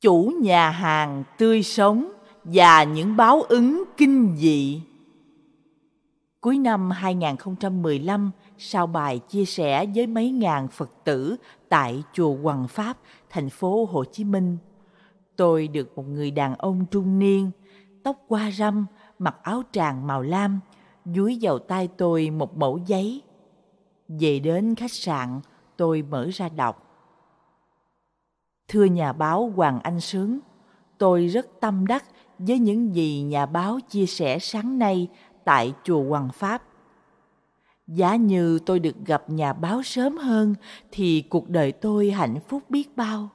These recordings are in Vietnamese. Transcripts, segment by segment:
chủ nhà hàng tươi sống và những báo ứng kinh dị. Cuối năm 2015, sau bài chia sẻ với mấy ngàn Phật tử tại chùa Hoàng Pháp, thành phố Hồ Chí Minh, tôi được một người đàn ông trung niên, tóc qua râm, mặc áo tràng màu lam, dúi vào tay tôi một mẫu giấy. Về đến khách sạn, tôi mở ra đọc. Thưa nhà báo Hoàng Anh Sướng, tôi rất tâm đắc với những gì nhà báo chia sẻ sáng nay tại chùa Hoàng Pháp. Giá như tôi được gặp nhà báo sớm hơn thì cuộc đời tôi hạnh phúc biết bao.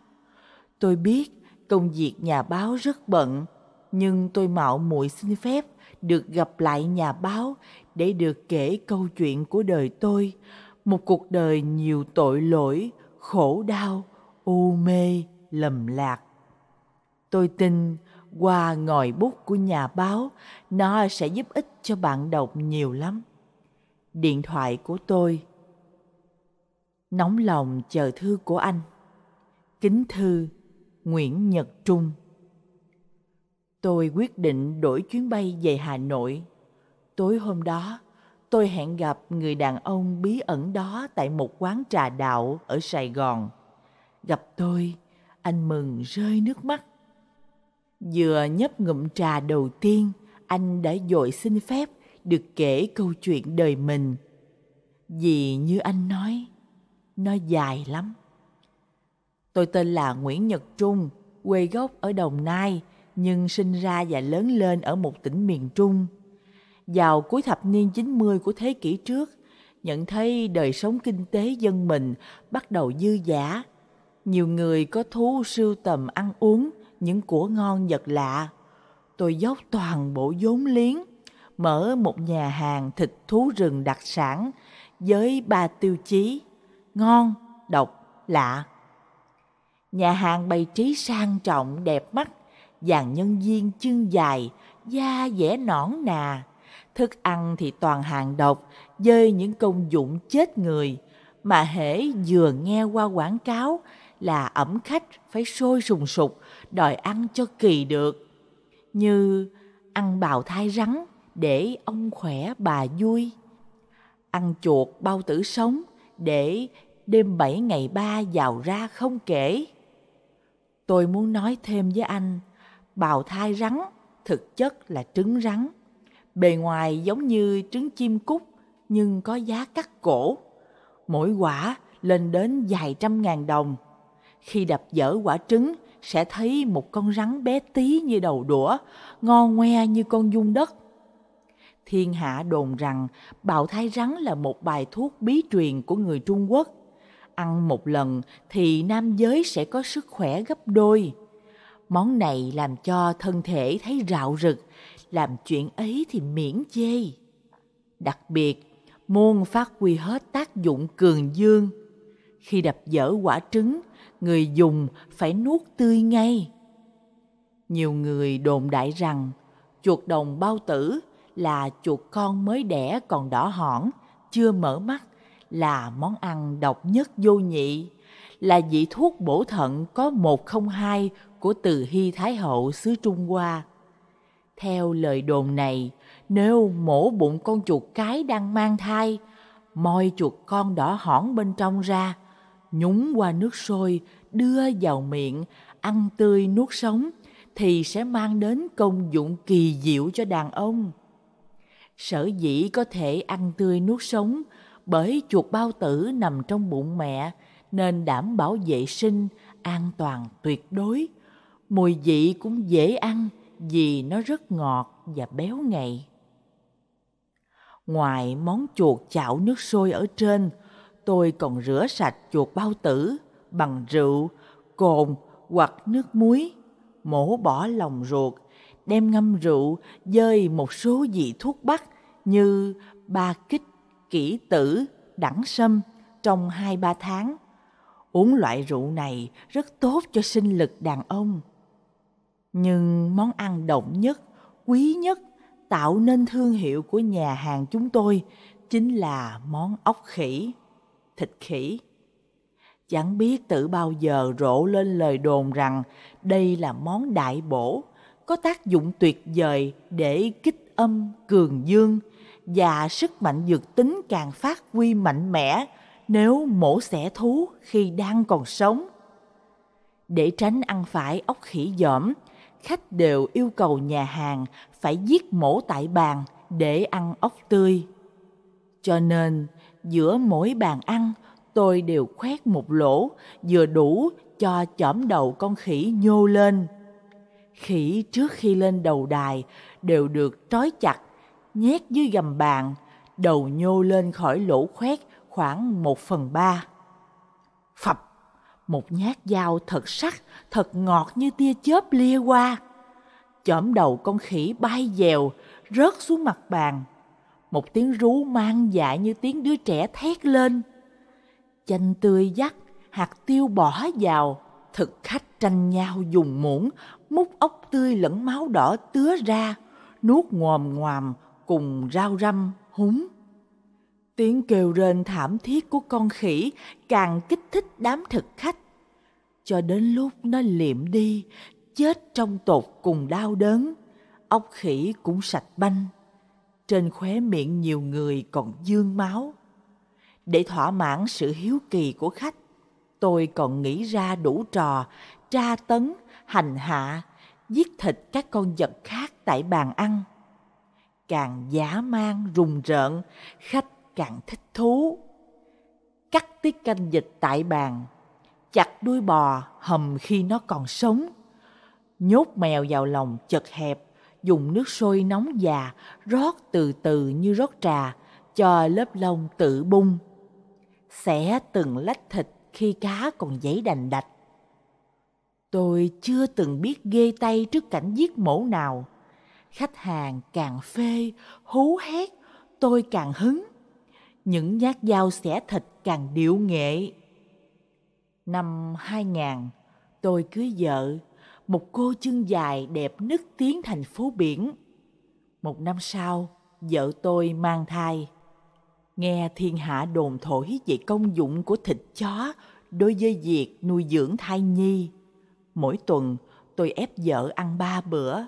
Tôi biết công việc nhà báo rất bận, nhưng tôi mạo muội xin phép được gặp lại nhà báo để được kể câu chuyện của đời tôi, một cuộc đời nhiều tội lỗi, khổ đau, u mê, lầm lạc. Tôi tin qua ngòi bút của nhà báo, nó sẽ giúp ích cho bạn đọc nhiều lắm. Điện thoại của tôi Nóng lòng chờ thư của anh Kính thư Nguyễn Nhật Trung Tôi quyết định đổi chuyến bay về Hà Nội. Tối hôm đó, tôi hẹn gặp người đàn ông bí ẩn đó tại một quán trà đạo ở Sài Gòn. Gặp tôi, anh mừng rơi nước mắt. Vừa nhấp ngụm trà đầu tiên, anh đã dội xin phép được kể câu chuyện đời mình. Vì như anh nói, nó dài lắm. Tôi tên là Nguyễn Nhật Trung, quê gốc ở Đồng Nai, nhưng sinh ra và lớn lên ở một tỉnh miền Trung. Vào cuối thập niên 90 của thế kỷ trước, nhận thấy đời sống kinh tế dân mình bắt đầu dư giả. Nhiều người có thú sưu tầm ăn uống những của ngon vật lạ. Tôi dốc toàn bộ vốn liếng, mở một nhà hàng thịt thú rừng đặc sản với ba tiêu chí ngon, độc, lạ. Nhà hàng bày trí sang trọng đẹp mắt, dàn nhân viên chân dài, da dẻ nõn nà. Thức ăn thì toàn hàng độc, dơi những công dụng chết người, mà hễ vừa nghe qua quảng cáo là ẩm khách phải sôi sùng sục, đòi ăn cho kỳ được. Như ăn bào thai rắn để ông khỏe bà vui. Ăn chuột bao tử sống để đêm bảy ngày ba giàu ra không kể. Tôi muốn nói thêm với anh, bào thai rắn thực chất là trứng rắn. Bề ngoài giống như trứng chim cút nhưng có giá cắt cổ. Mỗi quả lên đến vài trăm ngàn đồng. Khi đập dở quả trứng sẽ thấy một con rắn bé tí như đầu đũa, ngon ngoe như con dung đất. Thiên hạ đồn rằng bào thai rắn là một bài thuốc bí truyền của người Trung Quốc. Ăn một lần thì nam giới sẽ có sức khỏe gấp đôi. Món này làm cho thân thể thấy rạo rực, làm chuyện ấy thì miễn chê. Đặc biệt, môn phát huy hết tác dụng cường dương. Khi đập dở quả trứng, người dùng phải nuốt tươi ngay. Nhiều người đồn đại rằng chuột đồng bao tử là chuột con mới đẻ còn đỏ hỏn, chưa mở mắt, là món ăn độc nhất vô nhị, là vị thuốc bổ thận có 102 của Từ Hy Thái Hậu xứ Trung Hoa. Theo lời đồn này, nếu mổ bụng con chuột cái đang mang thai, moi chuột con đỏ hỏn bên trong ra, nhúng qua nước sôi, đưa vào miệng, ăn tươi nuốt sống, thì sẽ mang đến công dụng kỳ diệu cho đàn ông. Sở dĩ có thể ăn tươi nuốt sống bởi chuột bao tử nằm trong bụng mẹ nên đảm bảo vệ sinh, an toàn tuyệt đối. Mùi vị cũng dễ ăn vì nó rất ngọt và béo ngậy. Ngoài món chuột chảo nước sôi ở trên, tôi còn rửa sạch chuột bao tử bằng rượu, cồn hoặc nước muối, mổ bỏ lòng ruột, đem ngâm rượu dơi một số vị thuốc bắc như ba kích, kỷ tử, đẳng sâm trong 2-3 tháng. Uống loại rượu này rất tốt cho sinh lực đàn ông. Nhưng món ăn động nhất, quý nhất tạo nên thương hiệu của nhà hàng chúng tôi chính là món ốc khỉ, thịt khỉ. Chẳng biết tự bao giờ rộ lên lời đồn rằng đây là món đại bổ, có tác dụng tuyệt vời để kích âm, cường dương và sức mạnh dược tính càng phát huy mạnh mẽ nếu mổ xẻ thú khi đang còn sống. Để tránh ăn phải ốc khỉ dỏm, khách đều yêu cầu nhà hàng phải giết mổ tại bàn để ăn ốc tươi. Cho nên, giữa mỗi bàn ăn, tôi đều khoét một lỗ vừa đủ cho chỏm đầu con khỉ nhô lên. Khỉ trước khi lên đầu đài đều được trói chặt, nhét dưới gầm bàn, đầu nhô lên khỏi lỗ khoét khoảng một phần ba. Phập, một nhát dao thật sắc, thật ngọt như tia chớp lia qua. Chỏm đầu con khỉ bay dèo, rớt xuống mặt bàn. Một tiếng rú mang dại như tiếng đứa trẻ thét lên. Chanh tươi dắt, hạt tiêu bỏ vào, thực khách tranh nhau dùng muỗng, múc ốc tươi lẫn máu đỏ tứa ra, nuốt ngòm ngoàm cùng rau răm, húng. Tiếng kêu rên thảm thiết của con khỉ càng kích thích đám thực khách. Cho đến lúc nó liệm đi, chết trong tột cùng đau đớn, ốc khỉ cũng sạch banh. Trên khóe miệng nhiều người còn dương máu. Để thỏa mãn sự hiếu kỳ của khách, tôi còn nghĩ ra đủ trò tra tấn, hành hạ, giết thịt các con vật khác tại bàn ăn. Càng giả mang, rùng rợn, khách càng thích thú. Cắt tiết canh dịch tại bàn, chặt đuôi bò hầm khi nó còn sống. Nhốt mèo vào lòng chật hẹp, dùng nước sôi nóng già rót từ từ như rót trà cho lớp lông tự bung. Xẻ từng lách thịt khi cá còn giấy đành đạch. Tôi chưa từng biết ghê tay trước cảnh giết mổ nào. Khách hàng càng phê, hú hét, tôi càng hứng những nhát dao xẻ thịt càng điệu nghệ. Năm 2000, tôi cưới vợ, một cô chân dài đẹp nức tiếng thành phố biển. Một năm sau, vợ tôi mang thai. Nghe thiên hạ đồn thổi về công dụng của thịt chó đối với việc nuôi dưỡng thai nhi. Mỗi tuần, tôi ép vợ ăn ba bữa.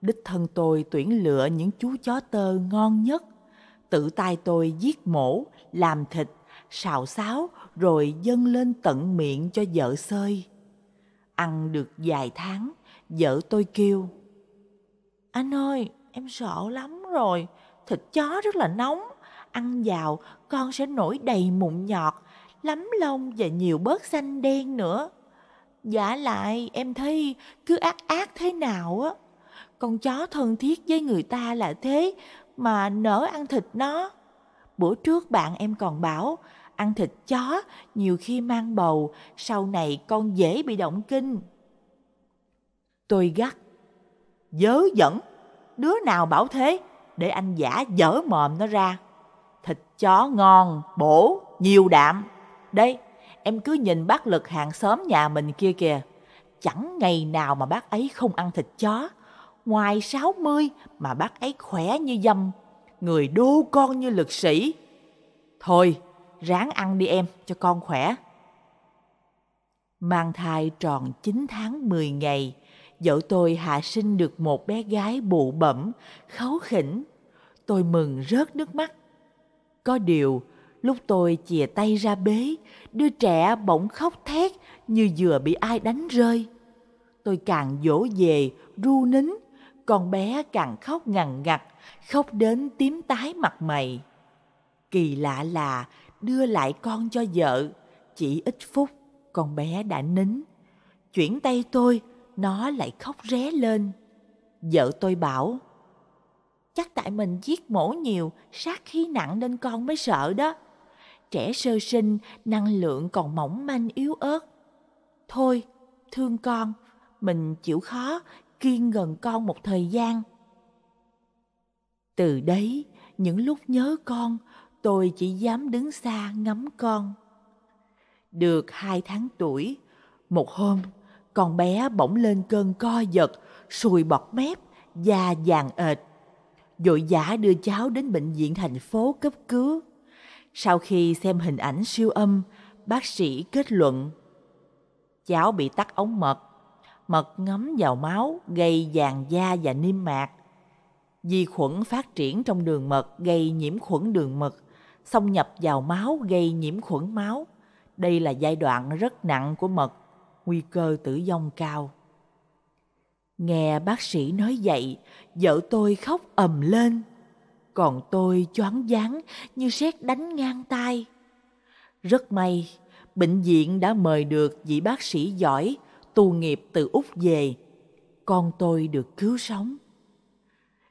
Đích thân tôi tuyển lựa những chú chó tơ ngon nhất tự tay tôi giết mổ, làm thịt, xào xáo rồi dâng lên tận miệng cho vợ xơi. Ăn được vài tháng, vợ tôi kêu. Anh ơi, em sợ lắm rồi, thịt chó rất là nóng, ăn vào con sẽ nổi đầy mụn nhọt, lắm lông và nhiều bớt xanh đen nữa. Giả lại em thấy cứ ác ác thế nào á. Con chó thân thiết với người ta là thế mà nỡ ăn thịt nó. Bữa trước bạn em còn bảo, ăn thịt chó nhiều khi mang bầu, sau này con dễ bị động kinh. Tôi gắt, dớ dẫn, đứa nào bảo thế, để anh giả dở mồm nó ra. Thịt chó ngon, bổ, nhiều đạm. Đây, em cứ nhìn bác lực hàng xóm nhà mình kia kìa. Chẳng ngày nào mà bác ấy không ăn thịt chó ngoài 60 mà bác ấy khỏe như dâm, người đô con như lực sĩ. Thôi, ráng ăn đi em cho con khỏe. Mang thai tròn 9 tháng 10 ngày, vợ tôi hạ sinh được một bé gái bụ bẩm, kháu khỉnh. Tôi mừng rớt nước mắt. Có điều, lúc tôi chìa tay ra bế, đứa trẻ bỗng khóc thét như vừa bị ai đánh rơi. Tôi càng dỗ về, ru nín, con bé càng khóc ngằn ngặt, khóc đến tím tái mặt mày. Kỳ lạ là đưa lại con cho vợ, chỉ ít phút con bé đã nín. Chuyển tay tôi, nó lại khóc ré lên. Vợ tôi bảo, chắc tại mình giết mổ nhiều, sát khí nặng nên con mới sợ đó. Trẻ sơ sinh, năng lượng còn mỏng manh yếu ớt. Thôi, thương con, mình chịu khó kiên gần con một thời gian từ đấy những lúc nhớ con tôi chỉ dám đứng xa ngắm con được hai tháng tuổi một hôm con bé bỗng lên cơn co giật sùi bọt mép da vàng ệt dội giả đưa cháu đến bệnh viện thành phố cấp cứu sau khi xem hình ảnh siêu âm bác sĩ kết luận. Cháu bị tắc ống mật, mật ngấm vào máu gây vàng da và niêm mạc. Di khuẩn phát triển trong đường mật gây nhiễm khuẩn đường mật, xâm nhập vào máu gây nhiễm khuẩn máu. Đây là giai đoạn rất nặng của mật, nguy cơ tử vong cao. Nghe bác sĩ nói vậy, vợ tôi khóc ầm lên. Còn tôi choáng váng như sét đánh ngang tai. Rất may, bệnh viện đã mời được vị bác sĩ giỏi, tu nghiệp từ Úc về. Con tôi được cứu sống.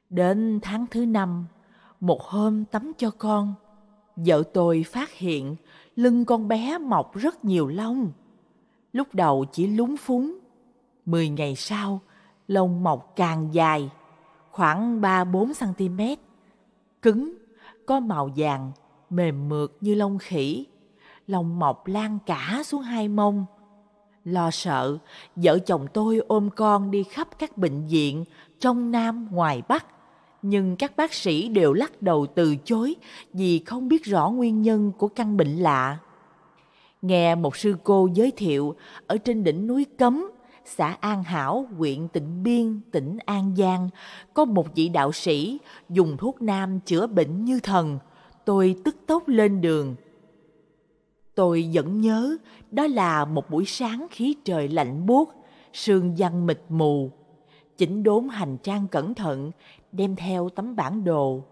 Đến tháng thứ năm, một hôm tắm cho con, vợ tôi phát hiện lưng con bé mọc rất nhiều lông. Lúc đầu chỉ lúng phúng. Mười ngày sau, lông mọc càng dài, khoảng 3-4 cm, cứng, có màu vàng, mềm mượt như lông khỉ, lông mọc lan cả xuống hai mông. Lo sợ, vợ chồng tôi ôm con đi khắp các bệnh viện trong Nam ngoài Bắc, nhưng các bác sĩ đều lắc đầu từ chối vì không biết rõ nguyên nhân của căn bệnh lạ. Nghe một sư cô giới thiệu ở trên đỉnh núi Cấm xã An Hảo, huyện Tịnh Biên, tỉnh An Giang, có một vị đạo sĩ dùng thuốc nam chữa bệnh như thần. Tôi tức tốc lên đường. Tôi vẫn nhớ đó là một buổi sáng khí trời lạnh buốt, sương giăng mịt mù. Chỉnh đốn hành trang cẩn thận, đem theo tấm bản đồ.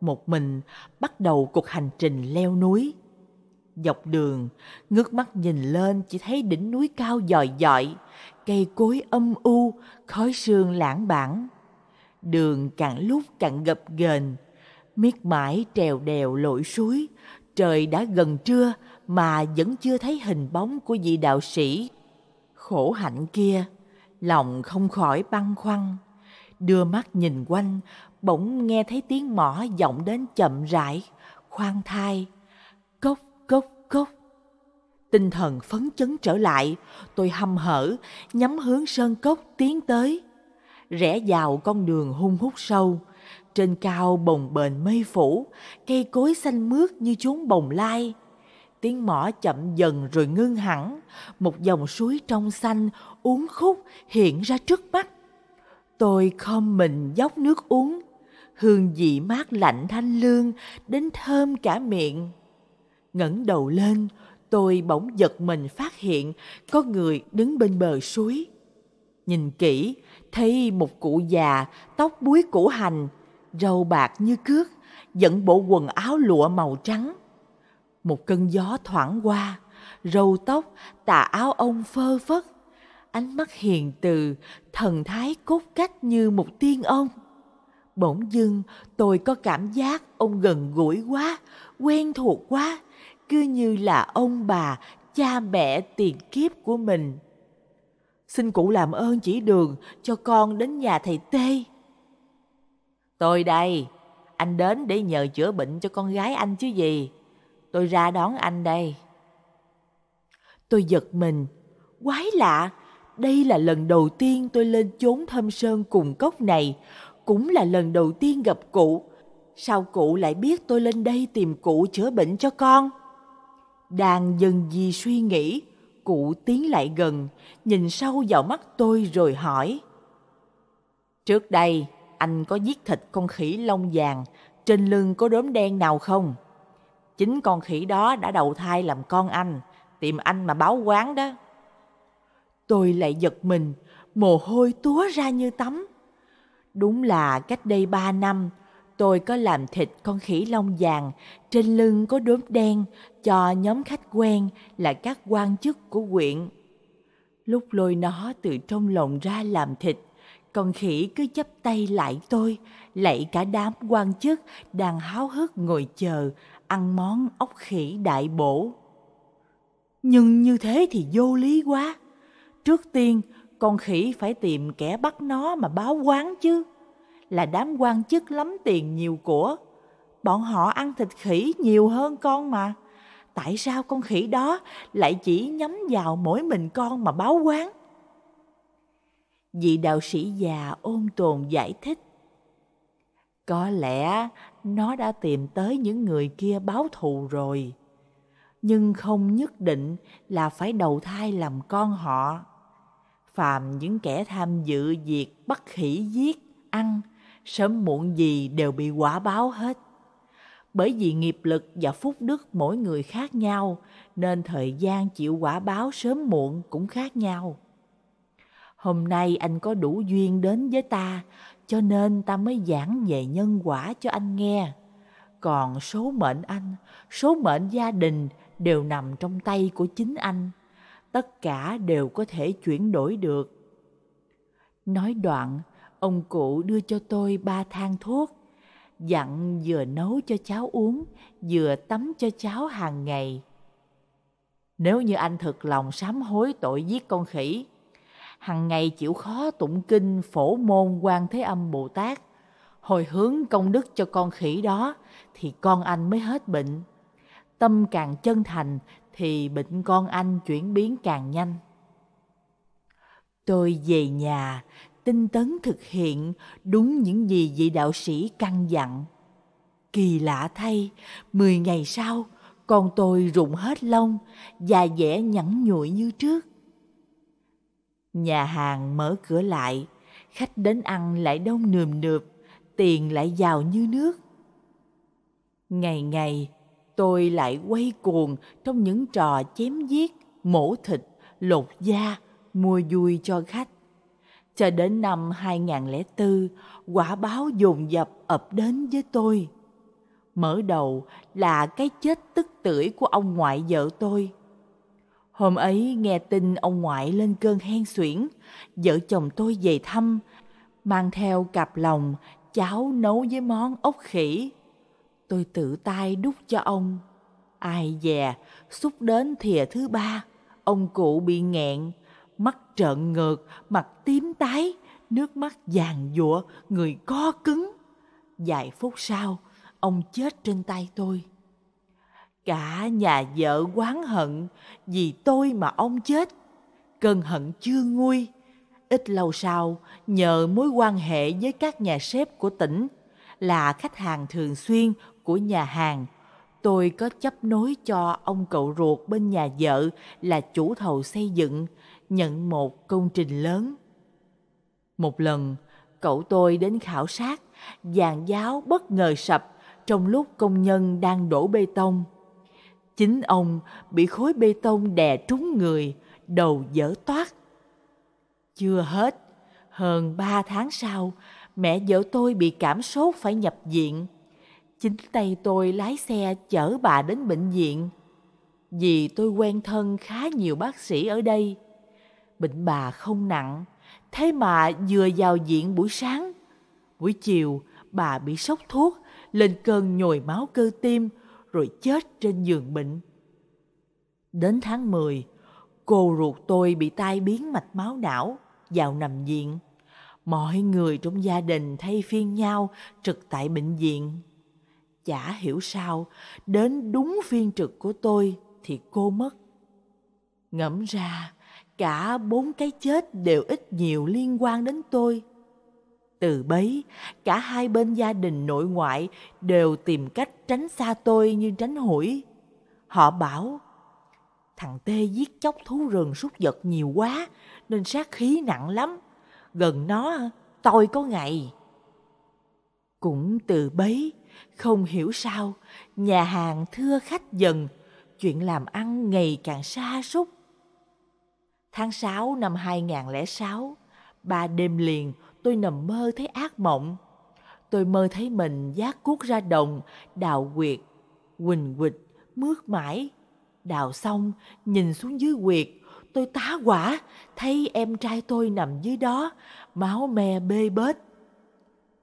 Một mình bắt đầu cuộc hành trình leo núi. Dọc đường, ngước mắt nhìn lên chỉ thấy đỉnh núi cao dòi dọi, cây cối âm u, khói sương lãng bản. Đường càng lúc càng gập ghềnh, miết mãi trèo đèo lội suối, trời đã gần trưa mà vẫn chưa thấy hình bóng của vị đạo sĩ. Khổ hạnh kia, lòng không khỏi băn khoăn. Đưa mắt nhìn quanh, bỗng nghe thấy tiếng mỏ vọng đến chậm rãi, khoan thai. Cốc, cốc, cốc. Tinh thần phấn chấn trở lại, tôi hăm hở, nhắm hướng sơn cốc tiến tới. Rẽ vào con đường hung hút sâu, trên cao bồng bềnh mây phủ, cây cối xanh mướt như chốn bồng lai. Tiếng mỏ chậm dần rồi ngưng hẳn, một dòng suối trong xanh uốn khúc hiện ra trước mắt. Tôi khom mình dốc nước uống, hương vị mát lạnh thanh lương đến thơm cả miệng. ngẩng đầu lên, tôi bỗng giật mình phát hiện có người đứng bên bờ suối. Nhìn kỹ, thấy một cụ già, tóc búi củ hành, râu bạc như cước, dẫn bộ quần áo lụa màu trắng. Một cơn gió thoảng qua, râu tóc, tà áo ông phơ phất, ánh mắt hiền từ, thần thái cốt cách như một tiên ông. Bỗng dưng tôi có cảm giác ông gần gũi quá, quen thuộc quá, cứ như là ông bà, cha mẹ tiền kiếp của mình. Xin cụ làm ơn chỉ đường cho con đến nhà thầy Tê. Tôi đây, anh đến để nhờ chữa bệnh cho con gái anh chứ gì. Tôi ra đón anh đây. Tôi giật mình, quái lạ, đây là lần đầu tiên tôi lên chốn thâm sơn cùng cốc này, cũng là lần đầu tiên gặp cụ. Sao cụ lại biết tôi lên đây tìm cụ chữa bệnh cho con? Đang dần gì suy nghĩ, cụ tiến lại gần, nhìn sâu vào mắt tôi rồi hỏi. Trước đây, anh có giết thịt con khỉ lông vàng, trên lưng có đốm đen nào không? Chính con khỉ đó đã đầu thai làm con anh, tìm anh mà báo quán đó. Tôi lại giật mình, mồ hôi túa ra như tắm. Đúng là cách đây ba năm, tôi có làm thịt con khỉ lông vàng, trên lưng có đốm đen cho nhóm khách quen là các quan chức của huyện. Lúc lôi nó từ trong lồng ra làm thịt, con khỉ cứ chấp tay lại tôi, lạy cả đám quan chức đang háo hức ngồi chờ ăn món ốc khỉ đại bổ. Nhưng như thế thì vô lý quá. Trước tiên, con khỉ phải tìm kẻ bắt nó mà báo quán chứ. Là đám quan chức lắm tiền nhiều của. Bọn họ ăn thịt khỉ nhiều hơn con mà. Tại sao con khỉ đó lại chỉ nhắm vào mỗi mình con mà báo quán? Vị đạo sĩ già ôn tồn giải thích. Có lẽ nó đã tìm tới những người kia báo thù rồi. nhưng không nhất định là phải đầu thai làm con họ. Phàm những kẻ tham dự việc bắt khỉ giết, ăn, sớm muộn gì đều bị quả báo hết. Bởi vì nghiệp lực và phúc đức mỗi người khác nhau, nên thời gian chịu quả báo sớm muộn cũng khác nhau. Hôm nay anh có đủ duyên đến với ta, cho nên ta mới giảng về nhân quả cho anh nghe. Còn số mệnh anh, số mệnh gia đình đều nằm trong tay của chính anh. Tất cả đều có thể chuyển đổi được. Nói đoạn, ông cụ đưa cho tôi ba thang thuốc, dặn vừa nấu cho cháu uống, vừa tắm cho cháu hàng ngày. Nếu như anh thực lòng sám hối tội giết con khỉ, hằng ngày chịu khó tụng kinh phổ môn quan thế âm Bồ Tát, hồi hướng công đức cho con khỉ đó thì con anh mới hết bệnh. Tâm càng chân thành thì bệnh con anh chuyển biến càng nhanh. Tôi về nhà, tinh tấn thực hiện đúng những gì vị đạo sĩ căn dặn. Kỳ lạ thay, 10 ngày sau, con tôi rụng hết lông da dẻ nhẵn nhụi như trước. Nhà hàng mở cửa lại, khách đến ăn lại đông nườm nượp, tiền lại giàu như nước. Ngày ngày, tôi lại quay cuồng trong những trò chém giết, mổ thịt, lột da, mua vui cho khách. Cho đến năm 2004, quả báo dồn dập ập đến với tôi. Mở đầu là cái chết tức tưởi của ông ngoại vợ tôi. Hôm ấy nghe tin ông ngoại lên cơn hen suyễn, vợ chồng tôi về thăm, mang theo cặp lòng, cháo nấu với món ốc khỉ. Tôi tự tay đút cho ông. Ai dè, xúc đến thìa thứ ba, ông cụ bị nghẹn, mắt trợn ngược, mặt tím tái, nước mắt vàng dụa, người co cứng. Vài phút sau, ông chết trên tay tôi. Cả nhà vợ quán hận vì tôi mà ông chết. Cơn hận chưa nguôi. Ít lâu sau, nhờ mối quan hệ với các nhà sếp của tỉnh là khách hàng thường xuyên của nhà hàng, tôi có chấp nối cho ông cậu ruột bên nhà vợ là chủ thầu xây dựng nhận một công trình lớn. Một lần, cậu tôi đến khảo sát, giàn giáo bất ngờ sập trong lúc công nhân đang đổ bê tông. Chính ông bị khối bê tông đè trúng người, đầu dở toát. Chưa hết, hơn ba tháng sau, mẹ vợ tôi bị cảm sốt phải nhập viện. Chính tay tôi lái xe chở bà đến bệnh viện. Vì tôi quen thân khá nhiều bác sĩ ở đây. Bệnh bà không nặng, thế mà vừa vào viện buổi sáng. Buổi chiều, bà bị sốc thuốc, lên cơn nhồi máu cơ tim, rồi chết trên giường bệnh. Đến tháng 10, cô ruột tôi bị tai biến mạch máu não, vào nằm viện. Mọi người trong gia đình thay phiên nhau trực tại bệnh viện. Chả hiểu sao, đến đúng phiên trực của tôi thì cô mất. Ngẫm ra, cả bốn cái chết đều ít nhiều liên quan đến tôi. Từ bấy, cả hai bên gia đình nội ngoại đều tìm cách tránh xa tôi như tránh hủi. Họ bảo, thằng Tê giết chóc thú rừng súc vật nhiều quá nên sát khí nặng lắm. Gần nó tôi có ngày. Cũng từ bấy, không hiểu sao, nhà hàng thưa khách dần, chuyện làm ăn ngày càng xa sút Tháng 6 năm 2006, ba đêm liền tôi nằm mơ thấy ác mộng. Tôi mơ thấy mình giác cuốc ra đồng, đào quyệt, quỳnh quịch, mướt mãi. Đào xong, nhìn xuống dưới quyệt, tôi tá quả, thấy em trai tôi nằm dưới đó, máu me bê bết.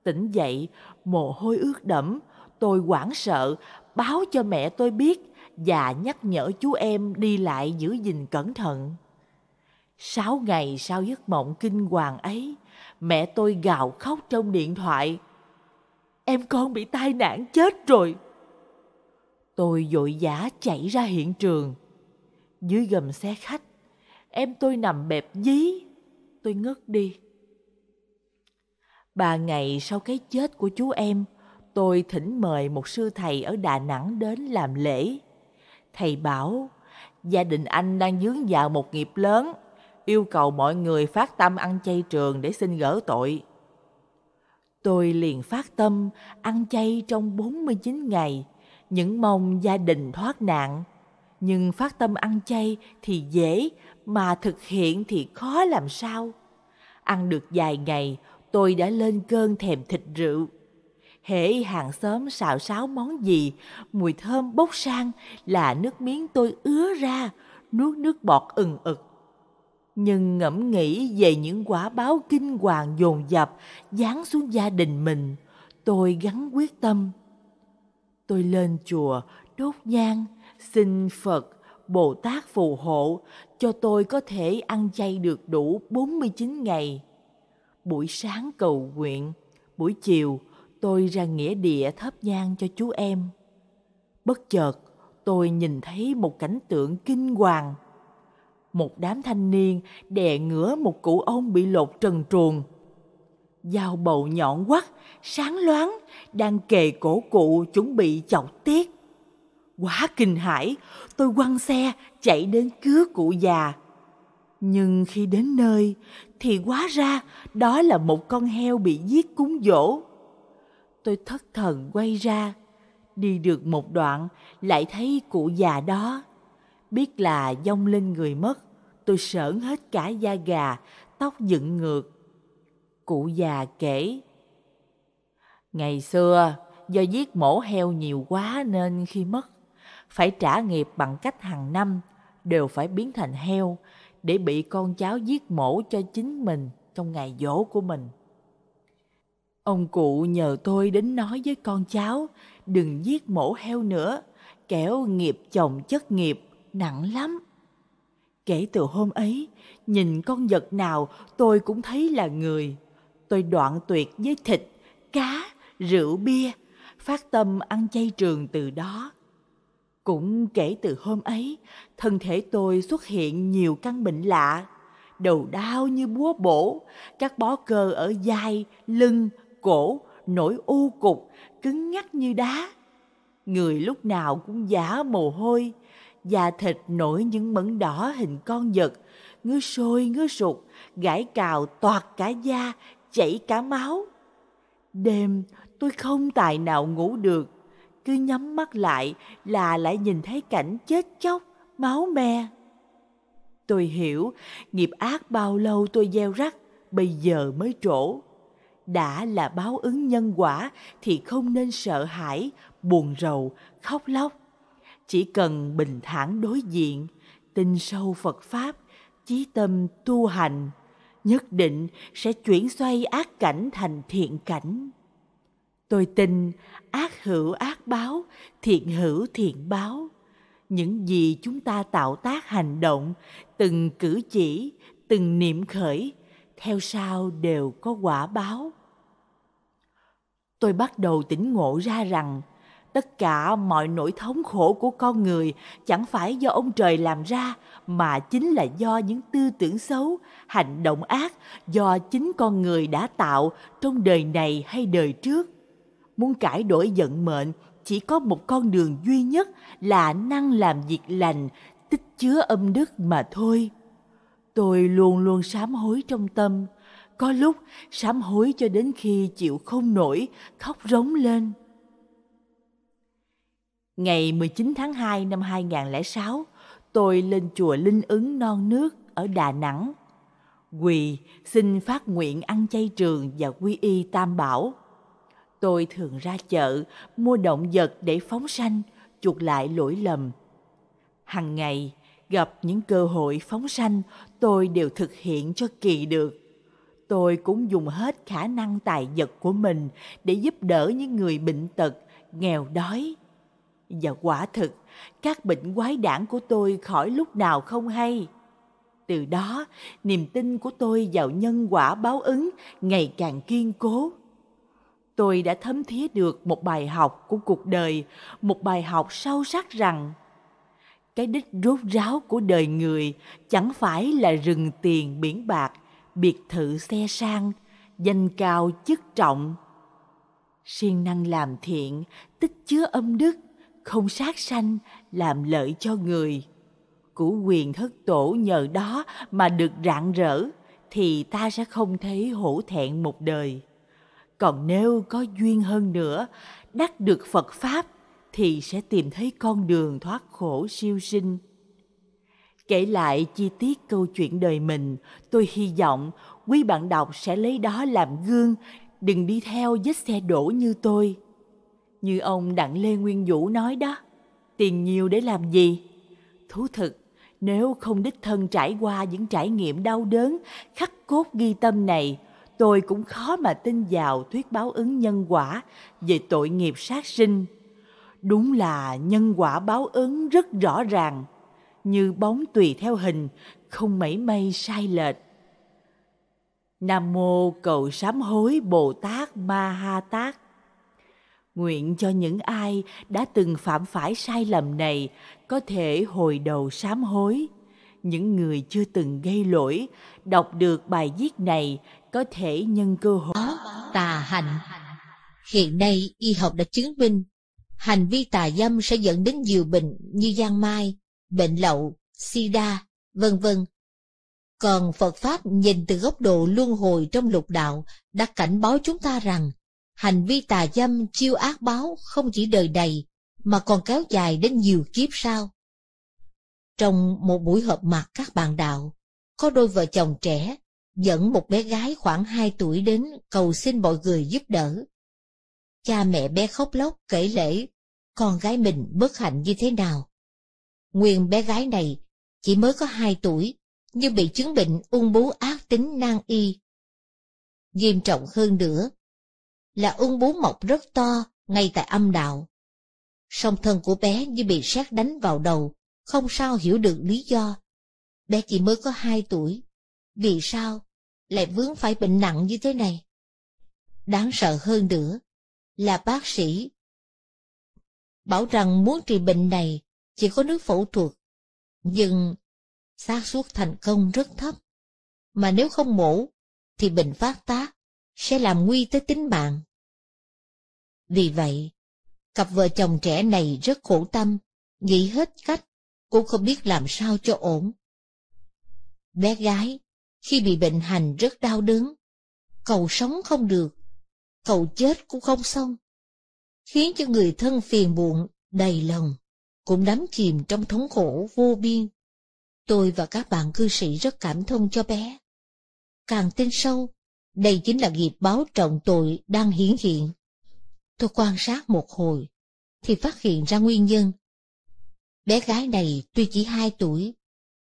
Tỉnh dậy, mồ hôi ướt đẫm, tôi hoảng sợ, báo cho mẹ tôi biết và nhắc nhở chú em đi lại giữ gìn cẩn thận. Sáu ngày sau giấc mộng kinh hoàng ấy, mẹ tôi gào khóc trong điện thoại. Em con bị tai nạn chết rồi. Tôi vội vã chạy ra hiện trường. Dưới gầm xe khách, em tôi nằm bẹp dí. Tôi ngất đi. Ba ngày sau cái chết của chú em, tôi thỉnh mời một sư thầy ở Đà Nẵng đến làm lễ. Thầy bảo, gia đình anh đang dướng vào một nghiệp lớn, yêu cầu mọi người phát tâm ăn chay trường để xin gỡ tội. Tôi liền phát tâm ăn chay trong 49 ngày, những mong gia đình thoát nạn. Nhưng phát tâm ăn chay thì dễ, mà thực hiện thì khó làm sao. Ăn được vài ngày, tôi đã lên cơn thèm thịt rượu. Hễ hàng xóm xào xáo món gì, mùi thơm bốc sang là nước miếng tôi ứa ra, nuốt nước bọt ừng ực. Nhưng ngẫm nghĩ về những quả báo kinh hoàng dồn dập giáng xuống gia đình mình, tôi gắn quyết tâm. Tôi lên chùa đốt nhang, xin Phật, Bồ Tát phù hộ cho tôi có thể ăn chay được đủ 49 ngày. Buổi sáng cầu nguyện, buổi chiều tôi ra nghĩa địa thắp nhang cho chú em. Bất chợt, tôi nhìn thấy một cảnh tượng kinh hoàng. Một đám thanh niên đè ngửa một cụ ông bị lột trần truồng. Dao bầu nhọn quắt, sáng loáng, đang kề cổ cụ chuẩn bị chọc tiết. Quá kinh hãi, tôi quăng xe chạy đến cứu cụ già. Nhưng khi đến nơi thì hóa ra đó là một con heo bị giết cúng dỗ. Tôi thất thần quay ra, đi được một đoạn lại thấy cụ già đó. Biết là dông lên người mất, tôi sởn hết cả da gà, tóc dựng ngược. Cụ già kể, Ngày xưa, do giết mổ heo nhiều quá nên khi mất, phải trả nghiệp bằng cách hàng năm đều phải biến thành heo để bị con cháu giết mổ cho chính mình trong ngày dỗ của mình. Ông cụ nhờ tôi đến nói với con cháu đừng giết mổ heo nữa, kẻo nghiệp chồng chất nghiệp nặng lắm. Kể từ hôm ấy, nhìn con vật nào tôi cũng thấy là người. Tôi đoạn tuyệt với thịt, cá, rượu bia, phát tâm ăn chay trường từ đó. Cũng kể từ hôm ấy, thân thể tôi xuất hiện nhiều căn bệnh lạ, đầu đau như búa bổ, các bó cơ ở vai, lưng, cổ nổi u cục, cứng ngắc như đá. Người lúc nào cũng giả mồ hôi, da thịt nổi những mẩn đỏ hình con vật, ngứa sôi ngứa sụt, gãi cào toạt cả da, chảy cả máu. Đêm tôi không tài nào ngủ được, cứ nhắm mắt lại là lại nhìn thấy cảnh chết chóc, máu me. Tôi hiểu nghiệp ác bao lâu tôi gieo rắc, bây giờ mới trổ. Đã là báo ứng nhân quả thì không nên sợ hãi, buồn rầu, khóc lóc. Chỉ cần bình thản đối diện, tin sâu Phật Pháp, chí tâm tu hành, nhất định sẽ chuyển xoay ác cảnh thành thiện cảnh. Tôi tin ác hữu ác báo, thiện hữu thiện báo. Những gì chúng ta tạo tác hành động, từng cử chỉ, từng niệm khởi, theo sau đều có quả báo. Tôi bắt đầu tỉnh ngộ ra rằng tất cả mọi nỗi thống khổ của con người chẳng phải do ông trời làm ra mà chính là do những tư tưởng xấu hành động ác do chính con người đã tạo trong đời này hay đời trước muốn cải đổi vận mệnh chỉ có một con đường duy nhất là năng làm việc lành tích chứa âm đức mà thôi tôi luôn luôn sám hối trong tâm có lúc sám hối cho đến khi chịu không nổi khóc rống lên Ngày 19 tháng 2 năm 2006, tôi lên chùa Linh ứng non nước ở Đà Nẵng. Quỳ xin phát nguyện ăn chay trường và quy y tam bảo. Tôi thường ra chợ mua động vật để phóng sanh, chuộc lại lỗi lầm. Hằng ngày gặp những cơ hội phóng sanh, tôi đều thực hiện cho kỳ được. Tôi cũng dùng hết khả năng tài vật của mình để giúp đỡ những người bệnh tật, nghèo đói. Và quả thực, các bệnh quái đản của tôi khỏi lúc nào không hay. Từ đó, niềm tin của tôi vào nhân quả báo ứng ngày càng kiên cố tôi đã thấm thía được một bài học của cuộc đời, một bài học sâu sắc rằng cái đích rốt ráo của đời người chẳng phải là rừng tiền biển bạc, biệt thự xe sang, danh cao chức trọng. Siêng năng làm thiện, tích chứa âm đức, không sát sanh làm lợi cho người củ quyền thất tổ nhờ đó mà được rạng rỡ thì ta sẽ không thấy hổ thẹn một đời còn nếu có duyên hơn nữa, đắc được phật pháp, thì sẽ tìm thấy con đường thoát khổ siêu sinh. Kể lại chi tiết câu chuyện đời mình, tôi hy vọng quý bạn đọc sẽ lấy đó làm gương, đừng đi theo vết xe đổ như tôi. Như ông đặng lê nguyên vũ nói đó, tiền nhiều để làm gì? Thú thực, nếu không đích thân trải qua những trải nghiệm đau đớn, khắc cốt ghi tâm này tôi cũng khó mà tin vào thuyết báo ứng nhân quả về tội nghiệp sát sinh. Đúng là nhân quả báo ứng rất rõ ràng, như bóng tùy theo hình, không mảy may sai lệch. Nam mô cầu sám hối bồ tát ma ha tát. Nguyện cho những ai đã từng phạm phải sai lầm này có thể hồi đầu sám hối những người chưa từng gây lỗi, đọc được bài viết này có thể nhân cơ hội. Tà hạnh. Hiện nay y học đã chứng minh hành vi tà dâm sẽ dẫn đến nhiều bệnh như giang mai, bệnh lậu, sida, vân vân. Còn phật pháp nhìn từ góc độ luân hồi trong lục đạo đã cảnh báo chúng ta rằng hành vi tà dâm chiêu ác báo không chỉ đời đầy mà còn kéo dài đến nhiều kiếp sau. Trong một buổi họp mặt các bạn đạo, có đôi vợ chồng trẻ dẫn một bé gái khoảng 2 tuổi đến cầu xin mọi người giúp đỡ. Cha mẹ bé khóc lóc kể lễ con gái mình bất hạnh như thế nào. Nguyên bé gái này chỉ mới có 2 tuổi nhưng bị chứng bệnh ung bú ác tính nan y. Nghiêm trọng hơn nữa là ung bú mọc rất to ngay tại âm đạo. Song thân của bé như bị sét đánh vào đầu, không sao hiểu được lý do. Bé chỉ mới có hai tuổi, vì sao lại vướng phải bệnh nặng như thế này? Đáng sợ hơn nữa là bác sĩ bảo rằng muốn trị bệnh này chỉ có nước phẫu thuật, nhưng xác suất thành công rất thấp. Mà nếu không mổ, thì bệnh phát tác sẽ làm nguy tới tính mạng. Vì vậy, cặp vợ chồng trẻ này rất khổ tâm, nghĩ hết cách, cũng không biết làm sao cho ổn. Bé gái, khi bị bệnh hành rất đau đớn, cầu sống không được, cầu chết cũng không xong, khiến cho người thân phiền muộn, đầy lòng, cũng đắm chìm trong thống khổ vô biên. Tôi và các bạn cư sĩ rất cảm thông cho bé. Càng tin sâu, đây chính là nghiệp báo trọng tội đang hiển hiện. Tôi quan sát một hồi, thì phát hiện ra nguyên nhân. Bé gái này tuy chỉ hai tuổi,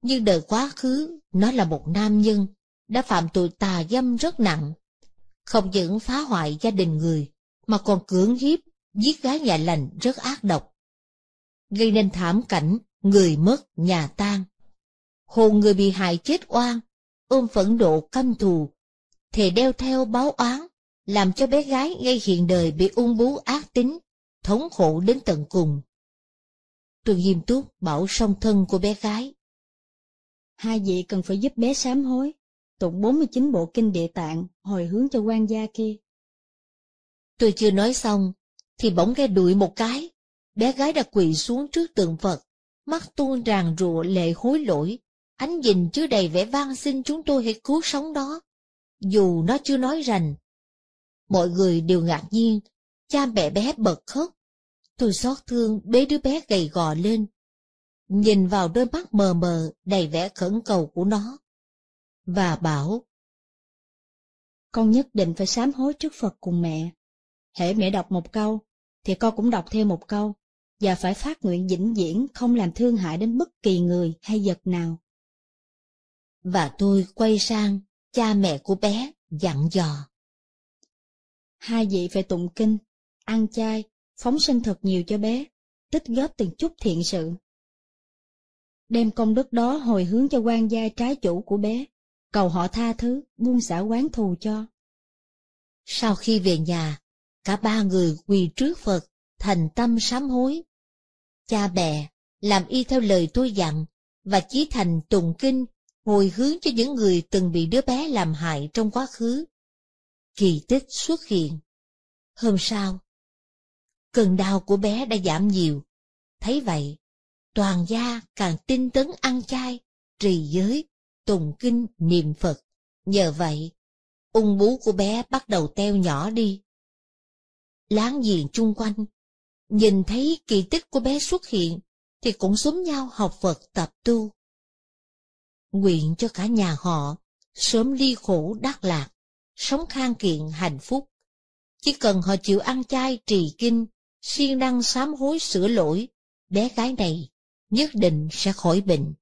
nhưng đời quá khứ nó là một nam nhân, đã phạm tội tà dâm rất nặng. Không những phá hoại gia đình người, mà còn cưỡng hiếp, giết gái nhà lành rất ác độc. Gây nên thảm cảnh, người mất, nhà tan. Hồn người bị hại chết oan, ôm phẫn độ căm thù, thề đeo theo báo oán, làm cho bé gái ngay hiện đời bị ung bú ác tính, thống khổ đến tận cùng. Tôi nghiêm túc bảo song thân của bé gái. Hai vị cần phải giúp bé sám hối, tụng 49 bộ kinh địa tạng, hồi hướng cho quan gia kia. Tôi chưa nói xong, thì bỗng nghe đuổi một cái. Bé gái đã quỳ xuống trước tượng Phật, mắt tuôn ràng rụa lệ hối lỗi, ánh nhìn chứa đầy vẻ van xin chúng tôi hãy cứu sống đó. Dù nó chưa nói rành, Mọi người đều ngạc nhiên, cha mẹ bé bật khóc. Tôi xót thương bế đứa bé gầy gò lên, nhìn vào đôi mắt mờ mờ đầy vẻ khẩn cầu của nó, và bảo Con nhất định phải sám hối trước Phật cùng mẹ. Hễ mẹ đọc một câu, thì con cũng đọc theo một câu, và phải phát nguyện vĩnh viễn không làm thương hại đến bất kỳ người hay vật nào. Và tôi quay sang cha mẹ của bé dặn dò. Hai vị phải tụng kinh, ăn chay, phóng sinh thật nhiều cho bé, tích góp từng chút thiện sự. Đem công đức đó hồi hướng cho quan gia trái chủ của bé, cầu họ tha thứ, buông xả quán thù cho. Sau khi về nhà, cả ba người quỳ trước Phật, thành tâm sám hối. Cha mẹ làm y theo lời tôi dặn và chí thành tụng kinh hồi hướng cho những người từng bị đứa bé làm hại trong quá khứ kỳ tích xuất hiện. Hôm sau, cơn đau của bé đã giảm nhiều, Thấy vậy, toàn gia càng tinh tấn ăn chay, trì giới, tùng kinh, niệm Phật. Nhờ vậy, ung bú của bé bắt đầu teo nhỏ đi. Láng giềng chung quanh, nhìn thấy kỳ tích của bé xuất hiện, thì cũng xúm nhau học Phật tập tu. Nguyện cho cả nhà họ sớm ly khổ đắc lạc, sống khang kiện hạnh phúc. Chỉ cần họ chịu ăn chay trì kinh, siêng năng sám hối sửa lỗi, bé gái này nhất định sẽ khỏi bệnh.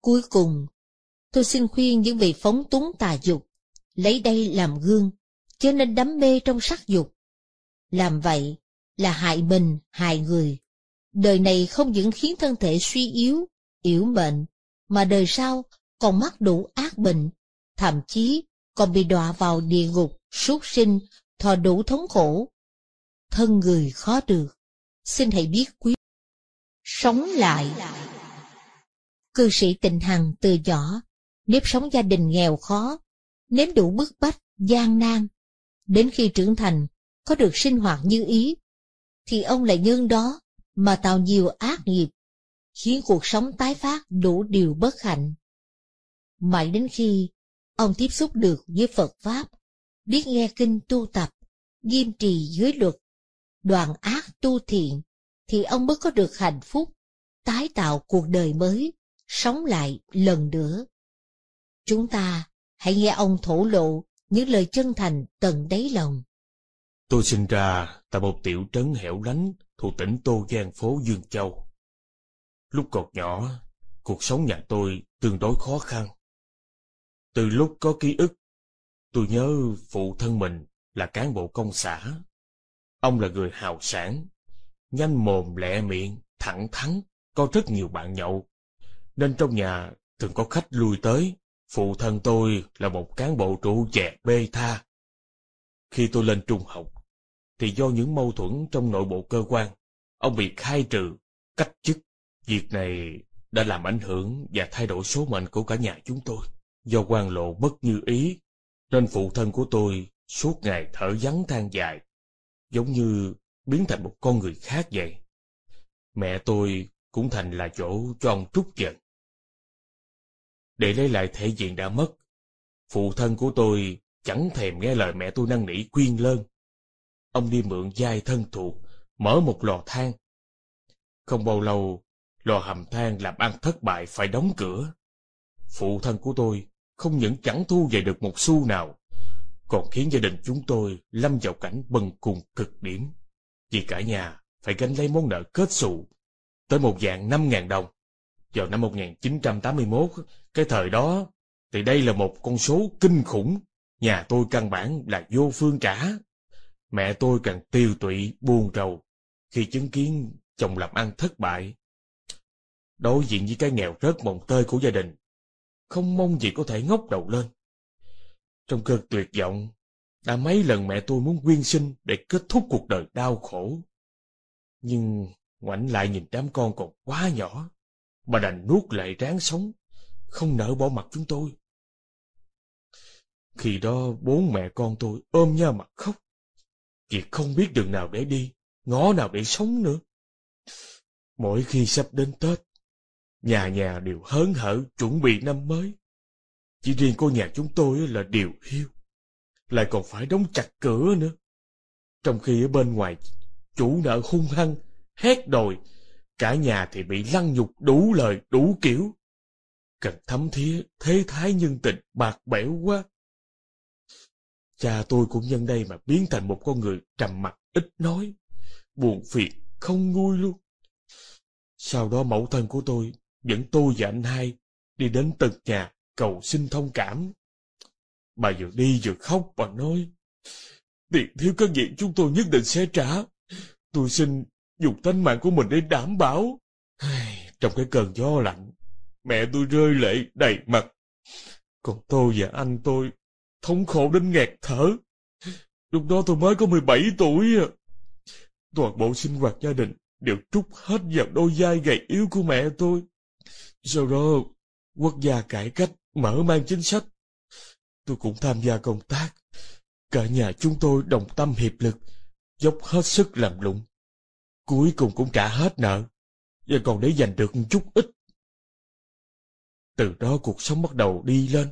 Cuối cùng, tôi xin khuyên những vị phóng túng tà dục, lấy đây làm gương, cho nên đắm mê trong sắc dục. Làm vậy là hại mình, hại người. Đời này không những khiến thân thể suy yếu, yếu mệnh, mà đời sau còn mắc đủ ác bệnh, thậm chí còn bị đọa vào địa ngục, súc sinh, thọ đủ thống khổ. Thân người khó được, xin hãy biết quý. Sống lại Cư sĩ Tịnh Hằng từ nhỏ, nếp sống gia đình nghèo khó, nếm đủ bức bách, gian nan. Đến khi trưởng thành, có được sinh hoạt như ý, thì ông lại nhân đó mà tạo nhiều ác nghiệp, khiến cuộc sống tái phát đủ điều bất hạnh. Mãi đến khi ông tiếp xúc được với Phật Pháp, biết nghe kinh tu tập, nghiêm trì dưới luật, đoàn ác tu thiện, thì ông mới có được hạnh phúc, tái tạo cuộc đời mới, sống lại lần nữa. Chúng ta hãy nghe ông thổ lộ những lời chân thành tận đáy lòng. Tôi sinh ra tại một tiểu trấn hẻo lánh thuộc tỉnh Tô Giang phố Dương Châu. Lúc còn nhỏ, cuộc sống nhà tôi tương đối khó khăn. Từ lúc có ký ức, tôi nhớ phụ thân mình là cán bộ công xã. Ông là người hào sản, nhanh mồm lẹ miệng, thẳng thắn, có rất nhiều bạn nhậu. Nên trong nhà thường có khách lui tới. Phụ thân tôi là một cán bộ trụ chè bê tha. Khi tôi lên trung học, thì do những mâu thuẫn trong nội bộ cơ quan, ông bị khai trừ, cách chức. Việc này đã làm ảnh hưởng và thay đổi số mệnh của cả nhà chúng tôi. Do quan lộ bất như ý, nên phụ thân của tôi suốt ngày thở vắng than dài, giống như biến thành một con người khác vậy. Mẹ tôi cũng thành là chỗ cho ông trút giận. Để lấy lại thể diện đã mất, phụ thân của tôi chẳng thèm nghe lời mẹ tôi năn nỉ quyên lơn. Ông đi mượn giai thân thuộc, mở một lò than. Không bao lâu, lò hầm than làm ăn thất bại phải đóng cửa. Phụ thân của tôi không những chẳng thu về được một xu nào, còn khiến gia đình chúng tôi lâm vào cảnh bần cùng cực điểm. Vì cả nhà phải gánh lấy món nợ kết xù, tới một dạng năm ngàn đồng. Vào năm 1981, cái thời đó, thì đây là một con số kinh khủng. Nhà tôi căn bản là vô phương trả. Mẹ tôi càng tiêu tụy, buồn rầu, khi chứng kiến chồng làm ăn thất bại. Đối diện với cái nghèo rớt mồng tơi của gia đình, không mong gì có thể ngóc đầu lên. Trong cơn tuyệt vọng, đã mấy lần mẹ tôi muốn quyên sinh để kết thúc cuộc đời đau khổ. Nhưng ngoảnh lại nhìn đám con còn quá nhỏ, bà đành nuốt lại ráng sống, không nỡ bỏ mặt chúng tôi. Khi đó bốn mẹ con tôi ôm nhau mặt khóc. Kiệt không biết đường nào để đi, ngõ nào để sống nữa. Mỗi khi sắp đến Tết, nhà nhà đều hớn hở chuẩn bị năm mới. Chỉ riêng cô nhà chúng tôi là điều hiu, lại còn phải đóng chặt cửa nữa. Trong khi ở bên ngoài, chủ nợ hung hăng, hét đòi, cả nhà thì bị lăng nhục đủ lời, đủ kiểu. Cần thấm thía, thế thái nhân tình, bạc bẽo quá. Cha tôi cũng nhân đây mà biến thành một con người trầm mặc ít nói, buồn phiền, không nguôi luôn. Sau đó mẫu thân của tôi dẫn tôi và anh hai đi đến từng nhà cầu xin thông cảm. Bà vừa đi vừa khóc và nói, tiền thiếu các vị chúng tôi nhất định sẽ trả. Tôi xin dùng tánh mạng của mình để đảm bảo. Trong cái cơn gió lạnh, mẹ tôi rơi lệ đầy mặt. Còn tôi và anh tôi thống khổ đến nghẹt thở. Lúc đó tôi mới có 17 tuổi. Toàn bộ sinh hoạt gia đình đều trút hết vào đôi vai gầy yếu của mẹ tôi. Sau đó, quốc gia cải cách, mở mang chính sách. Tôi cũng tham gia công tác. Cả nhà chúng tôi đồng tâm hiệp lực, dốc hết sức làm lụng. Cuối cùng cũng trả hết nợ, và còn để giành được chút ít. Từ đó cuộc sống bắt đầu đi lên,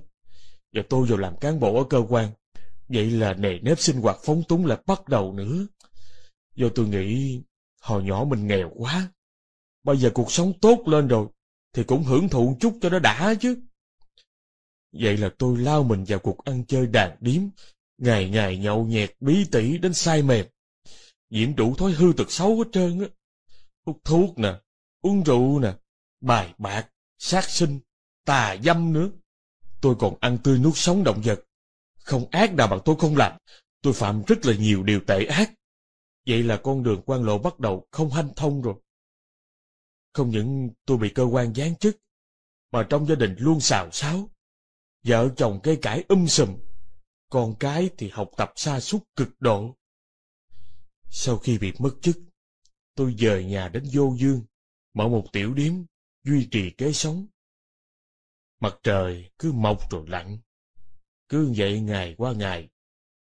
và tôi vào làm cán bộ ở cơ quan. Vậy là nề nếp sinh hoạt phóng túng lại bắt đầu nữa. Do tôi nghĩ hồi nhỏ mình nghèo quá. Bây giờ cuộc sống tốt lên rồi, thì cũng hưởng thụ chút cho nó đã chứ. Vậy là tôi lao mình vào cuộc ăn chơi đàn điếm, ngày ngày nhậu nhẹt bí tỉ đến say mềm. Diễn đủ thói hư tật xấu hết trơn á. Hút thuốc nè, uống rượu nè, bài bạc, sát sinh, tà dâm nữa. Tôi còn ăn tươi nuốt sống động vật. Không ác nào bằng tôi không làm. Tôi phạm rất là nhiều điều tệ ác. Vậy là con đường quan lộ bắt đầu không hanh thông rồi. Không những tôi bị cơ quan giáng chức, mà trong gia đình luôn xào xáo. Vợ chồng cây cãi um sùm, con cái thì học tập xa suốt cực độ. Sau khi bị mất chức, tôi dời nhà đến vô dương, mở một tiểu điếm, duy trì kế sống. Mặt trời cứ mọc rồi lặn. Cứ vậy ngày qua ngày,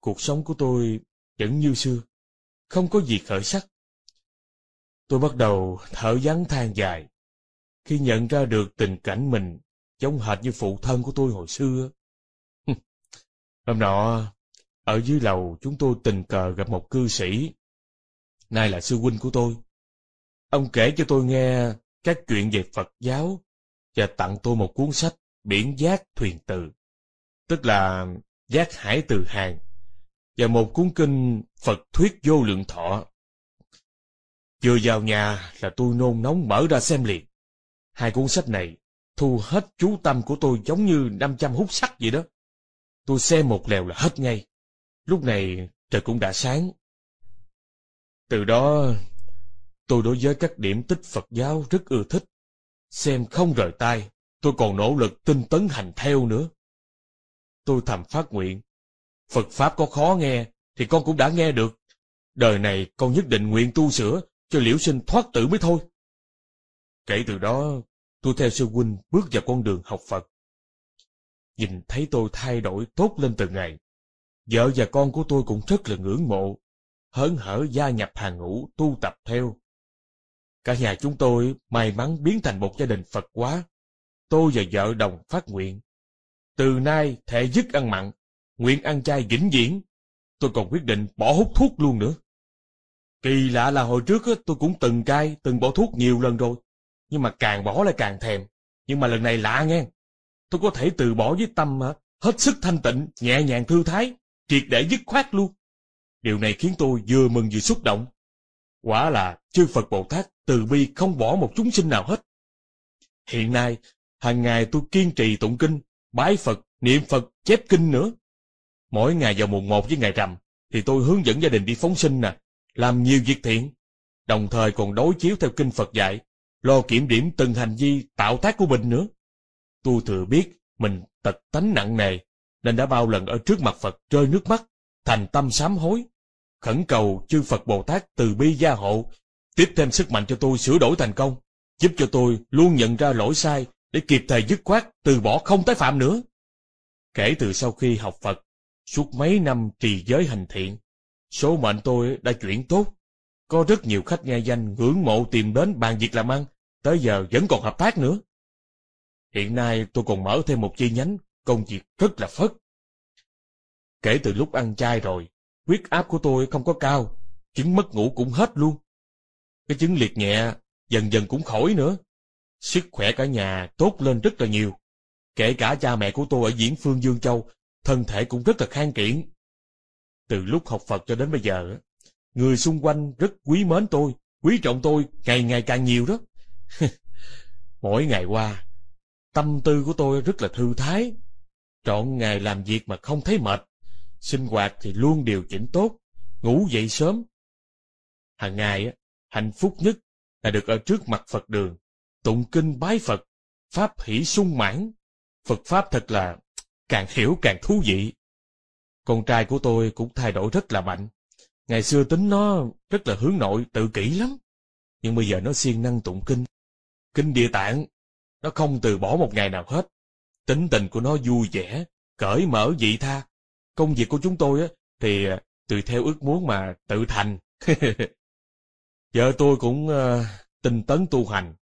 cuộc sống của tôi vẫn như xưa, không có gì khởi sắc. Tôi bắt đầu thở vắng than dài, khi nhận ra được tình cảnh mình giống hệt như phụ thân của tôi hồi xưa. Hôm nọ, ở dưới lầu chúng tôi tình cờ gặp một cư sĩ, nay là sư huynh của tôi. Ông kể cho tôi nghe các chuyện về Phật giáo và tặng tôi một cuốn sách Biển Giác Thuyền Từ, tức là Giác Hải Từ Hàng, và một cuốn kinh Phật Thuyết Vô Lượng Thọ. Vừa vào nhà là tôi nôn nóng mở ra xem liền. Hai cuốn sách này thu hết chú tâm của tôi giống như 500 hút sắt vậy đó. Tôi xem một lèo là hết ngay. Lúc này trời cũng đã sáng. Từ đó, tôi đối với các điểm tích Phật giáo rất ưa thích. Xem không rời tay, tôi còn nỗ lực tinh tấn hành theo nữa. Tôi thầm phát nguyện, Phật Pháp có khó nghe, thì con cũng đã nghe được. Đời này con nhất định nguyện tu sửa, cho liễu sinh thoát tử mới thôi. Kể từ đó, tôi theo sư huynh bước vào con đường học Phật. Nhìn thấy tôi thay đổi tốt lên từng ngày. Vợ và con của tôi cũng rất là ngưỡng mộ, hớn hở gia nhập hàng ngũ tu tập theo. Cả nhà chúng tôi may mắn biến thành một gia đình Phật quá. Tôi và vợ đồng phát nguyện. Từ nay thể dứt ăn mặn, nguyện ăn chay vĩnh viễn. Tôi còn quyết định bỏ hút thuốc luôn nữa. Kỳ lạ là hồi trước tôi cũng từng cai, từng bỏ thuốc nhiều lần rồi. Nhưng mà càng bỏ lại càng thèm. Nhưng mà lần này lạ nghe. Tôi có thể từ bỏ với tâm hết sức thanh tịnh, nhẹ nhàng thư thái, triệt để dứt khoát luôn. Điều này khiến tôi vừa mừng vừa xúc động. Quả là chư Phật Bồ Tát từ bi không bỏ một chúng sinh nào hết. Hiện nay, hàng ngày tôi kiên trì tụng kinh, bái Phật, niệm Phật, chép kinh nữa. Mỗi ngày vào mùng một với ngày rằm, thì tôi hướng dẫn gia đình đi phóng sinh nè, làm nhiều việc thiện, đồng thời còn đối chiếu theo kinh Phật dạy, lo kiểm điểm từng hành vi tạo tác của mình nữa. Tu thừa biết mình tật tánh nặng nề, nên đã bao lần ở trước mặt Phật rơi nước mắt, thành tâm sám hối, khẩn cầu chư Phật Bồ Tát từ bi gia hộ, tiếp thêm sức mạnh cho tôi sửa đổi thành công, giúp cho tôi luôn nhận ra lỗi sai để kịp thời dứt khoát, từ bỏ không tái phạm nữa. Kể từ sau khi học Phật, suốt mấy năm trì giới hành thiện, số mệnh tôi đã chuyển tốt. Có rất nhiều khách nghe danh ngưỡng mộ tìm đến bàn việc làm ăn, tới giờ vẫn còn hợp tác nữa. Hiện nay tôi còn mở thêm một chi nhánh, công việc rất là phất. Kể từ lúc ăn chay rồi, huyết áp của tôi không có cao, chứng mất ngủ cũng hết luôn. Cái chứng liệt nhẹ dần dần cũng khỏi nữa. Sức khỏe cả nhà tốt lên rất là nhiều. Kể cả cha mẹ của tôi ở Diễn Phương Dương Châu, thân thể cũng rất là khang kiện. Từ lúc học Phật cho đến bây giờ, người xung quanh rất quý mến tôi, quý trọng tôi ngày ngày càng nhiều đó. Mỗi ngày qua, tâm tư của tôi rất là thư thái. Trọn ngày làm việc mà không thấy mệt. Sinh hoạt thì luôn điều chỉnh tốt, ngủ dậy sớm. Hàng ngày, hạnh phúc nhất là được ở trước mặt Phật đường, tụng kinh bái Phật, Pháp hỷ sung mãn. Phật Pháp thật là càng hiểu càng thú vị. Con trai của tôi cũng thay đổi rất là mạnh. Ngày xưa tính nó rất là hướng nội, tự kỷ lắm. Nhưng bây giờ nó siêng năng tụng kinh. Kinh địa tạng, nó không từ bỏ một ngày nào hết. Tính tình của nó vui vẻ, cởi mở dị tha. Công việc của chúng tôi á, thì à, tùy theo ước muốn mà tự thành. Vợ tôi cũng uh, tinh tấn tu hành.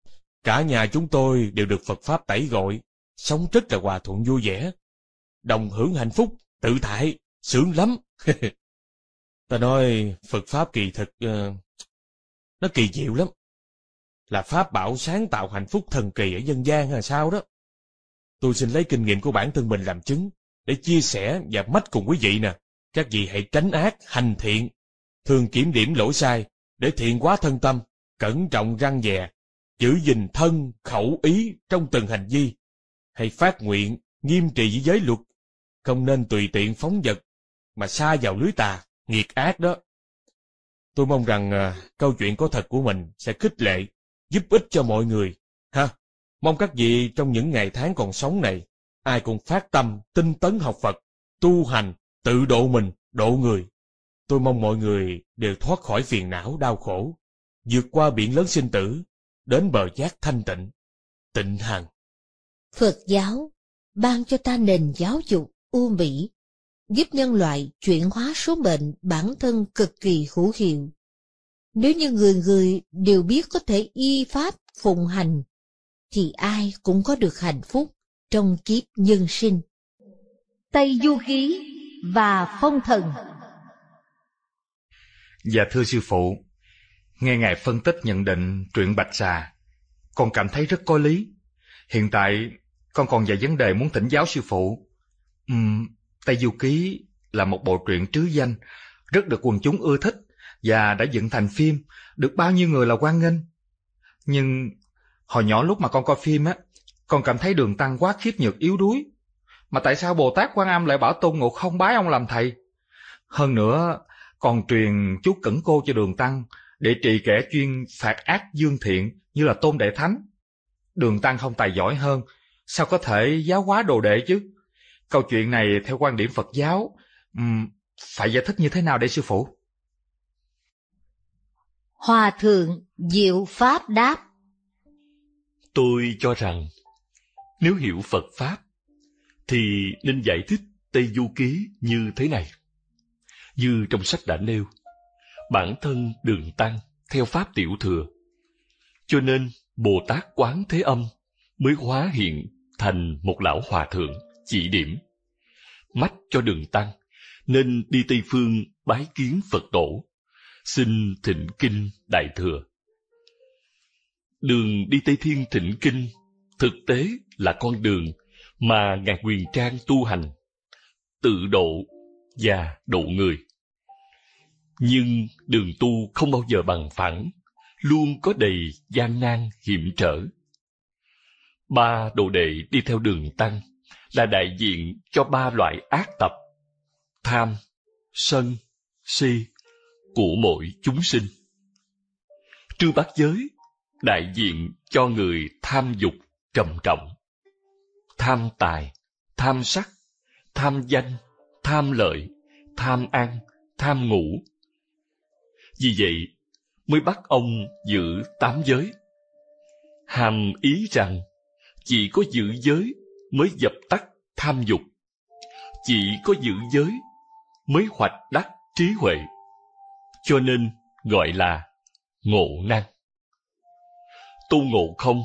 Cả nhà chúng tôi đều được Phật Pháp tẩy gọi, sống rất là hòa thuận vui vẻ. Đồng hưởng hạnh phúc, tự tại, sướng lắm. Ta nói Phật Pháp kỳ thực, uh, nó kỳ diệu lắm. Là Pháp bảo sáng tạo hạnh phúc thần kỳ ở dân gian hay sao đó. Tôi xin lấy kinh nghiệm của bản thân mình làm chứng, để chia sẻ và mách cùng quý vị nè. Các vị hãy tránh ác, hành thiện, thường kiểm điểm lỗi sai, để thiện quá thân tâm, cẩn trọng răng dè, giữ gìn thân, khẩu ý trong từng hành vi. Hãy phát nguyện, nghiêm trì với giới luật, không nên tùy tiện phóng vật, mà xa vào lưới tà, nghiệt ác đó. Tôi mong rằng à, câu chuyện có thật của mình sẽ khích lệ, giúp ích cho mọi người. Ha! Mong các vị trong những ngày tháng còn sống này, ai cũng phát tâm, tinh tấn học Phật, tu hành, tự độ mình, độ người. Tôi mong mọi người đều thoát khỏi phiền não đau khổ, vượt qua biển lớn sinh tử, đến bờ giác thanh tịnh, tịnh hằng. Phật giáo ban cho ta nền giáo dục u mỹ, giúp nhân loại chuyển hóa số bệnh bản thân cực kỳ hữu hiệu. Nếu như người người đều biết có thể y pháp phụng hành, thì ai cũng có được hạnh phúc trong kiếp nhân sinh. Tây Du Ký và Phong Thần Dạ thưa sư phụ, nghe ngài phân tích nhận định truyện Bạch Xà, con cảm thấy rất có lý. Hiện tại, con còn vài vấn đề muốn thỉnh giáo sư phụ. Uhm, Tây Du Ký là một bộ truyện trứ danh, rất được quần chúng ưa thích và đã dựng thành phim, được bao nhiêu người là quan nghênh. Nhưng hồi nhỏ lúc mà con coi phim á, con cảm thấy đường tăng quá khiếp nhược yếu đuối. Mà tại sao Bồ Tát Quan Âm lại bảo Tôn Ngộ không bái ông làm thầy? Hơn nữa, còn truyền chú cẩn cô cho đường tăng để trị kẻ chuyên phạt ác dương thiện như là Tôn Đệ Thánh. Đường tăng không tài giỏi hơn, sao có thể giáo hóa đồ đệ chứ? Câu chuyện này theo quan điểm Phật giáo, um, phải giải thích như thế nào để sư phụ? Hòa thượng Diệu Pháp đáp Tôi cho rằng nếu hiểu Phật Pháp, thì nên giải thích Tây Du Ký như thế này. Như trong sách đã nêu, bản thân đường tăng theo Pháp tiểu thừa. Cho nên Bồ Tát Quán Thế Âm mới hóa hiện thành một lão hòa thượng chỉ điểm. mắt cho đường tăng nên đi Tây Phương bái kiến Phật tổ, xin thịnh kinh Đại Thừa. Đường đi Tây Thiên thịnh kinh thực tế là con đường mà Ngài Quyền Trang tu hành, tự độ và độ người. Nhưng đường tu không bao giờ bằng phẳng, luôn có đầy gian nan hiểm trở. Ba đồ đệ đi theo đường tăng là đại diện cho ba loại ác tập, tham, sân, si của mỗi chúng sinh. Trư bát giới đại diện cho người tham dục trầm trọng tham tài tham sắc tham danh tham lợi tham ăn tham ngủ vì vậy mới bắt ông giữ tám giới hàm ý rằng chỉ có giữ giới mới dập tắt tham dục chỉ có giữ giới mới hoạch đắc trí huệ cho nên gọi là ngộ năng tu ngộ không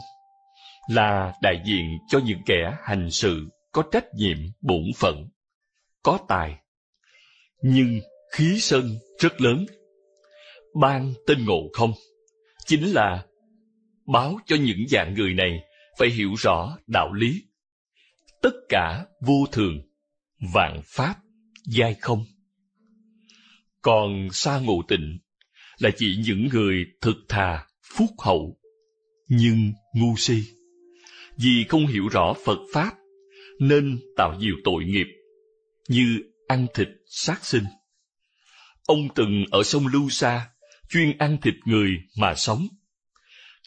là đại diện cho những kẻ hành sự có trách nhiệm bổn phận, có tài. Nhưng khí sân rất lớn. Ban tên ngộ không chính là báo cho những dạng người này phải hiểu rõ đạo lý. Tất cả vô thường, vạn pháp, giai không. Còn xa ngộ tịnh là chỉ những người thực thà, phúc hậu, nhưng ngu si vì không hiểu rõ Phật Pháp, nên tạo nhiều tội nghiệp, như ăn thịt sát sinh. Ông từng ở sông Lưu Sa, chuyên ăn thịt người mà sống.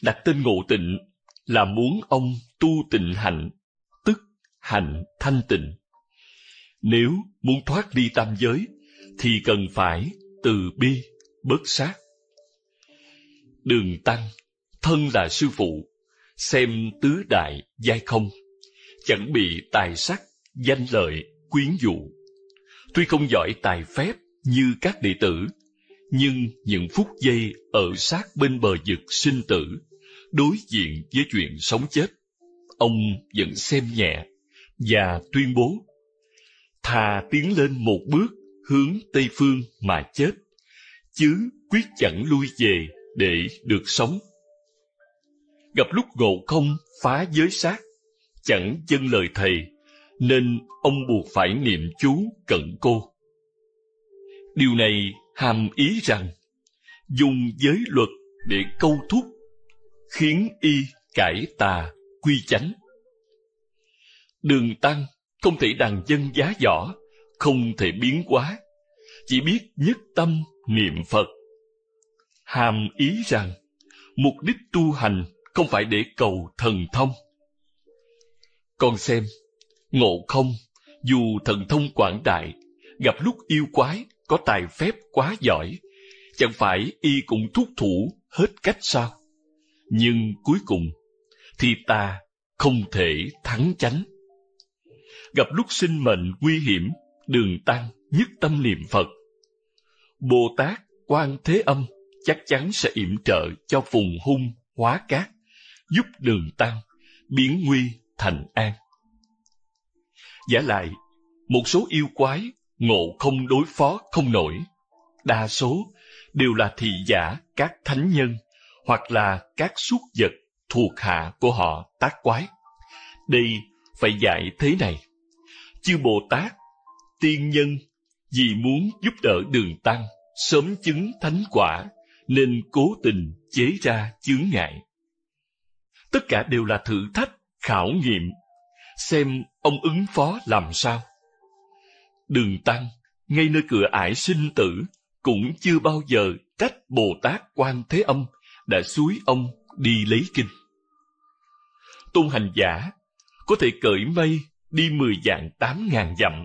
Đặt tên Ngộ Tịnh là muốn ông tu tịnh hạnh, hạnh thanh tịnh. Nếu muốn thoát đi tam giới, thì cần phải từ bi, bớt sát. Đường Tăng, thân là sư phụ, xem tứ đại giai không, chẳng bị tài sắc, danh lợi, quyến dụ. Tuy không giỏi tài phép như các đệ tử, nhưng những phút giây ở sát bên bờ vực sinh tử, đối diện với chuyện sống chết, ông vẫn xem nhẹ và tuyên bố thà tiến lên một bước hướng Tây Phương mà chết, chứ quyết chẳng lui về để được sống. Gặp lúc ngộ không phá giới xác, chẳng chân lời thầy, nên ông buộc phải niệm chú cận cô. Điều này hàm ý rằng dùng giới luật để câu thúc, khiến y cải tà quy chánh. Đường tăng không thể đàn dân giá võ, không thể biến quá, chỉ biết nhất tâm niệm Phật. Hàm ý rằng, mục đích tu hành không phải để cầu thần thông. Con xem, ngộ không, dù thần thông quảng đại, gặp lúc yêu quái, có tài phép quá giỏi, chẳng phải y cũng thúc thủ hết cách sao? Nhưng cuối cùng, thì ta không thể thắng chánh. Gặp lúc sinh mệnh nguy hiểm, đường tăng nhất tâm niệm Phật. Bồ Tát Quan Thế Âm chắc chắn sẽ yểm trợ cho phùng hung hóa cát, giúp đường tăng biến nguy thành an. Giả lại, một số yêu quái ngộ không đối phó không nổi. Đa số đều là thị giả các thánh nhân hoặc là các xuất vật thuộc hạ của họ tác quái. Đây phải dạy thế này. Chư Bồ Tát, tiên nhân vì muốn giúp đỡ đường tăng sớm chứng thánh quả nên cố tình chế ra chướng ngại. Tất cả đều là thử thách, khảo nghiệm, xem ông ứng phó làm sao. Đường Tăng, ngay nơi cửa ải sinh tử, cũng chưa bao giờ trách Bồ Tát Quan Thế Âm đã suối ông đi lấy kinh. Tôn hành giả có thể cởi mây đi mười dạng tám ngàn dặm,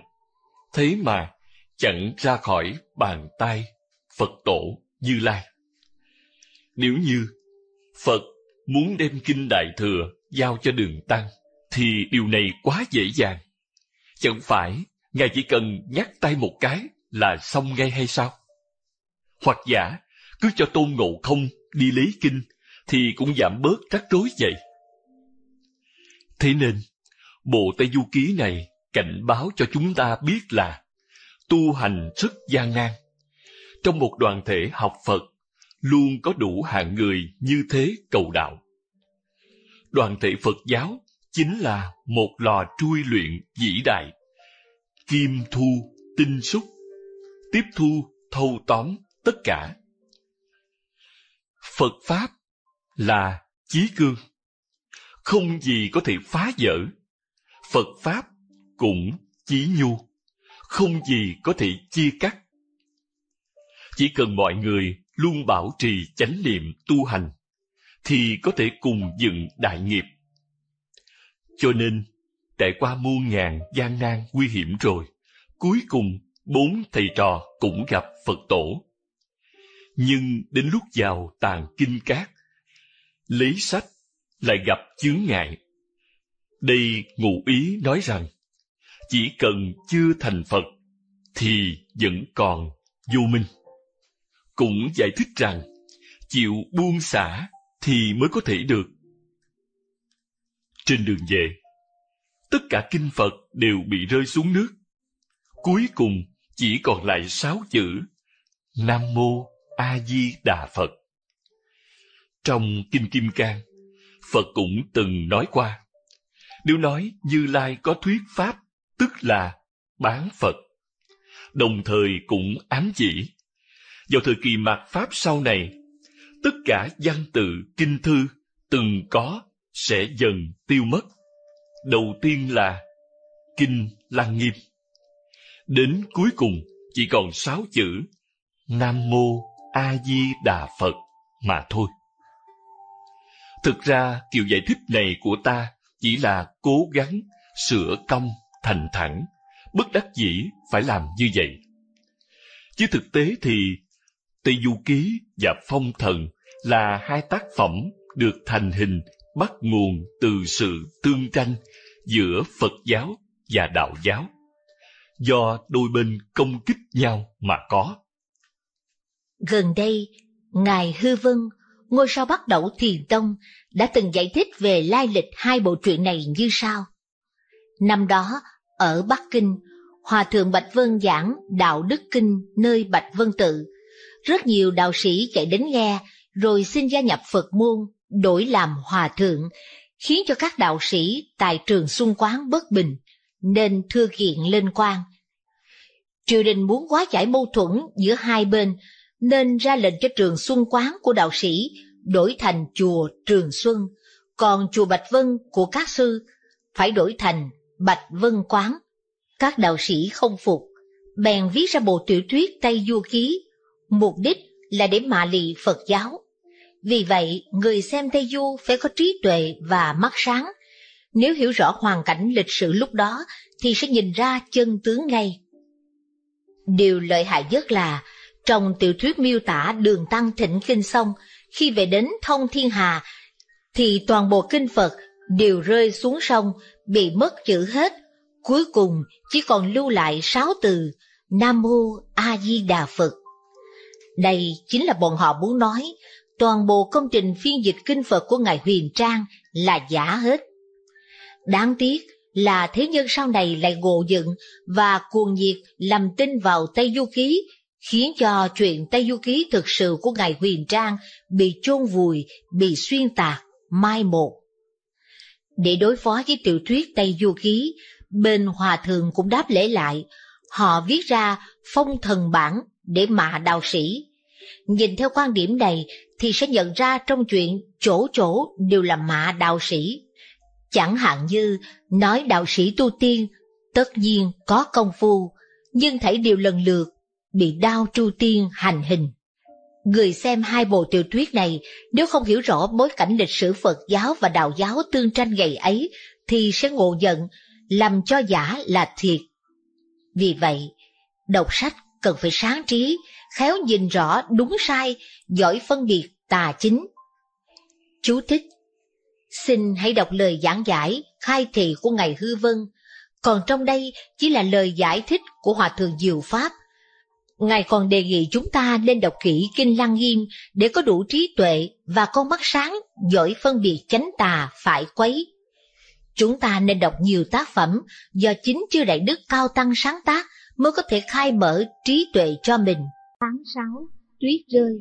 thế mà chẳng ra khỏi bàn tay Phật tổ Như Lai. Nếu như Phật muốn đem kinh Đại Thừa giao cho đường Tăng, thì điều này quá dễ dàng. Chẳng phải Ngài chỉ cần nhắc tay một cái là xong ngay hay sao? Hoặc giả, cứ cho tôn ngộ không đi lấy kinh thì cũng giảm bớt rắc rối vậy. Thế nên, bộ Tây Du Ký này cảnh báo cho chúng ta biết là tu hành rất gian nan. Trong một đoàn thể học Phật, luôn có đủ hạng người như thế cầu đạo. Đoàn thể Phật giáo chính là một lò trui luyện vĩ đại kim thu, tinh xúc, tiếp thu, thâu tóm tất cả. Phật Pháp là chí cương, không gì có thể phá vỡ. Phật Pháp cũng chí nhu, không gì có thể chia cắt. Chỉ cần mọi người luôn bảo trì chánh niệm tu hành, thì có thể cùng dựng đại nghiệp. Cho nên, trải qua muôn ngàn gian nan nguy hiểm rồi, cuối cùng bốn thầy trò cũng gặp Phật tổ. Nhưng đến lúc vào tàng kinh cát, lấy sách lại gặp chướng ngại. Đây ngụ ý nói rằng, chỉ cần chưa thành Phật thì vẫn còn vô minh. Cũng giải thích rằng, chịu buông xả thì mới có thể được. Trên đường về, tất cả kinh Phật đều bị rơi xuống nước. Cuối cùng chỉ còn lại sáu chữ Nam Mô A Di Đà Phật. Trong Kinh Kim Cang, Phật cũng từng nói qua, nếu nói Như Lai có thuyết Pháp, tức là bán Phật. Đồng thời cũng ám chỉ, vào thời kỳ mạt Pháp sau này, tất cả văn tự, kinh thư từng có sẽ dần tiêu mất đầu tiên là Kinh Lăng Nghiêm. Đến cuối cùng chỉ còn sáu chữ Nam Mô A Di Đà Phật mà thôi. Thực ra kiểu giải thích này của ta chỉ là cố gắng sửa công thành thẳng, bất đắc dĩ phải làm như vậy. Chứ thực tế thì Tây Du Ký và Phong Thần là hai tác phẩm được thành hình bắt nguồn từ sự tương tranh giữa Phật giáo và Đạo giáo, do đôi bên công kích nhau mà có. Gần đây, Ngài Hư Vân, ngôi sao bắt đầu thiền tông, đã từng giải thích về lai lịch hai bộ truyện này như sau. Năm đó, ở Bắc Kinh, Hòa Thượng Bạch Vân giảng Đạo Đức Kinh nơi Bạch Vân Tự. Rất nhiều đạo sĩ chạy đến nghe, rồi xin gia nhập Phật môn, đổi làm Hòa Thượng, khiến cho các đạo sĩ tại trường xung quán bất bình, nên thưa kiện lên quan. Triều đình muốn quá giải mâu thuẫn giữa hai bên, nên ra lệnh cho trường xuân quán của đạo sĩ đổi thành chùa Trường Xuân, còn chùa Bạch Vân của các sư phải đổi thành Bạch Vân Quán. Các đạo sĩ không phục, bèn viết ra bộ tiểu thuyết Tây Du Ký, mục đích là để mạ lị Phật giáo. Vì vậy, người xem Tây Du phải có trí tuệ và mắt sáng. Nếu hiểu rõ hoàn cảnh lịch sử lúc đó thì sẽ nhìn ra chân tướng ngay. Điều lợi hại nhất là trong tiểu thuyết miêu tả đường tăng thịnh kinh xong, khi về đến thông thiên hà, thì toàn bộ kinh Phật đều rơi xuống sông, bị mất chữ hết. Cuối cùng chỉ còn lưu lại sáu từ Nam Mô A Di Đà Phật. Đây chính là bọn họ muốn nói, toàn bộ công trình phiên dịch kinh Phật của Ngài Huyền Trang là giả hết. Đáng tiếc là thế nhân sau này lại ngộ dựng và cuồng nhiệt làm tin vào Tây Du Ký, khiến cho chuyện Tây Du Ký thực sự của Ngài Huyền Trang bị chôn vùi, bị xuyên tạc, mai một. Để đối phó với tiểu thuyết Tây Du Ký, bên Hòa Thượng cũng đáp lễ lại, họ viết ra phong thần bản để mạ đạo sĩ. Nhìn theo quan điểm này thì sẽ nhận ra trong chuyện chỗ chỗ đều là mạ đạo sĩ. Chẳng hạn như nói đạo sĩ tu tiên, tất nhiên có công phu, nhưng thảy đều lần lượt bị đao tru tiên hành hình. Người xem hai bộ tiểu thuyết này nếu không hiểu rõ bối cảnh lịch sử Phật giáo và đạo giáo tương tranh ngày ấy thì sẽ ngộ nhận làm cho giả là thiệt. Vì vậy, đọc sách cần phải sáng trí, khéo nhìn rõ đúng sai, giỏi phân biệt tà chính. Chú thích Xin hãy đọc lời giảng giải, khai thị của Ngài Hư Vân, còn trong đây chỉ là lời giải thích của Hòa Thượng Diệu Pháp. Ngài còn đề nghị chúng ta nên đọc kỹ Kinh Lăng Nghiêm để có đủ trí tuệ và con mắt sáng, giỏi phân biệt chánh tà, phải quấy. Chúng ta nên đọc nhiều tác phẩm do chính chư Đại Đức Cao Tăng sáng tác mới có thể khai mở trí tuệ cho mình. Tháng 6. Tuyết rơi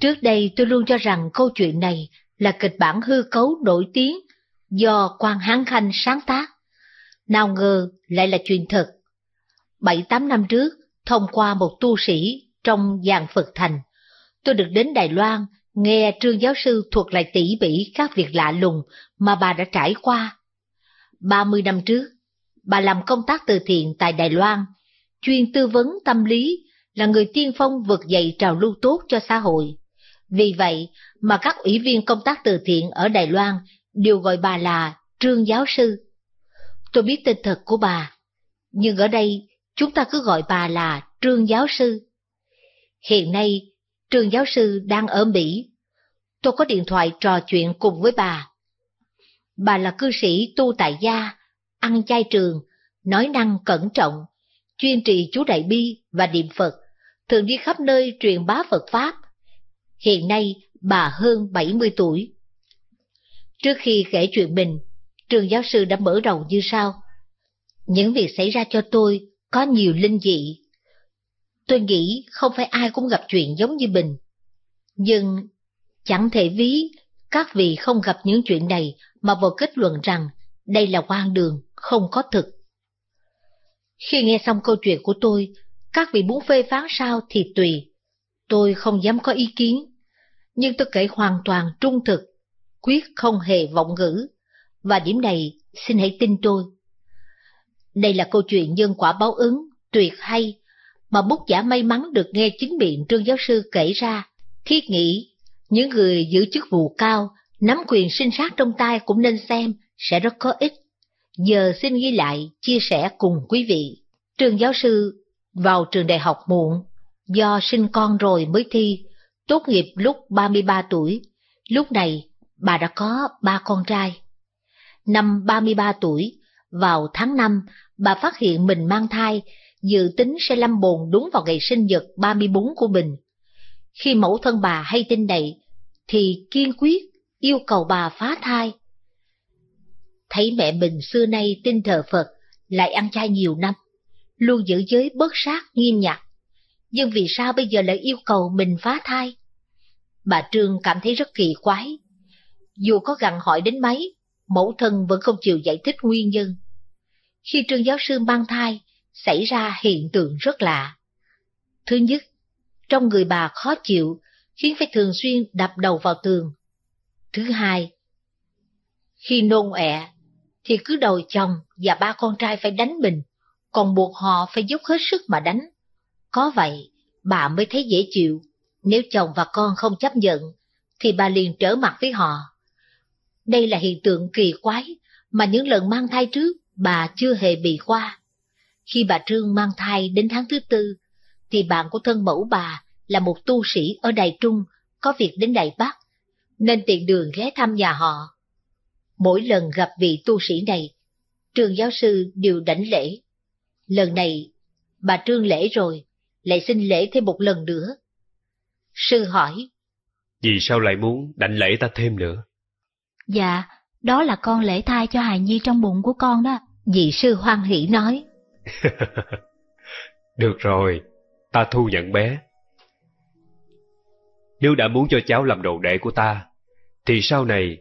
Trước đây tôi luôn cho rằng câu chuyện này là kịch bản hư cấu nổi tiếng do Quan Hán Khanh sáng tác. Nào ngờ lại là chuyện thật. Bảy tám năm trước, thông qua một tu sĩ trong dàn Phật Thành, tôi được đến Đài Loan nghe trương giáo sư thuật lại tỉ mỉ các việc lạ lùng mà bà đã trải qua. Ba mươi năm trước, bà làm công tác từ thiện tại Đài Loan, chuyên tư vấn tâm lý, là người tiên phong vực dậy trào lưu tốt cho xã hội. Vì vậy mà các ủy viên công tác từ thiện ở Đài Loan đều gọi bà là Trương Giáo Sư. Tôi biết tên thật của bà, nhưng ở đây chúng ta cứ gọi bà là Trương Giáo Sư. Hiện nay, Trương Giáo Sư đang ở Mỹ. Tôi có điện thoại trò chuyện cùng với bà. Bà là cư sĩ tu tại gia, ăn chay trường, nói năng cẩn trọng, chuyên trì chú Đại Bi và niệm Phật, thường đi khắp nơi truyền bá Phật Pháp. Hiện nay, bà hơn 70 tuổi. Trước khi kể chuyện mình, trường giáo sư đã mở đầu như sau. Những việc xảy ra cho tôi có nhiều linh dị. Tôi nghĩ không phải ai cũng gặp chuyện giống như bình, Nhưng chẳng thể ví các vị không gặp những chuyện này mà vào kết luận rằng đây là quan đường, không có thực. Khi nghe xong câu chuyện của tôi, các vị muốn phê phán sao thì tùy. Tôi không dám có ý kiến nhưng tôi kể hoàn toàn trung thực, quyết không hề vọng ngữ, và điểm này xin hãy tin tôi. Đây là câu chuyện nhân quả báo ứng, tuyệt hay, mà bút giả may mắn được nghe chính miệng trương giáo sư kể ra. Thiết nghĩ, những người giữ chức vụ cao, nắm quyền sinh sát trong tay cũng nên xem, sẽ rất có ích. Giờ xin ghi lại, chia sẻ cùng quý vị. Trương giáo sư vào trường đại học muộn, do sinh con rồi mới thi, Tốt nghiệp lúc 33 tuổi, lúc này bà đã có ba con trai. Năm 33 tuổi, vào tháng 5, bà phát hiện mình mang thai, dự tính sẽ lâm bồn đúng vào ngày sinh nhật 34 của mình. Khi mẫu thân bà hay tin này, thì kiên quyết yêu cầu bà phá thai. Thấy mẹ mình xưa nay tin thờ Phật, lại ăn chay nhiều năm, luôn giữ giới bớt sát nghiêm nhặt. Nhưng vì sao bây giờ lại yêu cầu mình phá thai? Bà Trương cảm thấy rất kỳ quái. Dù có gặng hỏi đến mấy, mẫu thân vẫn không chịu giải thích nguyên nhân. Khi Trương giáo sư mang thai, xảy ra hiện tượng rất lạ. Thứ nhất, trong người bà khó chịu, khiến phải thường xuyên đập đầu vào tường. Thứ hai, khi nôn ẹ, thì cứ đòi chồng và ba con trai phải đánh mình, còn buộc họ phải dốc hết sức mà đánh. Có vậy, bà mới thấy dễ chịu. Nếu chồng và con không chấp nhận, thì bà liền trở mặt với họ. Đây là hiện tượng kỳ quái mà những lần mang thai trước bà chưa hề bị qua. Khi bà Trương mang thai đến tháng thứ tư, thì bạn của thân mẫu bà là một tu sĩ ở Đài Trung có việc đến Đài Bắc, nên tiện đường ghé thăm nhà họ. Mỗi lần gặp vị tu sĩ này, trường giáo sư đều đảnh lễ. Lần này, bà Trương lễ rồi, lại xin lễ thêm một lần nữa. Sư hỏi, Vì sao lại muốn đảnh lễ ta thêm nữa? Dạ, đó là con lễ thai cho hài nhi trong bụng của con đó. Vị sư hoan hỷ nói, Được rồi, ta thu nhận bé. Nếu đã muốn cho cháu làm đồ đệ của ta, thì sau này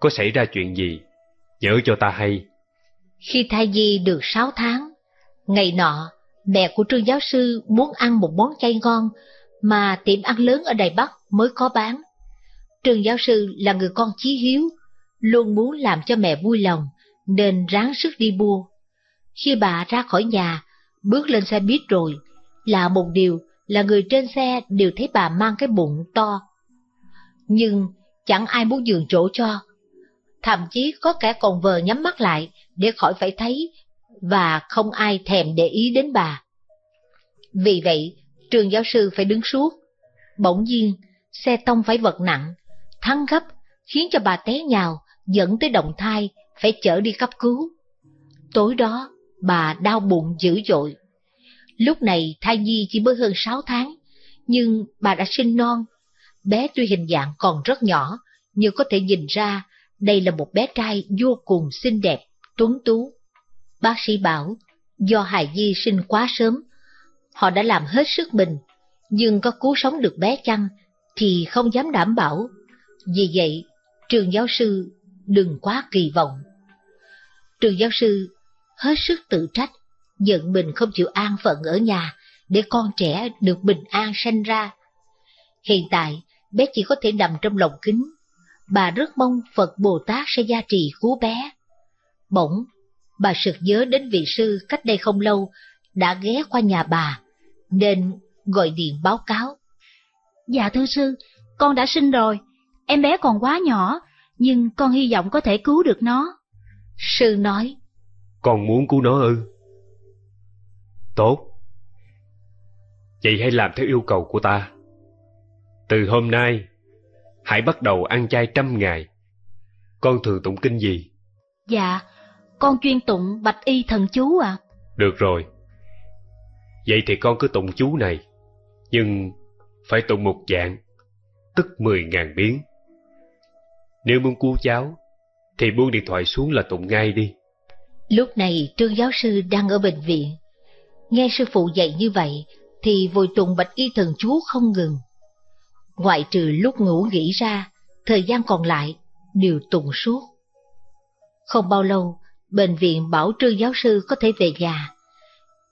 có xảy ra chuyện gì, nhớ cho ta hay. Khi thai nhi được 6 tháng, ngày nọ, mẹ của trương giáo sư muốn ăn một món chay ngon mà tiệm ăn lớn ở Đài Bắc mới có bán. Trương giáo sư là người con chí hiếu, luôn muốn làm cho mẹ vui lòng, nên ráng sức đi mua. Khi bà ra khỏi nhà, bước lên xe buýt rồi, là một điều là người trên xe đều thấy bà mang cái bụng to. Nhưng chẳng ai muốn nhường chỗ cho. Thậm chí có kẻ còn vờ nhắm mắt lại để khỏi phải thấy và không ai thèm để ý đến bà. Vì vậy, trường giáo sư phải đứng suốt. Bỗng nhiên, xe tông phải vật nặng, thắng gấp, khiến cho bà té nhào, dẫn tới động thai, phải chở đi cấp cứu. Tối đó, bà đau bụng dữ dội. Lúc này thai nhi chỉ mới hơn 6 tháng, nhưng bà đã sinh non. Bé tuy hình dạng còn rất nhỏ, nhưng có thể nhìn ra đây là một bé trai vô cùng xinh đẹp, tuấn tú. Bác sĩ bảo, do hài nhi sinh quá sớm, họ đã làm hết sức mình, nhưng có cứu sống được bé chăng thì không dám đảm bảo. Vì vậy, trường giáo sư đừng quá kỳ vọng. Trường giáo sư hết sức tự trách, giận mình không chịu an phận ở nhà để con trẻ được bình an sanh ra. Hiện tại, bé chỉ có thể nằm trong lòng kính. Bà rất mong Phật Bồ Tát sẽ gia trì cứu bé. Bỗng, bà sực nhớ đến vị sư cách đây không lâu đã ghé qua nhà bà, nên gọi điện báo cáo. Dạ thưa sư, con đã sinh rồi, em bé còn quá nhỏ, nhưng con hy vọng có thể cứu được nó. Sư nói, Con muốn cứu nó ư? Tốt. Vậy hãy làm theo yêu cầu của ta. Từ hôm nay, hãy bắt đầu ăn chay trăm ngày. Con thường tụng kinh gì? Dạ, con chuyên tụng bạch y thần chú à. Được rồi. Vậy thì con cứ tụng chú này, nhưng phải tụng một dạng, tức mười ngàn biến. Nếu muốn cứu cháu, thì buông điện thoại xuống là tụng ngay đi. lúc này trương giáo sư đang ở bệnh viện. Nghe sư phụ dạy như vậy, thì vội tụng bạch y thần chú không ngừng. Ngoại trừ lúc ngủ nghỉ ra, thời gian còn lại đều tụng suốt. Không bao lâu, bệnh viện bảo trương giáo sư có thể về nhà.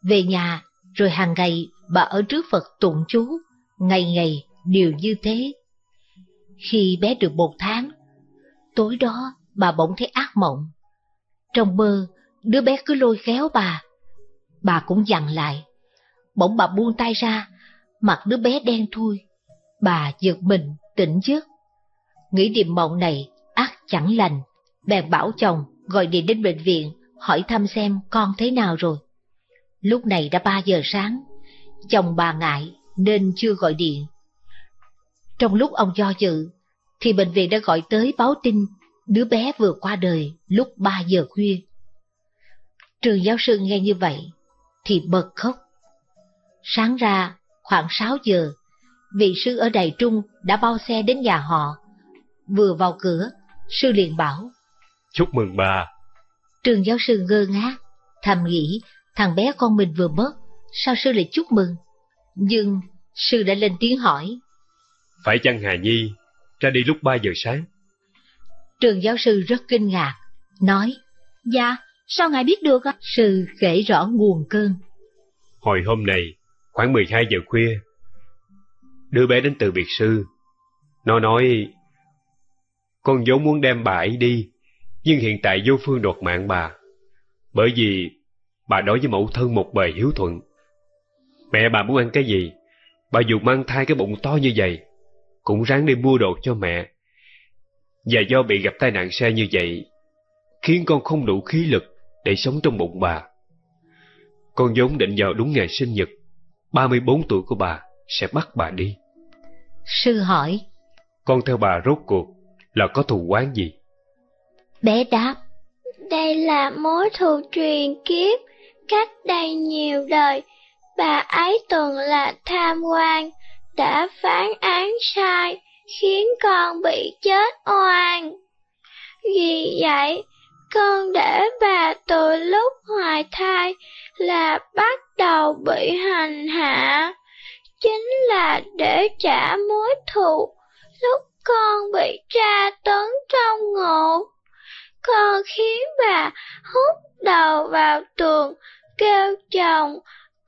Về nhà, rồi hàng ngày bà ở trước Phật tụng chú, ngày ngày đều như thế. Khi bé được một tháng, tối đó bà bỗng thấy ác mộng. Trong mơ, đứa bé cứ lôi kéo bà. Bà cũng dằn lại. Bỗng bà buông tay ra, mặt đứa bé đen thui. Bà giật mình, tỉnh giấc. Nghĩ điềm mộng này ác chẳng lành, bèn bảo chồng gọi điện đến bệnh viện hỏi thăm xem con thế nào rồi. Lúc này đã 3 giờ sáng, chồng bà ngại nên chưa gọi điện. Trong lúc ông do dự, thì bệnh viện đã gọi tới báo tin đứa bé vừa qua đời lúc 3 giờ khuya. Trường giáo sư nghe như vậy, thì bật khóc. Sáng ra, khoảng 6 giờ, vị sư ở Đài Trung đã bao xe đến nhà họ. Vừa vào cửa, sư liền bảo. Chúc mừng bà. Trường giáo sư ngơ ngác, thầm nghĩ thằng bé con mình vừa mất, sao sư lại chúc mừng? Nhưng sư đã lên tiếng hỏi. Phải chăng Hà Nhi ra đi lúc 3 giờ sáng? Trường giáo sư rất kinh ngạc, nói. Dạ, sao ngài biết được ạ? Sư kể rõ nguồn cơn. Hồi hôm nay, khoảng 12 giờ khuya, đứa bé đến từ biệt sư. Nó nói, con vốn muốn đem bà ấy đi, nhưng hiện tại vô phương đoạt mạng bà. Bởi vì bà đối với mẫu thân một bề hiếu thuận. Mẹ bà muốn ăn cái gì, bà dù mang thai cái bụng to như vậy, cũng ráng đi mua đồ cho mẹ. Và do bị gặp tai nạn xe như vậy, khiến con không đủ khí lực để sống trong bụng bà. Con vốn định vào đúng ngày sinh nhật, 34 tuổi của bà sẽ bắt bà đi. Sư hỏi, Con theo bà rốt cuộc là có thù oán gì? bé đáp, Đây là mối thù truyền kiếp, cách đây nhiều đời, bà ấy từng là tham quan, đã phán án sai, khiến con bị chết oan. Vì vậy, con để bà từ lúc hoài thai là bắt đầu bị hành hạ, chính là để trả mối thù lúc con bị tra tấn trong ngục. Con khiến bà hút đầu vào tường, kêu chồng,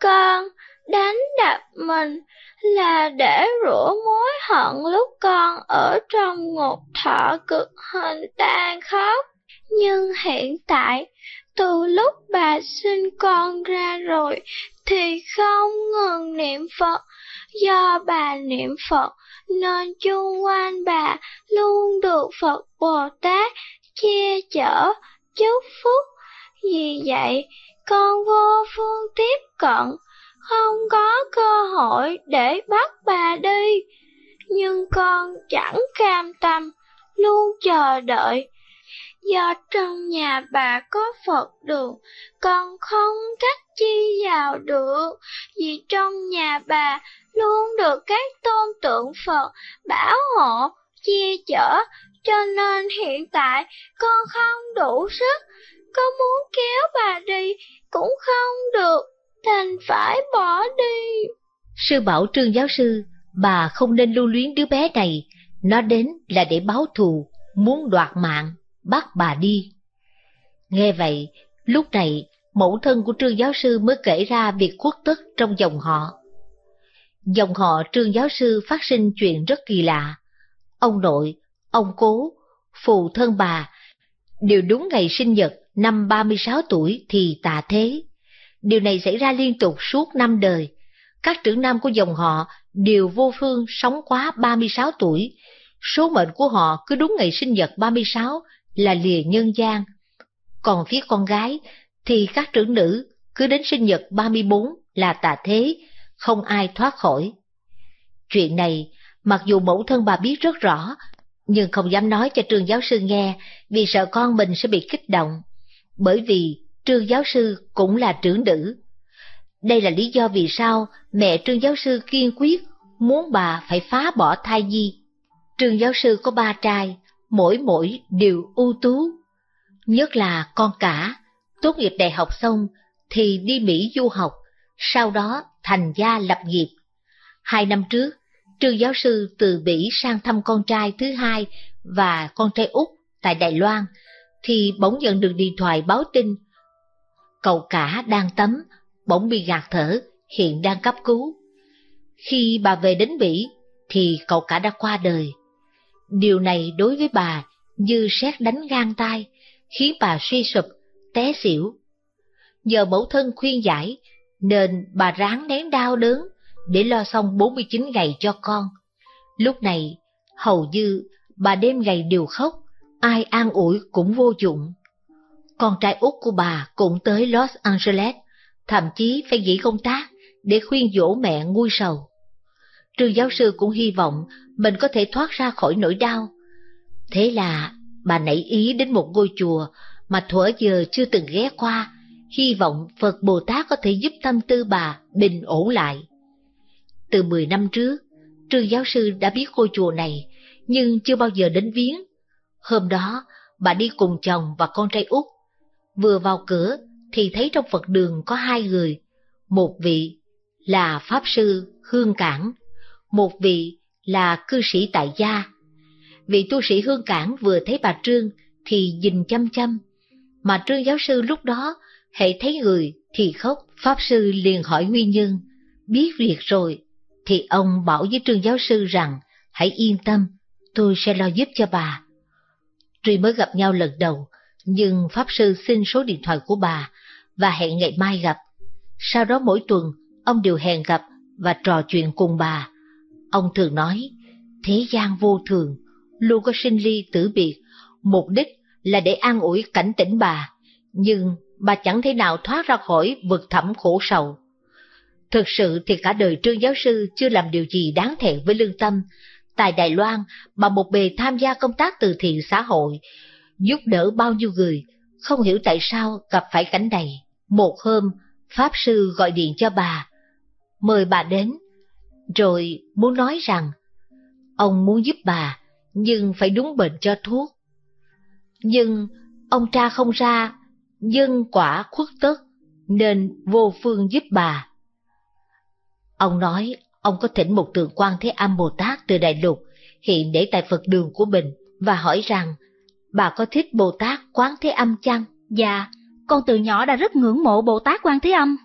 con, đánh đập mình, là để rửa mối hận lúc con ở trong ngục thọ cực hình tan khóc. Nhưng hiện tại, từ lúc bà sinh con ra rồi, thì không ngừng niệm Phật. Do bà niệm Phật, nên chung quanh bà luôn được Phật Bồ Tát che chở, chúc phúc. Vì vậy, con vô phương tiếp cận, không có cơ hội để bắt bà đi. Nhưng con chẳng cam tâm, luôn chờ đợi. Do trong nhà bà có Phật đường, con không cách chi vào được, vì trong nhà bà luôn được các tôn tượng Phật bảo hộ, che chở, cho nên hiện tại con không đủ sức, có muốn kéo bà đi cũng không được, thành phải bỏ đi. Sư bảo trương giáo sư, bà không nên lưu luyến đứa bé này, nó đến là để báo thù, muốn đoạt mạng, bắt bà đi. Nghe vậy, lúc này mẫu thân của trương giáo sư mới kể ra việc khuất tức trong dòng họ. Dòng họ trương giáo sư phát sinh chuyện rất kỳ lạ. Ông nội, ông cố, phụ thân bà đều đúng ngày sinh nhật năm 36 tuổi thì tà thế. Điều này xảy ra liên tục suốt năm đời. Các trưởng nam của dòng họ đều vô phương sống quá 36 tuổi. Số mệnh của họ cứ đúng ngày sinh nhật 36 là lìa nhân gian. Còn phía con gái thì các trưởng nữ cứ đến sinh nhật 34 là tà thế, không ai thoát khỏi. Chuyện này, mặc dù mẫu thân bà biết rất rõ, nhưng không dám nói cho trường giáo sư nghe vì sợ con mình sẽ bị kích động. Bởi vì trương giáo sư cũng là trưởng nữ. Đây là lý do vì sao mẹ trương giáo sư kiên quyết muốn bà phải phá bỏ thai nhi. Trương giáo sư có ba trai, mỗi mỗi đều ưu tú. Nhất là con cả, tốt nghiệp đại học xong thì đi Mỹ du học, sau đó thành gia lập nghiệp. Hai năm trước, trương giáo sư từ mỹ sang thăm con trai thứ hai và con trai út tại Đài Loan, thì bỗng nhận được điện thoại báo tin. Cậu cả đang tắm, bỗng bị gạt thở, hiện đang cấp cứu. Khi bà về đến Bỉ, thì cậu cả đã qua đời. Điều này đối với bà như sét đánh gan tai, khiến bà suy sụp, té xỉu. Nhờ mẫu thân khuyên giải, nên bà ráng nén đau đớn để lo xong 49 ngày cho con. Lúc này, hầu như bà đêm ngày đều khóc, ai an ủi cũng vô dụng. Con trai út của bà cũng tới Los Angeles, thậm chí phải nghỉ công tác để khuyên dỗ mẹ nguôi sầu. Trương giáo sư cũng hy vọng mình có thể thoát ra khỏi nỗi đau. Thế là bà nảy ý đến một ngôi chùa mà thuở giờ chưa từng ghé qua, hy vọng Phật Bồ Tát có thể giúp tâm tư bà bình ổn lại. Từ 10 năm trước, Trương giáo sư đã biết ngôi chùa này, nhưng chưa bao giờ đến viếng. Hôm đó, bà đi cùng chồng và con trai út. Vừa vào cửa thì thấy trong Phật đường có hai người, một vị là Pháp Sư Hương Cảng, một vị là cư sĩ tại gia. Vị tu sĩ Hương Cảng vừa thấy bà Trương thì nhìn chăm chăm, mà Trương giáo sư lúc đó hãy thấy người thì khóc, Pháp Sư liền hỏi nguyên nhân, biết việc rồi, thì ông bảo với Trương giáo sư rằng hãy yên tâm, tôi sẽ lo giúp cho bà. Tuy mới gặp nhau lần đầu, nhưng Pháp Sư xin số điện thoại của bà và hẹn ngày mai gặp. Sau đó mỗi tuần, ông đều hẹn gặp và trò chuyện cùng bà. Ông thường nói, thế gian vô thường, luôn có sinh ly tử biệt, mục đích là để an ủi cảnh tỉnh bà, nhưng bà chẳng thể nào thoát ra khỏi vực thẳm khổ sầu. Thực sự thì cả đời trương giáo sư chưa làm điều gì đáng thẹn với lương tâm. Tại Đài Loan, bà một bề tham gia công tác từ thiện xã hội, giúp đỡ bao nhiêu người, không hiểu tại sao gặp phải cảnh này. Một hôm, Pháp Sư gọi điện cho bà, mời bà đến, rồi muốn nói rằng ông muốn giúp bà, nhưng phải đúng bệnh cho thuốc. Nhưng ông tra không ra, nhân quả khuất tất, nên vô phương giúp bà. Ông nói ông có thỉnh một tượng quan Thế Âm Bồ Tát từ Đại Lục hiện để tại Phật đường của mình và hỏi rằng bà có thích Bồ Tát Quán Thế Âm chăng? Dạ, con từ nhỏ đã rất ngưỡng mộ Bồ Tát Quan Thế Âm.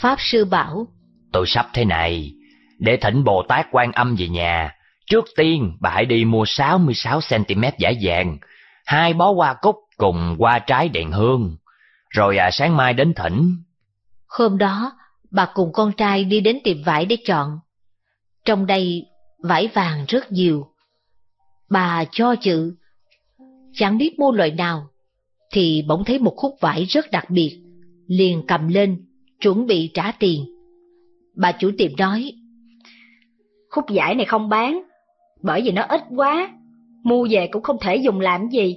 Pháp Sư bảo, Tôi sắp thế này, để thỉnh Bồ Tát Quan Âm về nhà, trước tiên bà hãy đi mua 66cm giả vàng, hai bó hoa cúc cùng hoa trái đèn hương, rồi à, sáng mai đến thỉnh. Hôm đó, bà cùng con trai đi đến tiệm vải để chọn. Trong đây, vải vàng rất nhiều. Bà cho chữ, chẳng biết mua loại nào, thì bỗng thấy một khúc vải rất đặc biệt, liền cầm lên, chuẩn bị trả tiền. Bà chủ tiệm nói, Khúc vải này không bán, bởi vì nó ít quá, mua về cũng không thể dùng làm gì.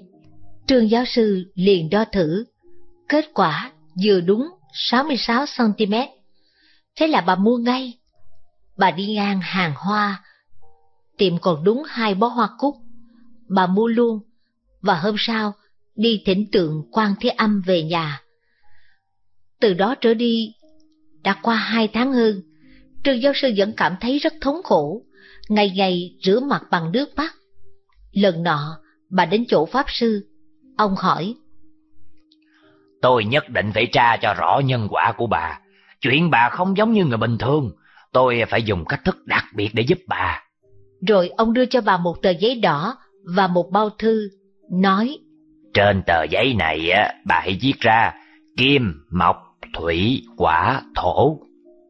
Trương giáo sư liền đo thử, kết quả vừa đúng 66cm. Thế là bà mua ngay. Bà đi ngang hàng hoa, tiệm còn đúng hai bó hoa cúc. Bà mua luôn, và hôm sau đi thỉnh tượng quan thế âm về nhà. Từ đó trở đi, đã qua hai tháng hơn, Trương giáo sư vẫn cảm thấy rất thống khổ, ngày ngày rửa mặt bằng nước mắt. Lần nọ, bà đến chỗ Pháp Sư, ông hỏi. Tôi nhất định phải tra cho rõ nhân quả của bà. Chuyện bà không giống như người bình thường, tôi phải dùng cách thức đặc biệt để giúp bà. Rồi ông đưa cho bà một tờ giấy đỏ và một bao thư, nói Trên tờ giấy này bà hãy viết ra kim, mộc, thủy, quả, thổ.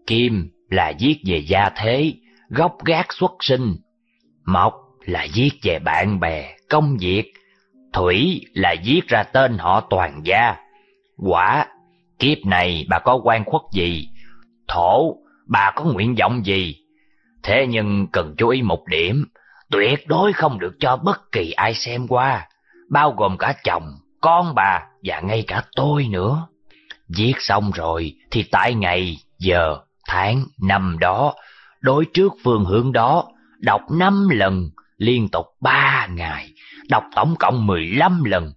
Kim là viết về gia thế, gốc gác xuất sinh. Mộc là viết về bạn bè, công việc. Thủy là viết ra tên họ toàn gia. Quả, kiếp này bà có quan khuất gì? Thổ, bà có nguyện vọng gì? Thế nhưng cần chú ý một điểm, tuyệt đối không được cho bất kỳ ai xem qua, bao gồm cả chồng, con bà và ngay cả tôi nữa. Viết xong rồi thì tại ngày, giờ, tháng, năm đó, đối trước phương hướng đó, đọc năm lần, liên tục ba ngày, đọc tổng cộng mười lăm lần.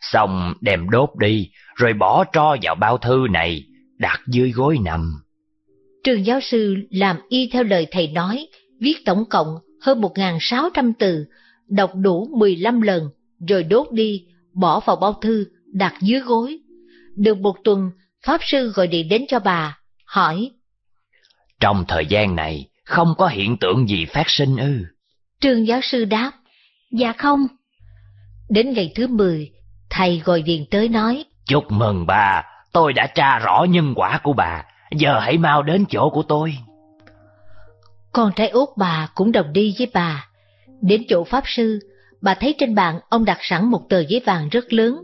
Xong đem đốt đi, rồi bỏ tro vào bao thư này, đặt dưới gối nằm. Trường giáo sư làm y theo lời thầy nói, viết tổng cộng hơn 1.600 từ, đọc đủ 15 lần, rồi đốt đi, bỏ vào bao thư, đặt dưới gối. Được một tuần, Pháp Sư gọi điện đến cho bà, hỏi. Trong thời gian này, không có hiện tượng gì phát sinh ư? Trương giáo sư đáp, dạ không. Đến ngày thứ 10, thầy gọi điện tới nói. Chúc mừng bà, tôi đã tra rõ nhân quả của bà, giờ hãy mau đến chỗ của tôi. Con trai út bà cũng đồng đi với bà. Đến chỗ Pháp Sư, bà thấy trên bàn ông đặt sẵn một tờ giấy vàng rất lớn,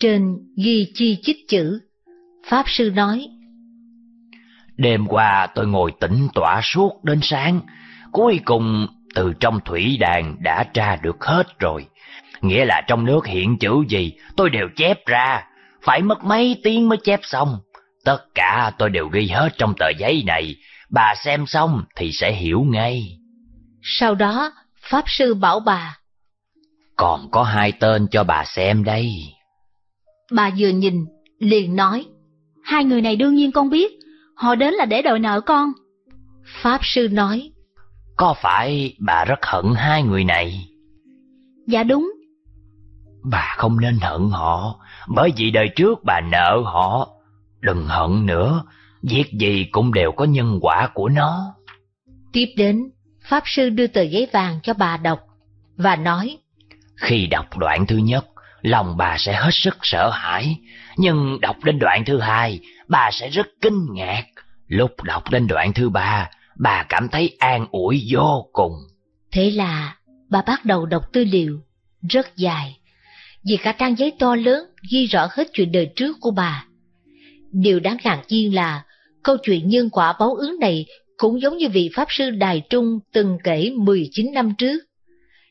trên ghi chi chích chữ. Pháp Sư nói, Đêm qua tôi ngồi tĩnh tọa suốt đến sáng, cuối cùng từ trong thủy đàn đã tra được hết rồi. Nghĩa là trong nước hiện chữ gì tôi đều chép ra, phải mất mấy tiếng mới chép xong. Tất cả tôi đều ghi hết trong tờ giấy này, bà xem xong thì sẽ hiểu ngay. Sau đó, Pháp Sư bảo bà. Còn có hai tên cho bà xem đây. Bà vừa nhìn, liền nói. Hai người này đương nhiên con biết, họ đến là để đòi nợ con. Pháp Sư nói. Có phải bà rất hận hai người này? Dạ đúng. Bà không nên hận họ, bởi vì đời trước bà nợ họ. Đừng hận nữa, việc gì cũng đều có nhân quả của nó. Tiếp đến, Pháp Sư đưa tờ giấy vàng cho bà đọc, và nói khi đọc đoạn thứ nhất, lòng bà sẽ hết sức sợ hãi, nhưng đọc đến đoạn thứ hai, bà sẽ rất kinh ngạc. Lúc đọc đến đoạn thứ ba, bà cảm thấy an ủi vô cùng. Thế là bà bắt đầu đọc tư liệu, rất dài, vì cả trang giấy to lớn ghi rõ hết chuyện đời trước của bà. Điều đáng ngạc nhiên là câu chuyện nhân quả báo ứng này cũng giống như vị Pháp Sư Đài Trung từng kể 19 năm trước.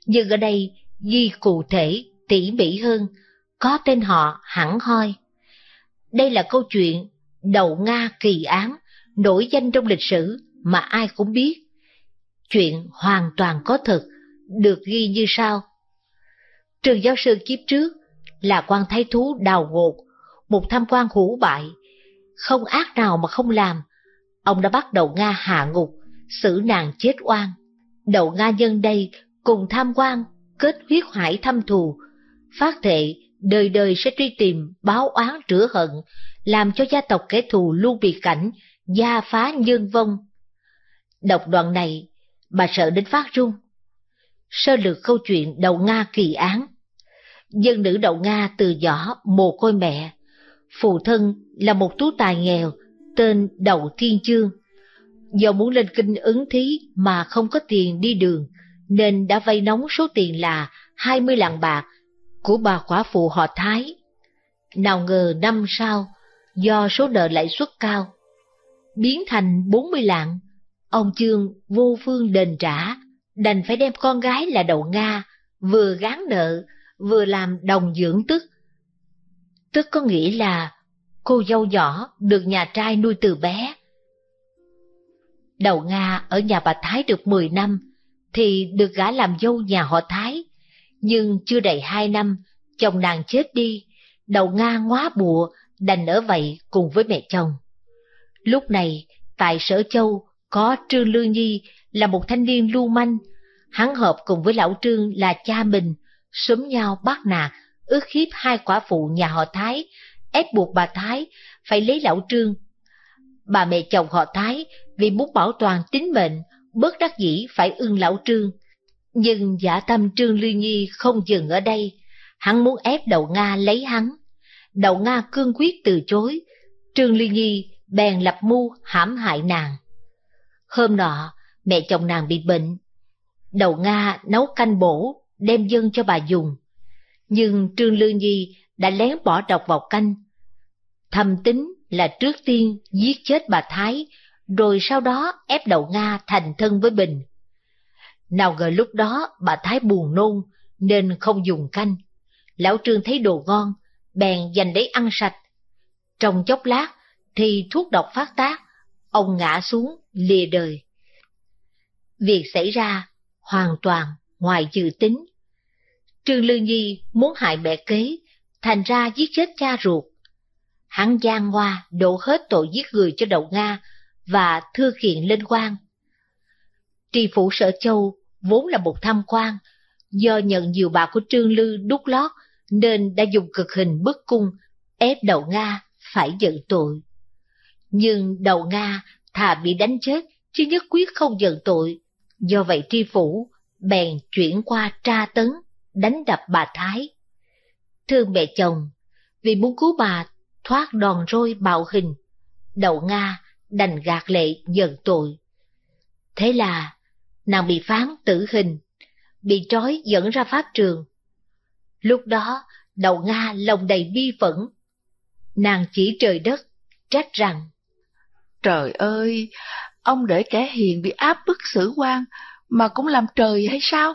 Nhưng ở đây ghi cụ thể, tỉ mỉ hơn, có tên họ hẳn hoi. Đây là câu chuyện đầu Nga kỳ án, nổi danh trong lịch sử mà ai cũng biết. Chuyện hoàn toàn có thật được ghi như sau. Trường giáo sư kiếp trước là quan thái thú đào ngột, một tham quan hủ bại. Không ác nào mà không làm, ông đã bắt đầu Nga hạ ngục, xử nàng chết oan. Đầu Nga nhân đây cùng tham quan, kết huyết hải thâm thù, phát thệ đời đời sẽ truy tìm, báo oán rửa hận, làm cho gia tộc kẻ thù luôn bị cảnh, gia phá nhân vong. Đọc đoạn này, bà sợ đến phát run. Sơ lược câu chuyện đầu Nga kỳ án. Dân nữ đầu Nga từ nhỏ mồ côi mẹ, phụ thân là một tú tài nghèo tên Đậu Thiên Chương. Do muốn lên kinh ứng thí mà không có tiền đi đường, nên đã vay nóng số tiền là 20 lạng bạc của bà quả phụ họ Thái. Nào ngờ năm sau, do số nợ lãi suất cao, biến thành 40 lạng, ông trương vô phương đền trả, đành phải đem con gái là Đậu Nga, vừa gán nợ, vừa làm đồng dưỡng tức. Tức có nghĩa là cô dâu nhỏ được nhà trai nuôi từ bé. Đầu Nga ở nhà bà Thái được 10 năm, thì được gả làm dâu nhà họ Thái. Nhưng chưa đầy hai năm, chồng nàng chết đi, đầu Nga ngóa bùa, đành ở vậy cùng với mẹ chồng. Lúc này, tại Sở Châu, có Trương Lương Nhi là một thanh niên lưu manh, hắn hợp cùng với lão Trương là cha mình, sớm nhau bắt nạt, ước hiếp hai quả phụ nhà họ Thái, ép buộc bà Thái phải lấy lão Trương. Bà mẹ chồng họ Thái vì muốn bảo toàn tính mệnh, bớt đắc dĩ phải ưng lão Trương. Nhưng giả tâm Trương Lưu Nhi không dừng ở đây, hắn muốn ép đầu Nga lấy hắn. Đầu Nga cương quyết từ chối, Trương Lưu Nhi bèn lập mưu hãm hại nàng. Hôm nọ, mẹ chồng nàng bị bệnh. Đầu Nga nấu canh bổ, đem dâng cho bà dùng. Nhưng Trương Lưu Nhi đã lén bỏ độc vào canh. Thầm tính là trước tiên giết chết bà Thái, rồi sau đó ép đầu Nga thành thân với Bình. Nào ngờ lúc đó bà Thái buồn nôn nên không dùng canh. Lão Trương thấy đồ ngon, bèn dành lấy ăn sạch. Trong chốc lát thì thuốc độc phát tác, ông ngã xuống lìa đời. Việc xảy ra hoàn toàn ngoài dự tính. Trương Lương Nhi muốn hại mẹ kế, thành ra giết chết cha ruột. Hắn gian hoa đổ hết tội giết người cho đậu Nga và thư kiện lên quan. Tri phủ Sở Châu vốn là một tham quan, do nhận nhiều bạc của Trương Lư đút lót nên đã dùng cực hình bức cung ép đầu Nga phải nhận tội. Nhưng đầu Nga thà bị đánh chết chứ nhất quyết không nhận tội. Do vậy tri phủ bèn chuyển qua tra tấn, đánh đập bà Thái. Thương mẹ chồng, vì muốn cứu bà thoát đòn roi bạo hình, đầu Nga đành gạt lệ nhận tội. Thế là nàng bị phán tử hình, bị trói dẫn ra pháp trường. Lúc đó, đầu Nga lòng đầy bi phẫn. Nàng chỉ trời đất, trách rằng Trời ơi, ông để kẻ hiền bị áp bức xử quan mà cũng làm trời hay sao?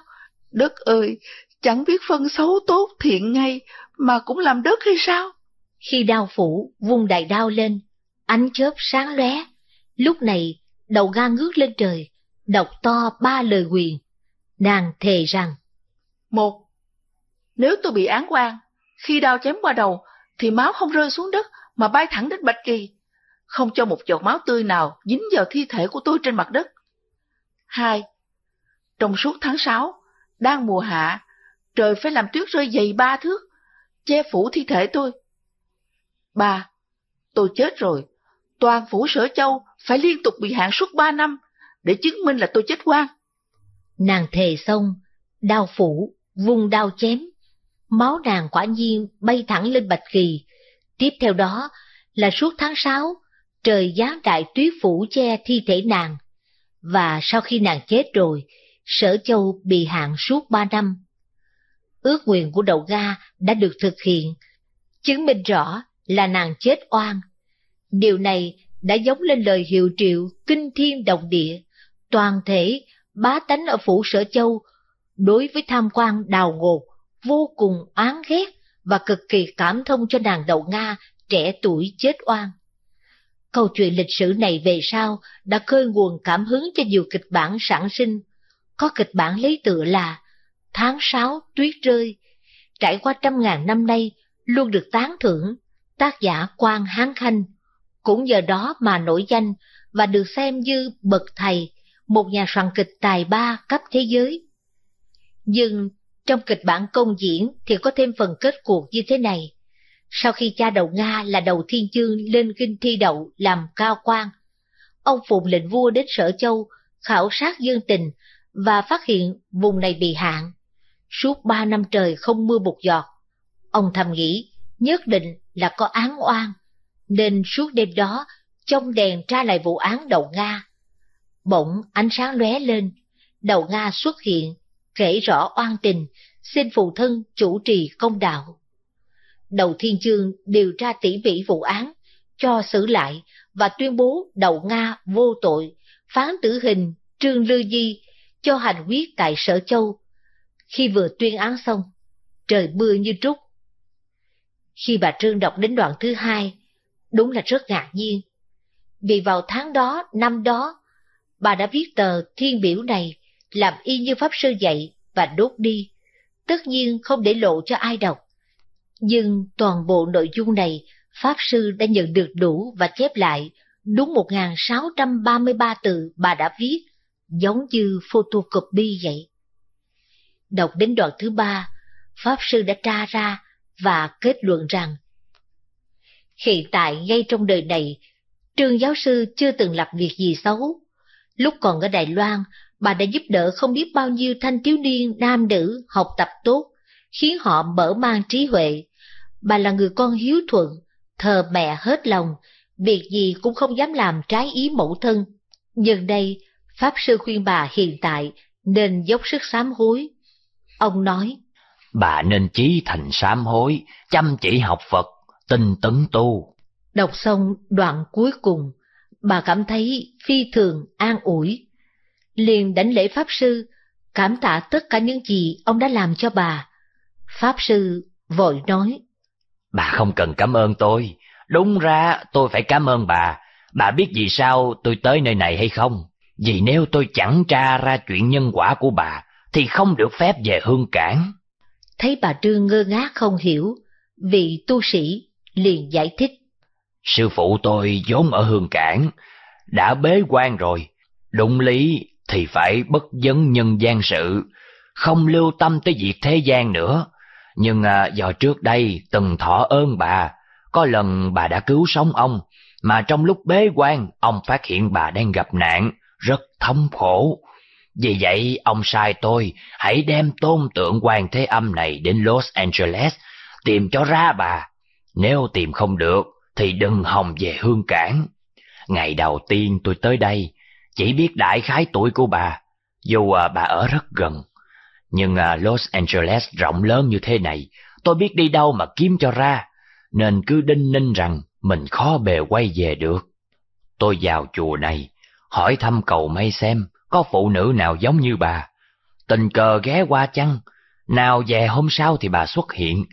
Đất ơi, chẳng biết phân xấu tốt thiện ngay mà cũng làm đất hay sao? Khi đao phủ vung đại đao lên, ánh chớp sáng lóe. Lúc này, đầu ga ngước lên trời, đọc to ba lời quyền. Nàng thề rằng, Một, nếu tôi bị án quan, khi đao chém qua đầu, thì máu không rơi xuống đất mà bay thẳng đến Bạch Kỳ, không cho một giọt máu tươi nào dính vào thi thể của tôi trên mặt đất. Hai, trong suốt tháng sáu, đang mùa hạ, trời phải làm tuyết rơi dày ba thước, che phủ thi thể tôi. Ba, tôi chết rồi, toàn phủ sở châu phải liên tục bị hạn suốt ba năm để chứng minh là tôi chết quan. Nàng thề xong, đao phủ, vùng đao chém. Máu nàng quả nhiên bay thẳng lên bạch kỳ. Tiếp theo đó là suốt tháng sáu, trời giáng đại tuyết phủ che thi thể nàng. Và sau khi nàng chết rồi, sở châu bị hạn suốt ba năm. Ước nguyện của đầu ga đã được thực hiện, chứng minh rõ là nàng chết oan. Điều này đã giống lên lời hiệu triệu kinh thiên động địa, toàn thể bá tánh ở phủ sở châu đối với tham quan đào ngột vô cùng oán ghét và cực kỳ cảm thông cho nàng đầu Nga trẻ tuổi chết oan. Câu chuyện lịch sử này về sau đã khơi nguồn cảm hứng cho nhiều kịch bản sản sinh. Có kịch bản lấy tựa là Tháng sáu tuyết rơi, trải qua trăm ngàn năm nay luôn được tán thưởng, tác giả quang Hán Khanh. Cũng nhờ đó mà nổi danh và được xem như bậc thầy, một nhà soạn kịch tài ba cấp thế giới. Nhưng trong kịch bản công diễn thì có thêm phần kết cuộc như thế này. Sau khi cha đầu Nga là đầu thiên chương lên kinh thi đậu làm cao quan, ông phụng lệnh vua đến Sở Châu khảo sát dân tình và phát hiện vùng này bị hạn. Suốt ba năm trời không mưa một giọt. Ông thầm nghĩ nhất định là có án oan, nên suốt đêm đó trong đèn tra lại vụ án đầu Nga. Bỗng ánh sáng lóe lên, đầu Nga xuất hiện, kể rõ oan tình, xin phụ thân chủ trì công đạo. Đầu Thiên Chương điều tra tỉ mỉ vụ án, cho xử lại và tuyên bố đầu Nga vô tội, phán tử hình Trương Lư Di cho hành quyết tại Sở Châu. Khi vừa tuyên án xong, trời mưa như trút. Khi bà Trương đọc đến đoạn thứ hai, đúng là rất ngạc nhiên. Vì vào tháng đó, năm đó, bà đã viết tờ thiên biểu này làm y như Pháp Sư dạy và đốt đi. Tất nhiên không để lộ cho ai đọc. Nhưng toàn bộ nội dung này Pháp Sư đã nhận được đủ và chép lại đúng 1.633 từ bà đã viết, giống như photocopy vậy. Đọc đến đoạn thứ ba, Pháp Sư đã tra ra và kết luận rằng Hiện tại ngay trong đời này, Trương giáo sư chưa từng làm việc gì xấu. Lúc còn ở Đài Loan, bà đã giúp đỡ không biết bao nhiêu thanh thiếu niên nam nữ học tập tốt, khiến họ mở mang trí huệ. Bà là người con hiếu thuận, thờ mẹ hết lòng, việc gì cũng không dám làm trái ý mẫu thân. Nhưng đây, Pháp Sư khuyên bà hiện tại nên dốc sức sám hối. Ông nói, Bà nên chí thành sám hối, chăm chỉ học Phật, tinh tấn tu. Đọc xong đoạn cuối cùng, bà cảm thấy phi thường an ủi. Liền đánh lễ Pháp Sư, cảm tạ tất cả những gì ông đã làm cho bà. Pháp Sư vội nói. Bà không cần cảm ơn tôi, đúng ra tôi phải cảm ơn bà. Bà biết vì sao tôi tới nơi này hay không? Vì nếu tôi chẳng tra ra chuyện nhân quả của bà, thì không được phép về hương cảng. Thấy bà Trương ngơ ngác không hiểu, vị tu sĩ liền giải thích. Sư phụ tôi vốn ở hương cảng, đã bế quan rồi, đụng lý thì phải bất vấn nhân gian sự, không lưu tâm tới việc thế gian nữa. Nhưng à, do trước đây từng thọ ơn bà, có lần bà đã cứu sống ông, mà trong lúc bế quan ông phát hiện bà đang gặp nạn, rất thống khổ. Vì vậy ông sai tôi hãy đem tôn tượng quan thế âm này đến Los Angeles, tìm cho ra bà. Nếu tìm không được thì đừng hòng về hương cảng. Ngày đầu tiên tôi tới đây, chỉ biết đại khái tuổi của bà, dù à, bà ở rất gần. Nhưng à, Los Angeles rộng lớn như thế này, tôi biết đi đâu mà kiếm cho ra, nên cứ đinh ninh rằng mình khó bề quay về được. Tôi vào chùa này, hỏi thăm cầu may xem có phụ nữ nào giống như bà. Tình cờ ghé qua chăng, nào về hôm sau thì bà xuất hiện.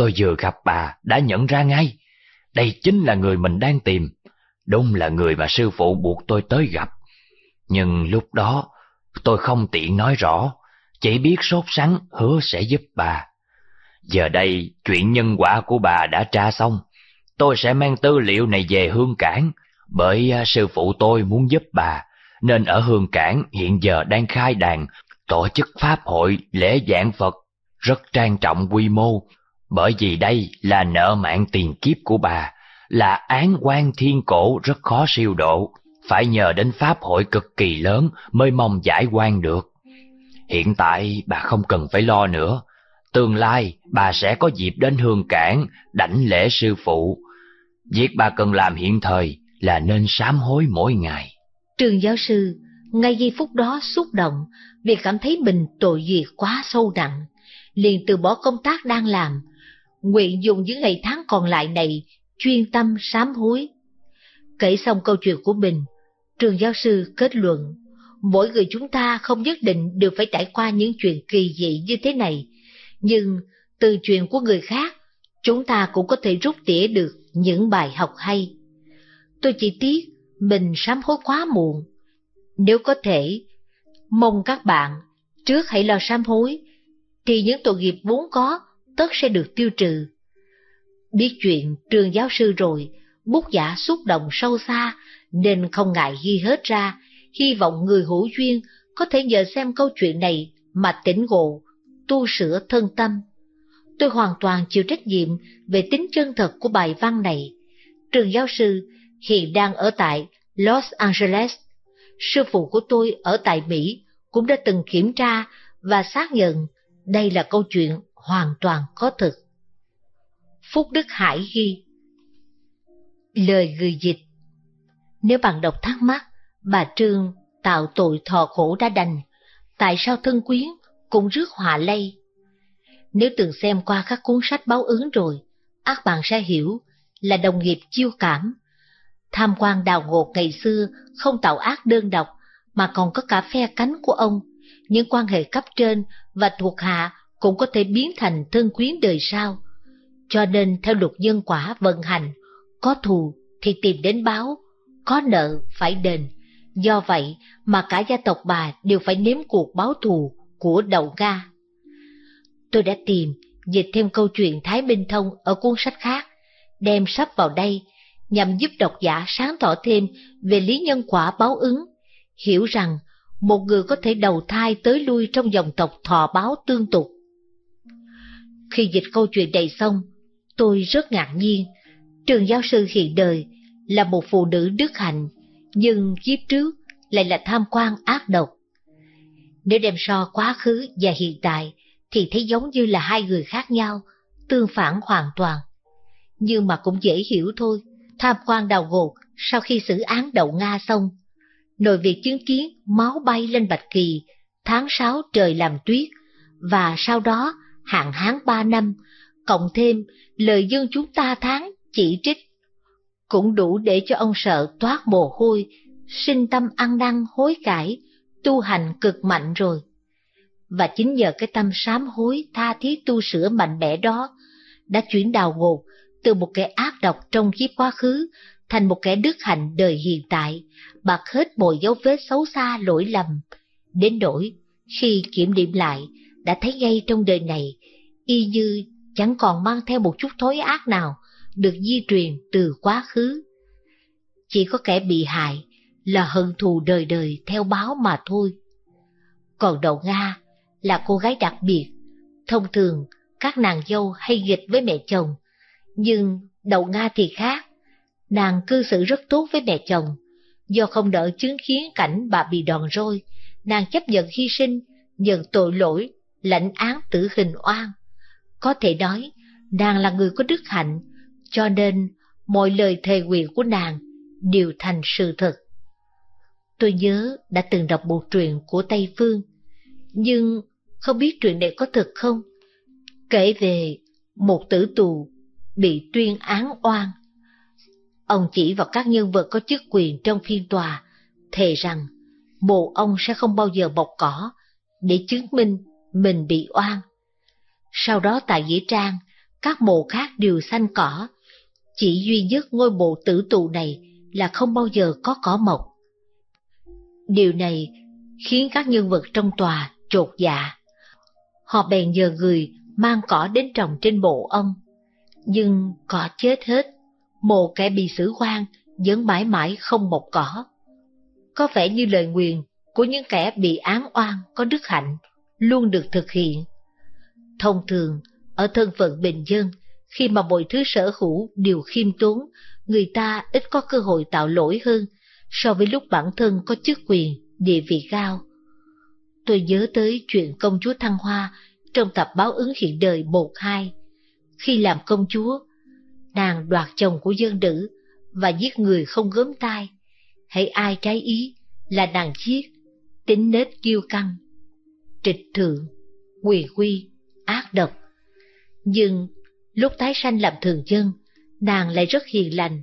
Tôi vừa gặp bà đã nhận ra ngay, đây chính là người mình đang tìm, đúng là người mà sư phụ buộc tôi tới gặp. Nhưng lúc đó, tôi không tiện nói rõ, chỉ biết sốt sắng hứa sẽ giúp bà. Giờ đây, chuyện nhân quả của bà đã tra xong, tôi sẽ mang tư liệu này về Hương Cảng, bởi à, sư phụ tôi muốn giúp bà, nên ở Hương Cảng hiện giờ đang khai đàn, tổ chức pháp hội lễ giảng Phật, rất trang trọng quy mô, bởi vì đây là nợ mạng tiền kiếp của bà, là án quan thiên cổ rất khó siêu độ, phải nhờ đến pháp hội cực kỳ lớn mới mong giải quan được. Hiện tại bà không cần phải lo nữa, tương lai bà sẽ có dịp đến hương cảng, đảnh lễ sư phụ. Việc bà cần làm hiện thời là nên sám hối mỗi ngày. Trường giáo sư, ngay giây phút đó xúc động vì cảm thấy mình tội duyệt quá sâu nặng, liền từ bỏ công tác đang làm, nguyện dùng những ngày tháng còn lại này chuyên tâm sám hối. Kể xong câu chuyện của mình, trường giáo sư kết luận, mỗi người chúng ta không nhất định đều phải trải qua những chuyện kỳ dị như thế này, nhưng từ chuyện của người khác, chúng ta cũng có thể rút tỉa được những bài học hay. Tôi chỉ tiếc mình sám hối quá muộn. Nếu có thể, mong các bạn trước hãy lo sám hối, thì những tội nghiệp vốn có tất sẽ được tiêu trừ. Biết chuyện trường giáo sư rồi, bút giả xúc động sâu xa, nên không ngại ghi hết ra, hy vọng người hữu duyên có thể nhờ xem câu chuyện này mà tỉnh ngộ, tu sửa thân tâm. Tôi hoàn toàn chịu trách nhiệm về tính chân thật của bài văn này. Trường giáo sư hiện đang ở tại Los Angeles. Sư phụ của tôi ở tại Mỹ cũng đã từng kiểm tra và xác nhận đây là câu chuyện hoàn toàn có thực. Phúc Đức Hải ghi Lời người dịch Nếu bạn đọc thắc mắc, bà Trương tạo tội thọ khổ đã đành, tại sao thân quyến cũng rước họa lây? Nếu từng xem qua các cuốn sách báo ứng rồi, ác bạn sẽ hiểu là đồng nghiệp chiêu cảm. Tham quan đào ngột ngày xưa không tạo ác đơn độc, mà còn có cả phe cánh của ông, những quan hệ cấp trên và thuộc hạ cũng có thể biến thành thân quyến đời sau. Cho nên theo luật nhân quả vận hành, có thù thì tìm đến báo, có nợ phải đền. Do vậy mà cả gia tộc bà đều phải nếm cuộc báo thù của đầu ga. Tôi đã tìm, dịch thêm câu chuyện Thái Minh Thông ở cuốn sách khác, đem sắp vào đây nhằm giúp độc giả sáng tỏ thêm về lý nhân quả báo ứng, hiểu rằng một người có thể đầu thai tới lui trong dòng tộc thọ báo tương tục. Khi dịch câu chuyện này xong, tôi rất ngạc nhiên. Trường giáo sư hiện đời là một phụ nữ đức hạnh, nhưng kiếp trước lại là tham quan ác độc. Nếu đem so quá khứ và hiện tại, thì thấy giống như là hai người khác nhau, tương phản hoàn toàn. Nhưng mà cũng dễ hiểu thôi, tham quan đào gột sau khi xử án đậu Nga xong. Nội việc chứng kiến máu bay lên Bạch Kỳ, tháng 6 trời làm tuyết, và sau đó hạn hán ba năm, cộng thêm lời dân chúng ta tháng chỉ trích, cũng đủ để cho ông sợ toát mồ hôi, sinh tâm ăn năn hối cải, tu hành cực mạnh rồi. Và chính nhờ cái tâm sám hối tha thiết tu sửa mạnh mẽ đó, đã chuyển đào ngột từ một kẻ ác độc trong kiếp quá khứ thành một kẻ đức hạnh đời hiện tại, bạc hết mọi dấu vết xấu xa lỗi lầm. Đến nỗi, khi kiểm điểm lại, đã thấy ngay trong đời này, y như chẳng còn mang theo một chút thói ác nào được di truyền từ quá khứ. Chỉ có kẻ bị hại là hận thù đời đời theo báo mà thôi. Còn đậu Nga là cô gái đặc biệt, thông thường các nàng dâu hay nghịch với mẹ chồng, nhưng đậu Nga thì khác, nàng cư xử rất tốt với mẹ chồng, do không đỡ chứng kiến cảnh bà bị đòn roi, nàng chấp nhận hy sinh, nhận tội lỗi lãnh án tử hình oan. Có thể nói, nàng là người có đức hạnh, cho nên mọi lời thề nguyện của nàng đều thành sự thật. Tôi nhớ đã từng đọc một truyện của Tây Phương, nhưng không biết truyện này có thật không? Kể về một tử tù bị tuyên án oan. Ông chỉ vào các nhân vật có chức quyền trong phiên tòa, thề rằng bộ ông sẽ không bao giờ bọc cỏ để chứng minh mình bị oan. Sau đó tại Nghĩa Trang, các mộ khác đều xanh cỏ, chỉ duy nhất ngôi mộ tử tù này là không bao giờ có cỏ mọc. Điều này khiến các nhân vật trong tòa trột dạ. Họ bèn nhờ người mang cỏ đến trồng trên mộ ông. Nhưng cỏ chết hết, mộ kẻ bị xử quan vẫn mãi mãi không mọc cỏ. Có vẻ như lời nguyền của những kẻ bị án oan có đức hạnh luôn được thực hiện. Thông thường, ở thân phận bình dân, khi mà mọi thứ sở hữu đều khiêm tốn, người ta ít có cơ hội tạo lỗi hơn so với lúc bản thân có chức quyền, địa vị cao. Tôi nhớ tới chuyện công chúa Thăng Hoa trong tập báo ứng hiện đời 1-2. Khi làm công chúa, nàng đoạt chồng của dân nữ và giết người không gớm tai. Hãy ai trái ý là nàng giết, tính nết kiêu căng, trịch thượng, quyền quy, ác độc. Nhưng lúc tái sanh làm thường dân, nàng lại rất hiền lành.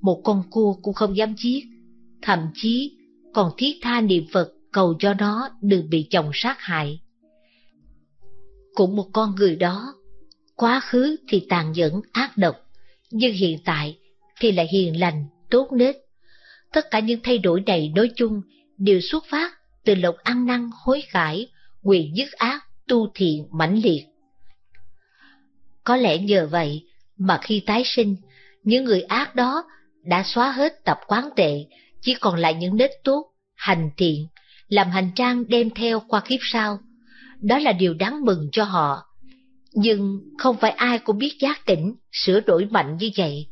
Một con cua cũng không dám giết, thậm chí còn thiết tha niệm Phật cầu cho nó đừng bị chồng sát hại. Cũng một con người đó, quá khứ thì tàn nhẫn ác độc, nhưng hiện tại thì lại hiền lành, tốt nết. Tất cả những thay đổi này nói chung đều xuất phát từ lộc ăn năn hối cải, quyền dứt ác, tu thiện mãnh liệt. Có lẽ nhờ vậy mà khi tái sinh, những người ác đó đã xóa hết tập quán tệ, chỉ còn lại những nết tốt, hành thiện, làm hành trang đem theo qua kiếp sau. Đó là điều đáng mừng cho họ. Nhưng không phải ai cũng biết giác tỉnh, sửa đổi mạnh như vậy.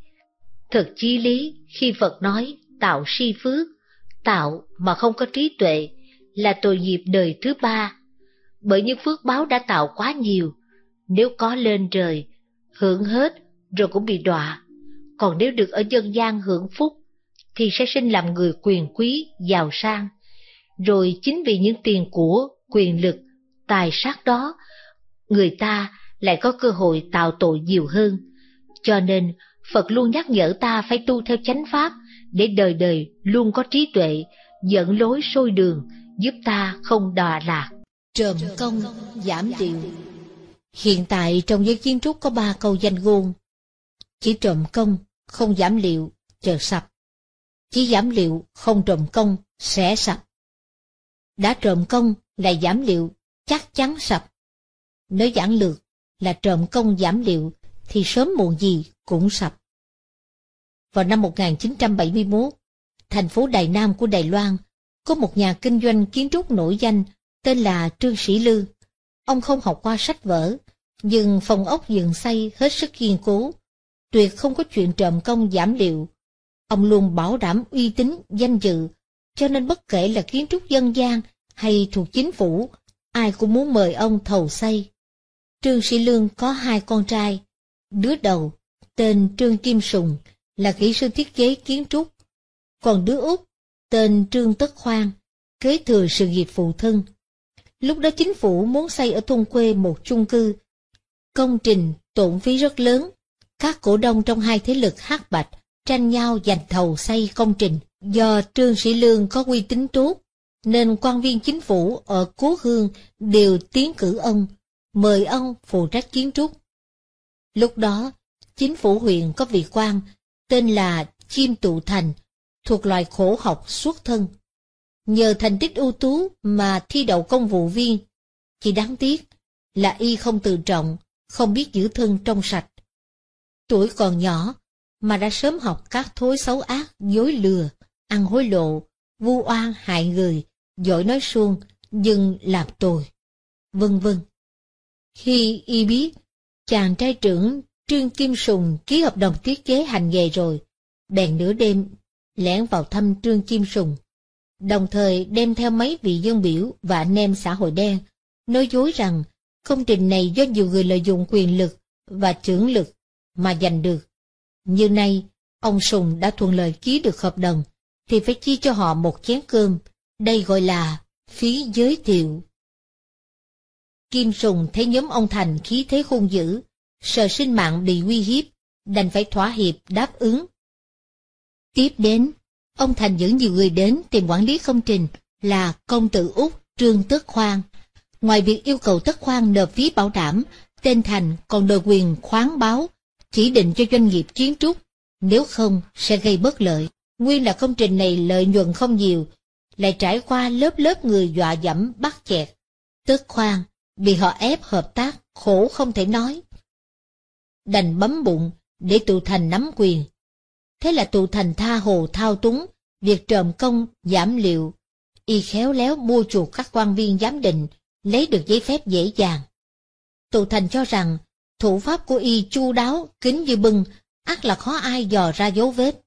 Thật chí lý khi Phật nói tạo si phước, tạo mà không có trí tuệ là tội nghiệp đời thứ ba. Bởi những phước báo đã tạo quá nhiều, nếu có lên trời, hưởng hết rồi cũng bị đọa. Còn nếu được ở dân gian hưởng phúc, thì sẽ sinh làm người quyền quý, giàu sang. Rồi chính vì những tiền của, quyền lực, tài sắc đó, người ta lại có cơ hội tạo tội nhiều hơn. Cho nên, Phật luôn nhắc nhở ta phải tu theo chánh pháp, để đời đời luôn có trí tuệ, dẫn lối sôi đường, giúp ta không đọa lạc. Trộm công, giảm điệu Hiện tại trong giới kiến trúc có ba câu danh ngôn. Chỉ trộm công, không giảm liệu, chờ sập. Chỉ giảm liệu, không trộm công, sẽ sập. Đã trộm công lại giảm liệu, chắc chắn sập. Nếu giảng lược là trộm công giảm liệu, thì sớm muộn gì cũng sập. Vào năm 1971, thành phố Đài Nam của Đài Loan có một nhà kinh doanh kiến trúc nổi danh tên là Trương Sĩ Lư. Ông không học qua sách vở, nhưng phòng ốc dựng xây hết sức kiên cố, tuyệt không có chuyện trộm công giảm liệu. Ông luôn bảo đảm uy tín, danh dự, cho nên bất kể là kiến trúc dân gian hay thuộc chính phủ, ai cũng muốn mời ông thầu xây. Trương Sĩ Lương có hai con trai, đứa đầu tên Trương Kim Sùng là kỹ sư thiết kế kiến trúc, còn đứa út tên Trương Tất Khoan kế thừa sự nghiệp phụ thân. Lúc đó chính phủ muốn xây ở thôn quê một chung cư Công trình tổn phí rất lớn. Các cổ đông trong hai thế lực hát bạch tranh nhau giành thầu xây công trình. Do Trương Sĩ Lương có uy tín tốt, nên quan viên chính phủ ở Cố Hương đều tiến cử ông, mời ông phụ trách kiến trúc. Lúc đó, chính phủ huyện có vị quan tên là Chim Tụ Thành, thuộc loài khổ học suốt thân. Nhờ thành tích ưu tú mà thi đậu công vụ viên, chỉ đáng tiếc là y không tự trọng, không biết giữ thân trong sạch. Tuổi còn nhỏ mà đã sớm học các thối xấu ác, dối lừa, ăn hối lộ, vu oan hại người, giỏi nói suông, nhưng làm tồi, vân vân. Khi y biết chàng trai trưởng Trương Kim Sùng ký hợp đồng thiết kế hành nghề rồi, bèn nửa đêm lẻn vào thăm Trương Kim Sùng, đồng thời đem theo mấy vị dân biểu và anh em xã hội đen, nói dối rằng Công trình này do nhiều người lợi dụng quyền lực và trưởng lực mà giành được. Như nay, ông Sùng đã thuận lợi ký được hợp đồng, thì phải chi cho họ một chén cơm, đây gọi là phí giới thiệu. Kim Sùng thấy nhóm ông Thành khí thế hung dữ, sợ sinh mạng bị uy hiếp, đành phải thỏa hiệp đáp ứng. Tiếp đến, ông Thành dẫn nhiều người đến tìm quản lý công trình là công tử Úc Trương Tất Khoan, Ngoài việc yêu cầu tất khoan nộp phí bảo đảm, tên Thành còn đòi quyền khoán báo, chỉ định cho doanh nghiệp kiến trúc, nếu không sẽ gây bất lợi. Nguyên là công trình này lợi nhuận không nhiều, lại trải qua lớp lớp người dọa dẫm bắt chẹt. Tất khoan, bị họ ép hợp tác, khổ không thể nói. Đành bấm bụng để tụ thành nắm quyền. Thế là tụ thành tha hồ thao túng, việc trộm công, giảm liệu. Y khéo léo mua chuộc các quan viên giám định, lấy được giấy phép dễ dàng. Tụ thành cho rằng, thủ pháp của Y chu đáo, kính như bưng, ắt là khó ai dò ra dấu vết.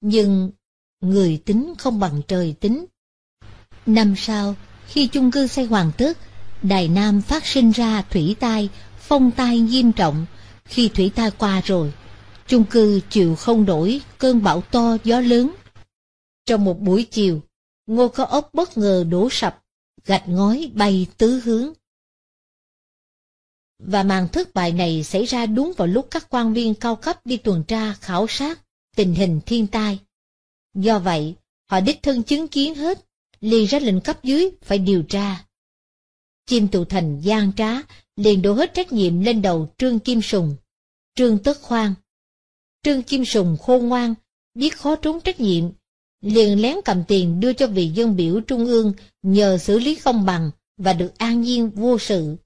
Nhưng người tính không bằng trời tính. Năm sau, khi chung cư xây hoàn tất, Đài Nam phát sinh ra thủy tai, phong tai nghiêm trọng. Khi thủy tai qua rồi, chung cư chịu không nổi cơn bão to gió lớn. Trong một buổi chiều, ngô có ốc bất ngờ đổ sập, gạch ngói bay tứ hướng. Và màn thất bại này xảy ra đúng vào lúc các quan viên cao cấp đi tuần tra khảo sát tình hình thiên tai. Do vậy, họ đích thân chứng kiến hết, liền ra lệnh cấp dưới phải điều tra. Chim tụ thành gian trá, liền đổ hết trách nhiệm lên đầu Trương Kim Sùng, Trương Tất Khoan. Trương Kim Sùng khôn ngoan, biết khó trốn trách nhiệm, liền lén cầm tiền đưa cho vị dân biểu trung ương nhờ xử lý công bằng và được an nhiên vô sự.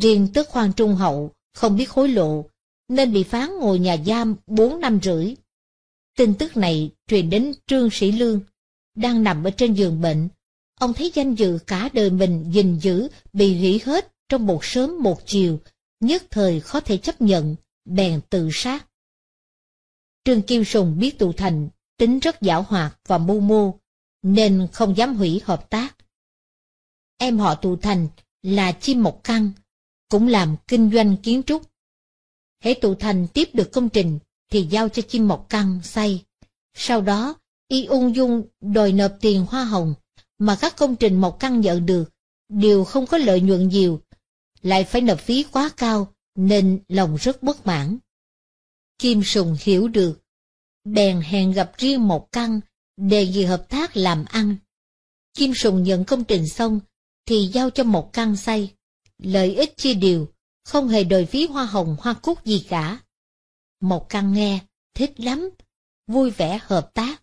Riêng tức Khoan Trung Hậu không biết hối lộ, nên bị phán ngồi nhà giam bốn năm rưỡi. Tin tức này truyền đến Trương Sĩ Lương, đang nằm ở trên giường bệnh. Ông thấy danh dự cả đời mình gìn giữ bị hủy hết trong một sớm một chiều, nhất thời khó thể chấp nhận, bèn tự sát. Trương Kim Sùng biết tụ thành, tính rất giảo hoạt và mưu mô, nên không dám hủy hợp tác. Em họ tụ thành là chim một căn, cũng làm kinh doanh kiến trúc. Hãy tụ thành tiếp được công trình thì giao cho chim một căn xây. Sau đó, y ung dung đòi nộp tiền hoa hồng mà các công trình một căn nhận được đều không có lợi nhuận nhiều, lại phải nộp phí quá cao nên lòng rất bất mãn. Kim Sùng hiểu được, bèn hẹn gặp riêng một căn, đề nghị hợp tác làm ăn. Kim Sùng nhận công trình xong, thì giao cho một căn xây, lợi ích chia đều, không hề đòi phí hoa hồng hoa cúc gì cả. Một căn nghe, thích lắm, vui vẻ hợp tác.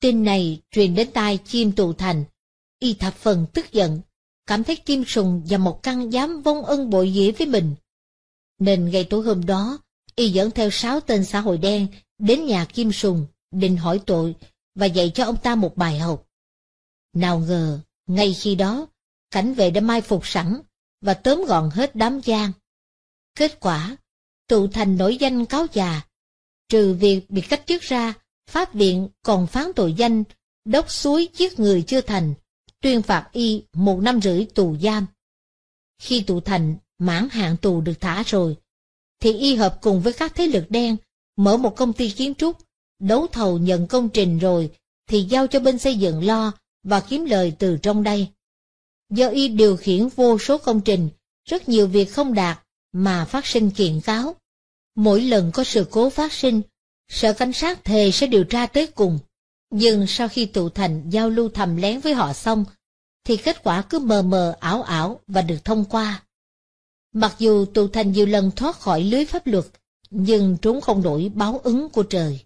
Tin này truyền đến tai chim tụ thành, y thập phần tức giận, cảm thấy Kim Sùng và một căn dám vong ân bội nghĩa với mình. Nên ngày tối hôm đó, y dẫn theo sáu tên xã hội đen đến nhà Kim Sùng, định hỏi tội và dạy cho ông ta một bài học. Nào ngờ, ngay khi đó, cảnh vệ đã mai phục sẵn và tóm gọn hết đám giang. Kết quả, tụ thành nổi danh cáo già, trừ việc bị cách chức ra, pháp viện còn phán tội danh đốc suối giết người chưa thành, tuyên phạt y một năm rưỡi tù giam. Khi tụ thành mãn hạn tù được thả rồi, thì y hợp cùng với các thế lực đen mở một công ty kiến trúc, đấu thầu nhận công trình rồi thì giao cho bên xây dựng lo và kiếm lời từ trong đây. Do y điều khiển vô số công trình, rất nhiều việc không đạt mà phát sinh kiện cáo. Mỗi lần có sự cố phát sinh, sở cảnh sát thề sẽ điều tra tới cùng. Nhưng sau khi tụ thành giao lưu thầm lén với họ xong, thì kết quả cứ mờ mờ ảo ảo và được thông qua. Mặc dù tù thành nhiều lần thoát khỏi lưới pháp luật, nhưng trốn không nổi báo ứng của trời.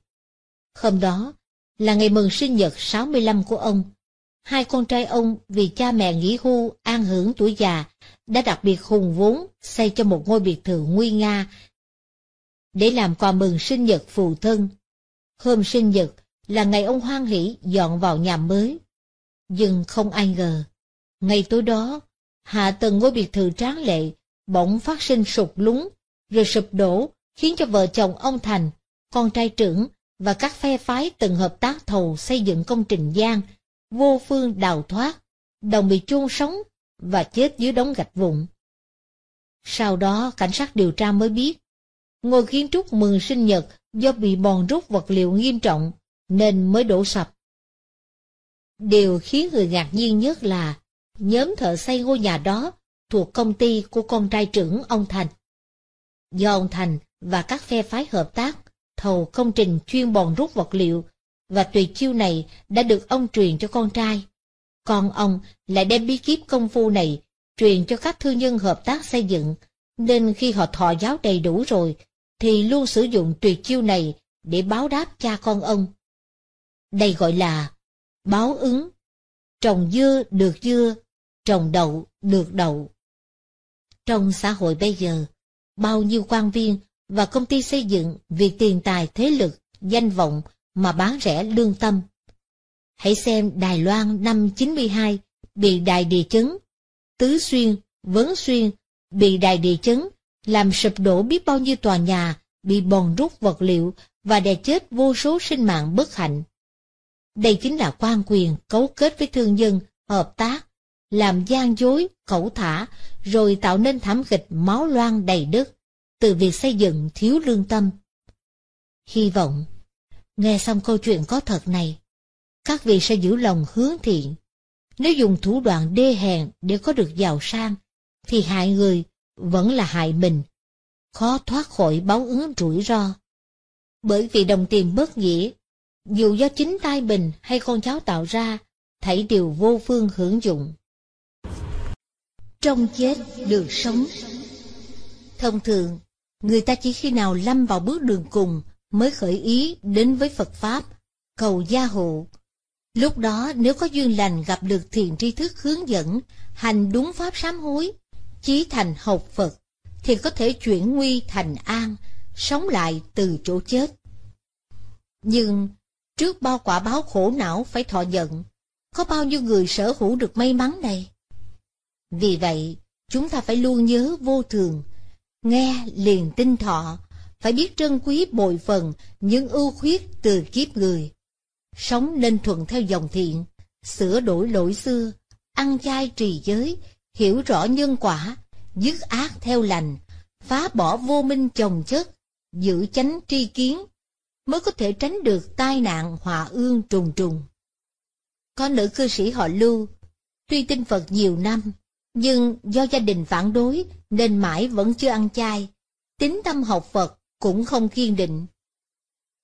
Hôm đó là ngày mừng sinh nhật 65 của ông. Hai con trai ông vì cha mẹ nghỉ hưu an hưởng tuổi già đã đặc biệt hùng vốn xây cho một ngôi biệt thự nguy nga để làm quà mừng sinh nhật phù thân. Hôm sinh nhật là ngày ông hoan hỷ dọn vào nhà mới. Nhưng không ai ngờ, ngày tối đó, hạ tầng ngôi biệt thự tráng lệ bỗng phát sinh sụt lún, rồi sụp đổ, khiến cho vợ chồng ông Thành, con trai trưởng và các phe phái từng hợp tác thầu xây dựng công trình gian, vô phương đào thoát, đồng bị chôn sống và chết dưới đống gạch vụn. Sau đó cảnh sát điều tra mới biết, ngôi kiến trúc mừng sinh nhật do bị bòn rút vật liệu nghiêm trọng nên mới đổ sập. Điều khiến người ngạc nhiên nhất là nhóm thợ xây ngôi nhà đó thuộc công ty của con trai trưởng ông Thành. Do ông Thành và các phe phái hợp tác thầu công trình chuyên bòn rút vật liệu và tùy chiêu này đã được ông truyền cho con trai. Còn ông lại đem bí kíp công phu này truyền cho các thương nhân hợp tác xây dựng, nên khi họ thọ giáo đầy đủ rồi, thì luôn sử dụng tùy chiêu này để báo đáp cha con ông. Đây gọi là báo ứng. Trồng dưa được dưa, trồng đậu được đậu. Trong xã hội bây giờ, bao nhiêu quan viên và công ty xây dựng vì tiền tài thế lực, danh vọng mà bán rẻ lương tâm. Hãy xem Đài Loan năm 92 bị đài địa chấn, Tứ Xuyên, Vấn Xuyên bị đài địa chấn, làm sụp đổ biết bao nhiêu tòa nhà, bị bòn rút vật liệu và đè chết vô số sinh mạng bất hạnh. Đây chính là quan quyền cấu kết với thương nhân, hợp tác, làm gian dối, cẩu thả, rồi tạo nên thảm kịch máu loang đầy đất, từ việc xây dựng thiếu lương tâm. Hy vọng, nghe xong câu chuyện có thật này, các vị sẽ giữ lòng hướng thiện. Nếu dùng thủ đoạn đê hèn để có được giàu sang, thì hại người vẫn là hại mình, khó thoát khỏi báo ứng rủi ro. Bởi vì đồng tiền bất nghĩa, dù do chính tay mình hay con cháu tạo ra, thảy đều vô phương hưởng dụng. Trong chết được sống Thông thường, người ta chỉ khi nào lâm vào bước đường cùng mới khởi ý đến với Phật Pháp, cầu gia hộ. Lúc đó nếu có duyên lành gặp được thiền tri thức hướng dẫn, hành đúng Pháp sám hối, chí thành học Phật, thì có thể chuyển nguy thành an, sống lại từ chỗ chết. Nhưng trước bao quả báo khổ não phải thọ nhận, có bao nhiêu người sở hữu được may mắn này? Vì vậy, chúng ta phải luôn nhớ vô thường, nghe liền tinh thọ, phải biết trân quý bội phần những ưu khuyết từ kiếp người. Sống nên thuận theo dòng thiện, sửa đổi lỗi xưa, ăn chay trì giới, hiểu rõ nhân quả, dứt ác theo lành, phá bỏ vô minh chồng chất, giữ chánh tri kiến, mới có thể tránh được tai nạn họa ương trùng trùng. Có nữ cư sĩ họ Lưu, tuy tin Phật nhiều năm, nhưng do gia đình phản đối nên mãi vẫn chưa ăn chay, tính tâm học Phật cũng không kiên định.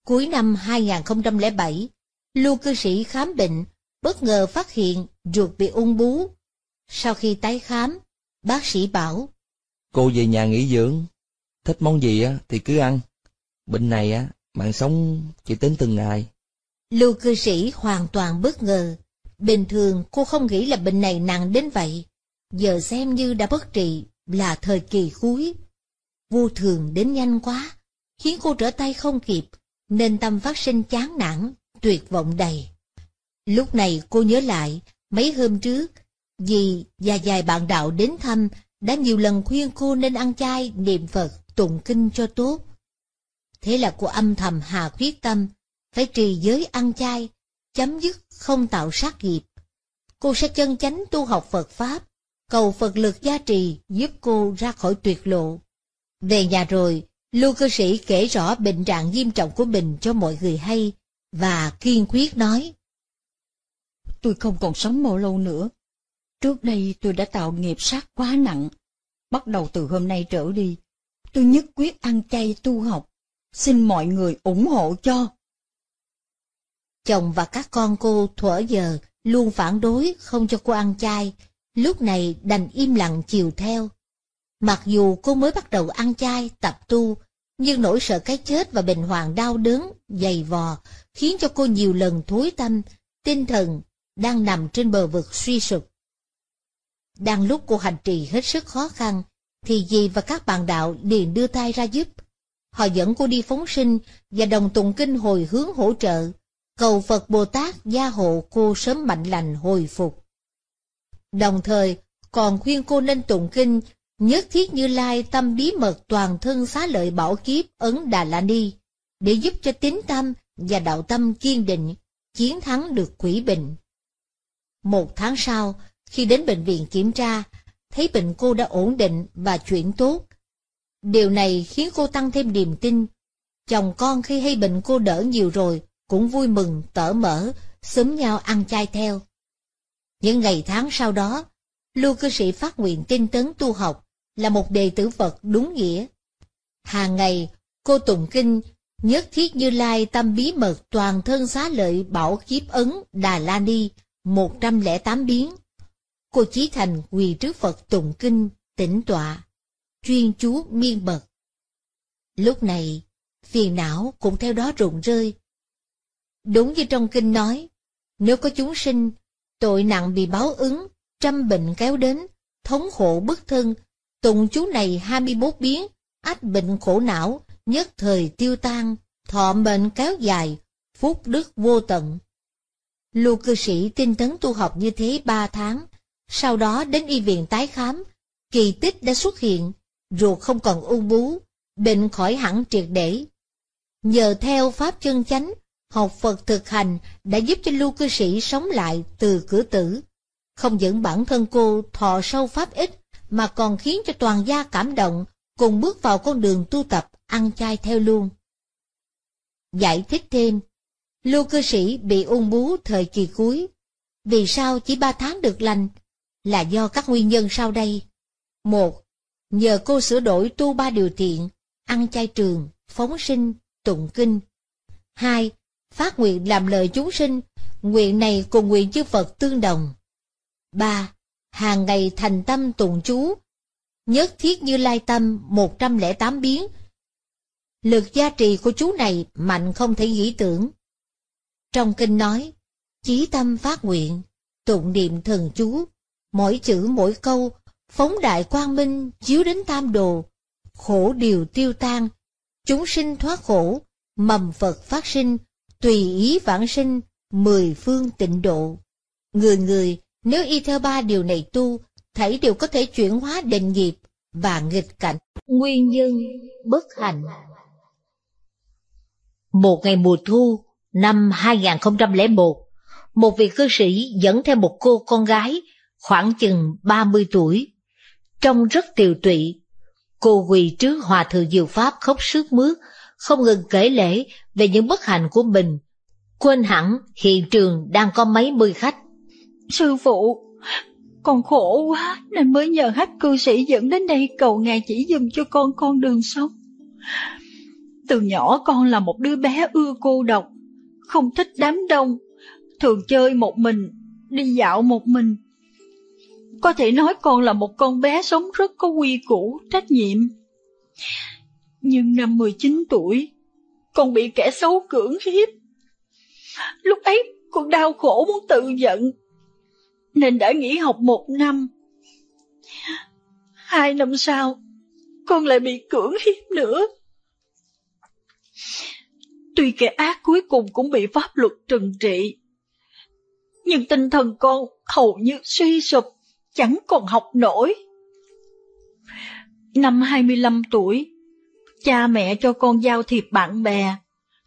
Cuối năm 2007, Lưu cư sĩ khám bệnh, bất ngờ phát hiện ruột bị ung bú. Sau khi tái khám, bác sĩ bảo Cô về nhà nghỉ dưỡng, thích món gì á thì cứ ăn. Bệnh này á, bạn sống chỉ tính từng ngày. Lưu cư sĩ hoàn toàn bất ngờ. Bình thường cô không nghĩ là bệnh này nặng đến vậy. Giờ xem như đã bất trị, là thời kỳ cuối. Vô thường đến nhanh quá, khiến cô trở tay không kịp, nên tâm phát sinh chán nản, tuyệt vọng đầy. Lúc này cô nhớ lại, mấy hôm trước, dì và vài bạn đạo đến thăm đã nhiều lần khuyên cô nên ăn chay, niệm Phật, tụng kinh cho tốt. Thế là cô âm thầm hà quyết tâm, phải trì giới ăn chay, chấm dứt không tạo sát nghiệp. Cô sẽ chân chánh tu học Phật Pháp, cầu Phật lực gia trì giúp cô ra khỏi tuyệt lộ. Về nhà rồi, Lưu cư sĩ kể rõ bệnh trạng nghiêm trọng của mình cho mọi người hay, và kiên quyết nói. Tôi không còn sống bao lâu nữa. Trước đây tôi đã tạo nghiệp sát quá nặng. Bắt đầu từ hôm nay trở đi, tôi nhất quyết ăn chay tu học. Xin mọi người ủng hộ cho. Chồng và các con cô thuở giờ luôn phản đối không cho cô ăn chay, lúc này đành im lặng chiều theo. Mặc dù cô mới bắt đầu ăn chay, tập tu, nhưng nỗi sợ cái chết và bệnh hoàng đau đớn, dày vò, khiến cho cô nhiều lần thối tâm, tinh thần đang nằm trên bờ vực suy sụp. Đang lúc cô hành trì hết sức khó khăn, thì dì và các bạn đạo liền đưa tay ra giúp. Họ dẫn cô đi phóng sinh và đồng tụng kinh hồi hướng hỗ trợ, cầu Phật Bồ Tát gia hộ cô sớm mạnh lành hồi phục. Đồng thời, còn khuyên cô nên tụng kinh nhất thiết như lai tâm bí mật toàn thân xá lợi bảo kiếp ấn Đà La Ni, để giúp cho tín tâm và đạo tâm kiên định, chiến thắng được quỷ bệnh. Một tháng sau, khi đến bệnh viện kiểm tra, thấy bệnh cô đã ổn định và chuyển tốt. Điều này khiến cô tăng thêm niềm tin. Chồng con khi hay bệnh cô đỡ nhiều rồi, cũng vui mừng, tở mở, xúm nhau ăn chay theo. Những ngày tháng sau đó, Lưu cư sĩ phát nguyện tinh tấn tu học, là một đệ tử Phật đúng nghĩa. Hàng ngày, cô tụng kinh, nhất thiết như lai tâm bí mật toàn thân xá lợi bảo kiếp ấn Đà La Ni, 108 biến. Cô Chí Thành quỳ trước Phật tụng kinh, tĩnh tọa, chuyên chú miên mật Lúc này, phiền não cũng theo đó rụng rơi. Đúng như trong kinh nói, nếu có chúng sinh, tội nặng bị báo ứng, trăm bệnh kéo đến, thống khổ bức thân, tùng chú này 21 biến, ách bệnh khổ não, nhất thời tiêu tan, thọ mệnh kéo dài, phúc đức vô tận. Lưu cư sĩ tinh tấn tu học như thế ba tháng, sau đó đến y viện tái khám, kỳ tích đã xuất hiện, ruột không còn ung bú, bệnh khỏi hẳn triệt để. Nhờ theo pháp chân chánh, học Phật thực hành đã giúp cho lưu cư sĩ sống lại từ cửa tử. Không những bản thân cô thọ sâu pháp ích, mà còn khiến cho toàn gia cảm động, cùng bước vào con đường tu tập, ăn chay theo luôn. Giải thích thêm, lưu cư sĩ bị ung bú thời kỳ cuối. Vì sao chỉ ba tháng được lành? Là do các nguyên nhân sau đây. Một, nhờ cô sửa đổi tu ba điều thiện, ăn chay trường, phóng sinh, tụng kinh. Hai, phát nguyện làm lời chúng sinh, nguyện này cùng nguyện chư Phật tương đồng. Ba, hàng ngày thành tâm tụng chú, nhất thiết như lai tâm 108 biến. Lực gia trì của chú này mạnh không thể nghĩ tưởng. Trong kinh nói, chí tâm phát nguyện, tụng niệm thần chú, mỗi chữ mỗi câu, phóng đại quang minh chiếu đến tam đồ, khổ điều tiêu tan, chúng sinh thoát khổ, mầm Phật phát sinh, tùy ý vãng sinh, mười phương tịnh độ. Người người nếu y theo ba điều này tu, thảy đều có thể chuyển hóa định nghiệp và nghịch cảnh. Nguyên nhân bất hạnh Một ngày mùa thu năm 2001, một vị cư sĩ dẫn theo một cô con gái khoảng chừng 30 tuổi. Trông rất tiều tụy, cô quỳ trước hòa thượng diệu pháp khóc sướt mướt, không ngừng kể lễ về những bất hạnh của mình. Quên hẳn hiện trường đang có mấy mươi khách. Sư phụ, con khổ quá nên mới nhờ hách cư sĩ dẫn đến đây cầu ngài chỉ dùm cho con con đường sống. Từ nhỏ con là một đứa bé ưa cô độc, không thích đám đông, thường chơi một mình, đi dạo một mình. Có thể nói con là một con bé sống rất có quy củ, trách nhiệm. Nhưng năm 19 tuổi, con bị kẻ xấu cưỡng hiếp. Lúc ấy con đau khổ muốn tự giận, nên đã nghỉ học một năm. Hai năm sau, con lại bị cưỡng hiếp nữa. Tuy kẻ ác cuối cùng cũng bị pháp luật trừng trị, nhưng tinh thần con hầu như suy sụp, chẳng còn học nổi. Năm 25 tuổi, cha mẹ cho con giao thiệp bạn bè,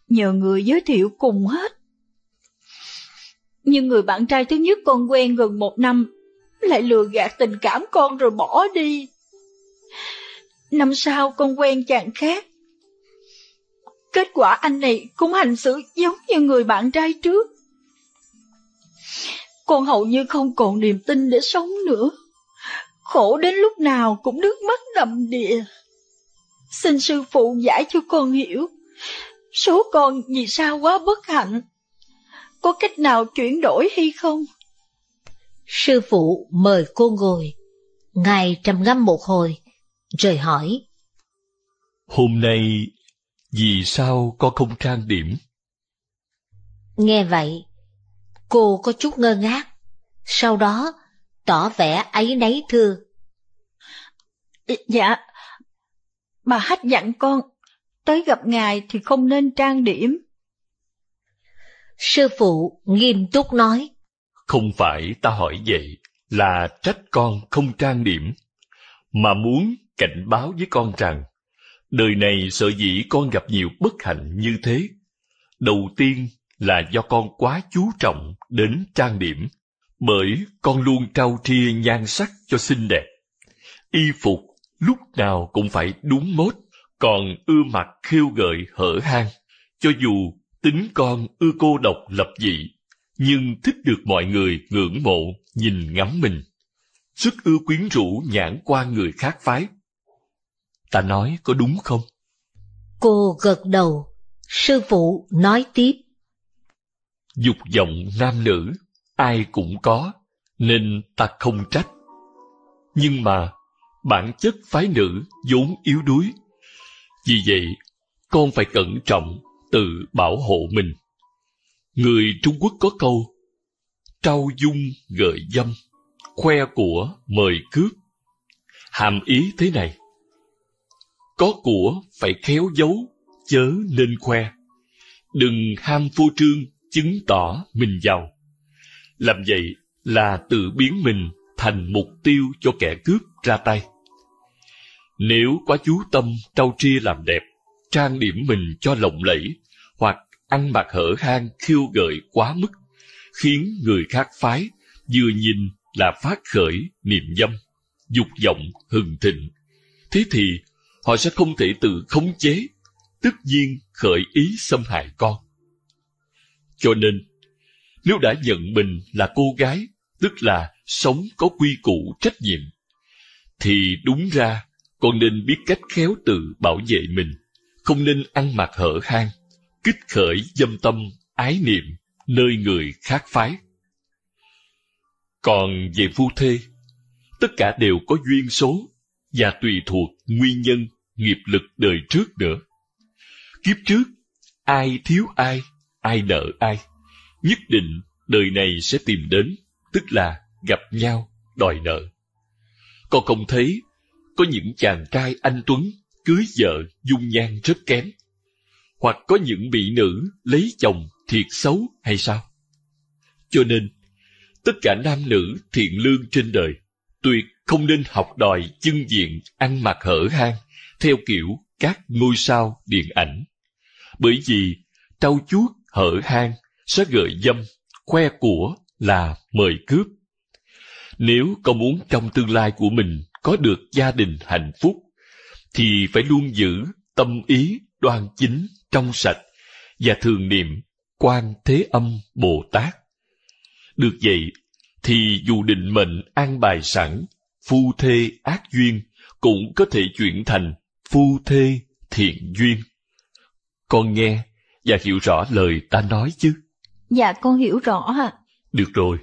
nhờ người giới thiệu cùng hết. Nhưng người bạn trai thứ nhất con quen gần một năm lại lừa gạt tình cảm con rồi bỏ đi. Năm sau con quen chàng khác. Kết quả anh này cũng hành xử giống như người bạn trai trước. Con hầu như không còn niềm tin để sống nữa. Khổ đến lúc nào cũng nước mắt đầm đìa. Xin sư phụ giải cho con hiểu. Số con vì sao quá bất hạnh có cách nào chuyển đổi hay không? Sư phụ mời cô ngồi. Ngài trầm ngâm một hồi, rồi hỏi. Hôm nay, vì sao con không trang điểm? Nghe vậy, cô có chút ngơ ngác, sau đó tỏ vẻ ấy nấy thưa. Dạ, bà hách dặn con, tới gặp ngài thì không nên trang điểm. Sư phụ nghiêm túc nói. Không phải ta hỏi vậy là trách con không trang điểm, mà muốn cảnh báo với con rằng đời này sợ dĩ con gặp nhiều bất hạnh như thế. Đầu tiên là do con quá chú trọng đến trang điểm, bởi con luôn trao tria nhan sắc cho xinh đẹp. Y phục lúc nào cũng phải đúng mốt, còn ưa mặc khiêu gợi hở hang, cho dù Tính con ưa cô độc lập dị, nhưng thích được mọi người ngưỡng mộ, nhìn ngắm mình. Rất ưa quyến rũ nhãn qua người khác phái. Ta nói có đúng không? Cô gật đầu, sư phụ nói tiếp. Dục vọng nam nữ, ai cũng có, nên ta không trách. Nhưng mà, bản chất phái nữ vốn yếu đuối. Vì vậy, con phải cẩn trọng tự bảo hộ mình. Người Trung Quốc có câu Trao dung gợi dâm, khoe của mời cướp. Hàm ý thế này. Có của phải khéo giấu, chớ nên khoe. Đừng ham phô trương, chứng tỏ mình giàu. Làm vậy là tự biến mình thành mục tiêu cho kẻ cướp ra tay. Nếu quá chú tâm trau tria làm đẹp, trang điểm mình cho lộng lẫy, hoặc ăn mặc hở hang khiêu gợi quá mức, khiến người khác phái vừa nhìn là phát khởi niềm dâm, dục vọng hừng thịnh. Thế thì họ sẽ không thể tự khống chế, tất nhiên khởi ý xâm hại con. Cho nên, nếu đã nhận mình là cô gái, tức là sống có quy củ trách nhiệm, thì đúng ra con nên biết cách khéo tự bảo vệ mình, không nên ăn mặc hở hang, kích khởi dâm tâm, ái niệm nơi người khác phái. Còn về phu thê, tất cả đều có duyên số và tùy thuộc nguyên nhân nghiệp lực đời trước nữa. Kiếp trước, ai thiếu ai, ai nợ ai, nhất định đời này sẽ tìm đến, tức là gặp nhau, đòi nợ. Con không thấy có những chàng trai anh Tuấn cưới vợ dung nhan rất kém, hoặc có những mỹ nữ lấy chồng thiệt xấu hay sao? Cho nên, tất cả nam nữ thiện lương trên đời tuyệt không nên học đòi chân diện ăn mặc hở hang theo kiểu các ngôi sao điện ảnh. Bởi vì trau chuốt hở hang sẽ gợi dâm, khoe của là mời cướp. Nếu con muốn trong tương lai của mình có được gia đình hạnh phúc, thì phải luôn giữ tâm ý đoan chính, trong sạch và thường niệm quan thế âm Bồ Tát. Được vậy, thì dù định mệnh an bài sẵn, phu thê ác duyên cũng có thể chuyển thành phu thê thiện duyên. Con nghe và hiểu rõ lời ta nói chứ? Dạ con hiểu rõ ạ. Được rồi,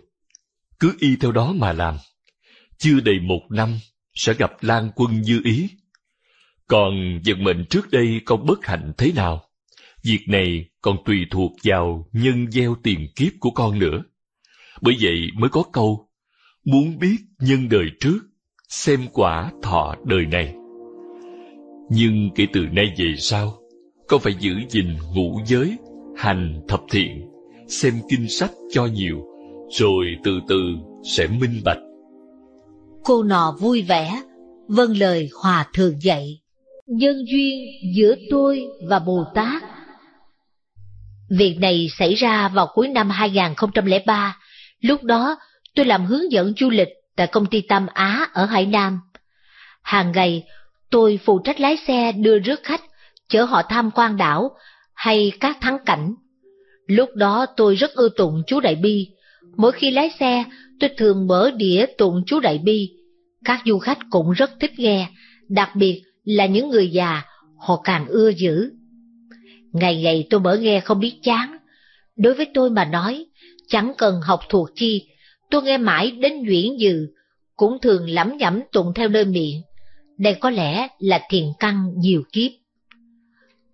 cứ y theo đó mà làm. Chưa đầy một năm sẽ gặp Lan Quân như ý. Còn vận mệnh trước đây con bất hạnh thế nào? Việc này còn tùy thuộc vào nhân gieo tiền kiếp của con nữa. Bởi vậy mới có câu, muốn biết nhân đời trước, xem quả thọ đời này. Nhưng kể từ nay về sau, con phải giữ gìn ngũ giới, hành thập thiện, xem kinh sách cho nhiều, rồi từ từ sẽ minh bạch. Cô nọ vui vẻ, vâng lời hòa thượng dạy. Nhân duyên giữa tôi và Bồ Tát. Việc này xảy ra vào cuối năm 2003, lúc đó tôi làm hướng dẫn du lịch tại công ty Tam Á ở Hải Nam. Hàng ngày, tôi phụ trách lái xe đưa rước khách, chở họ tham quan đảo hay các thắng cảnh. Lúc đó tôi rất ưa tụng chú Đại Bi. Mỗi khi lái xe, tôi thường mở đĩa tụng chú Đại Bi. Các du khách cũng rất thích nghe, đặc biệt là những người già, họ càng ưa dữ. Ngày ngày tôi mở nghe không biết chán. Đối với tôi mà nói, chẳng cần học thuộc chi, tôi nghe mãi đến nhuyễn dừ, cũng thường lẩm nhẩm tụng theo nơi miệng. Đây có lẽ là thiền căn nhiều kiếp.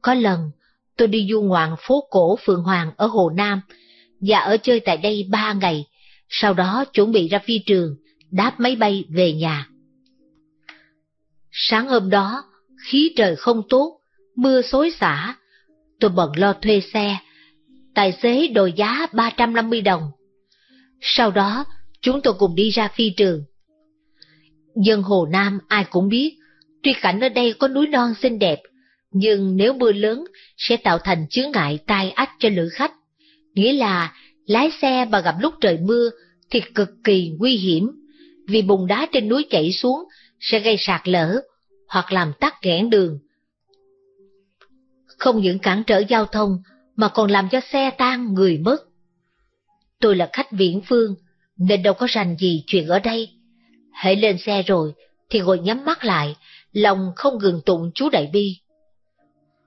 Có lần, tôi đi du ngoạn phố cổ Phượng Hoàng ở Hồ Nam và ở chơi tại đây ba ngày, sau đó chuẩn bị ra phi trường, đáp máy bay về nhà. Sáng hôm đó, khí trời không tốt, mưa xối xả, tôi bận lo thuê xe, tài xế đòi giá 350 đồng. Sau đó, chúng tôi cùng đi ra phi trường. Dân Hồ Nam ai cũng biết, tuy cảnh ở đây có núi non xinh đẹp, nhưng nếu mưa lớn sẽ tạo thành chướng ngại tai ách cho lữ khách. Nghĩa là lái xe mà gặp lúc trời mưa thì cực kỳ nguy hiểm, vì bùn đá trên núi chảy xuống sẽ gây sạt lở hoặc làm tắc nghẽn đường. Không những cản trở giao thông mà còn làm cho xe tan người mất. Tôi là khách viễn phương nên đâu có rành gì chuyện ở đây. Hãy lên xe rồi thì ngồi nhắm mắt lại, lòng không ngừng tụng chú Đại Bi.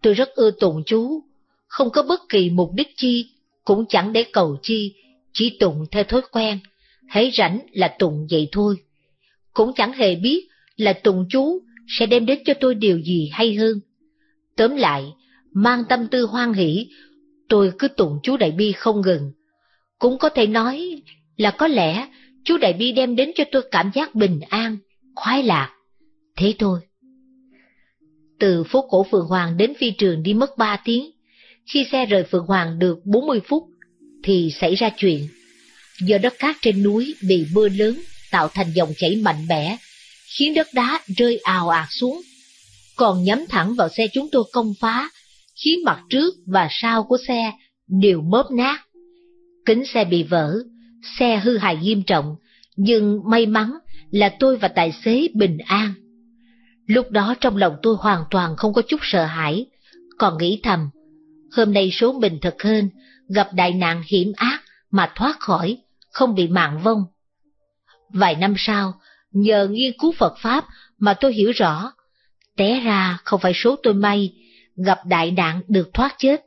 Tôi rất ưa tụng chú, không có bất kỳ mục đích chi, cũng chẳng để cầu chi, chỉ tụng theo thói quen, hãy rảnh là tụng vậy thôi. Cũng chẳng hề biết là tụng chú sẽ đem đến cho tôi điều gì hay hơn. Tóm lại, mang tâm tư hoan hỷ, tôi cứ tụng chú Đại Bi không ngừng. Cũng có thể nói là có lẽ chú Đại Bi đem đến cho tôi cảm giác bình an, khoái lạc. Thế thôi. Từ phố cổ Phượng Hoàng đến phi trường đi mất ba tiếng. Khi xe rời Phượng Hoàng được 40 phút, thì xảy ra chuyện. Do đất cát trên núi bị mưa lớn tạo thành dòng chảy mạnh mẽ, khiến đất đá rơi ào ạt xuống, còn nhắm thẳng vào xe chúng tôi công phá, khiến mặt trước và sau của xe đều mớp nát. Kính xe bị vỡ, xe hư hại nghiêm trọng, nhưng may mắn là tôi và tài xế bình an. Lúc đó trong lòng tôi hoàn toàn không có chút sợ hãi, còn nghĩ thầm, hôm nay số mình thật hơn, gặp đại nạn hiểm ác mà thoát khỏi, không bị mạng vong. Vài năm sau, nhờ nghiên cứu Phật Pháp mà tôi hiểu rõ, té ra không phải số tôi may, gặp đại nạn được thoát chết,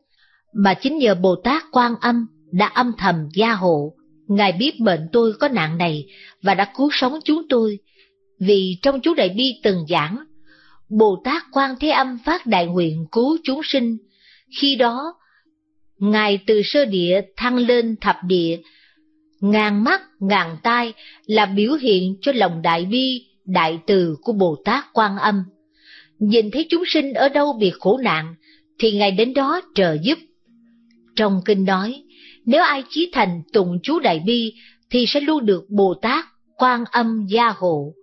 mà chính nhờ Bồ Tát Quan Âm đã âm thầm gia hộ. Ngài biết bệnh tôi có nạn này và đã cứu sống chúng tôi, vì trong chú Đại Bi từng giảng, Bồ Tát Quan Thế Âm phát đại nguyện cứu chúng sinh. Khi đó, Ngài từ sơ địa thăng lên thập địa, ngàn mắt, ngàn tai là biểu hiện cho lòng đại bi, đại từ của Bồ Tát Quan Âm. Nhìn thấy chúng sinh ở đâu bị khổ nạn, thì Ngài đến đó trợ giúp. Trong kinh nói, nếu ai chí thành tụng chú đại bi, thì sẽ luôn được Bồ Tát Quan Âm gia hộ.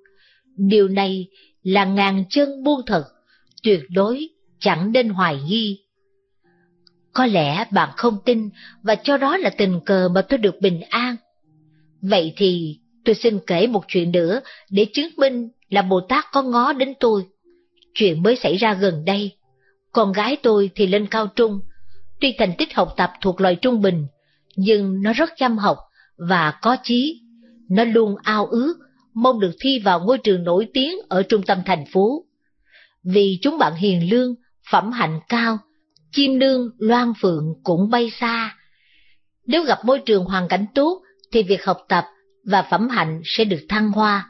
Điều này là ngàn chân buông thật, tuyệt đối chẳng nên hoài nghi. Có lẽ bạn không tin và cho đó là tình cờ mà tôi được bình an. Vậy thì tôi xin kể một chuyện nữa để chứng minh là Bồ Tát có ngó đến tôi. Chuyện mới xảy ra gần đây. Con gái tôi thì lên cao trung. Tuy thành tích học tập thuộc loại trung bình, nhưng nó rất chăm học và có chí. Nó luôn ao ước, mong được thi vào ngôi trường nổi tiếng ở trung tâm thành phố. Vì chúng bạn hiền lương, phẩm hạnh cao, chim nương, loan phượng cũng bay xa. Nếu gặp môi trường hoàn cảnh tốt, thì việc học tập và phẩm hạnh sẽ được thăng hoa.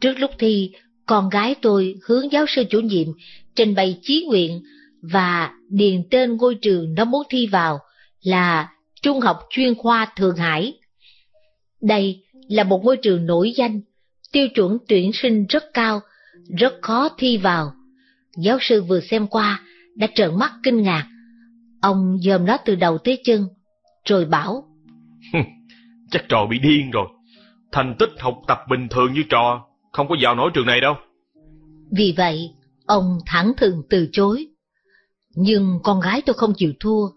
Trước lúc thi, con gái tôi hướng giáo sư chủ nhiệm trình bày chí nguyện và điền tên ngôi trường nó muốn thi vào là Trung học chuyên khoa Thượng Hải. Đây là một ngôi trường nổi danh, tiêu chuẩn tuyển sinh rất cao, rất khó thi vào. Giáo sư vừa xem qua đã trợn mắt kinh ngạc. Ông dòm nó từ đầu tới chân, rồi bảo. Chắc trò bị điên rồi. Thành tích học tập bình thường như trò, không có vào nổi trường này đâu. Vì vậy, ông thẳng thừng từ chối. Nhưng con gái tôi không chịu thua.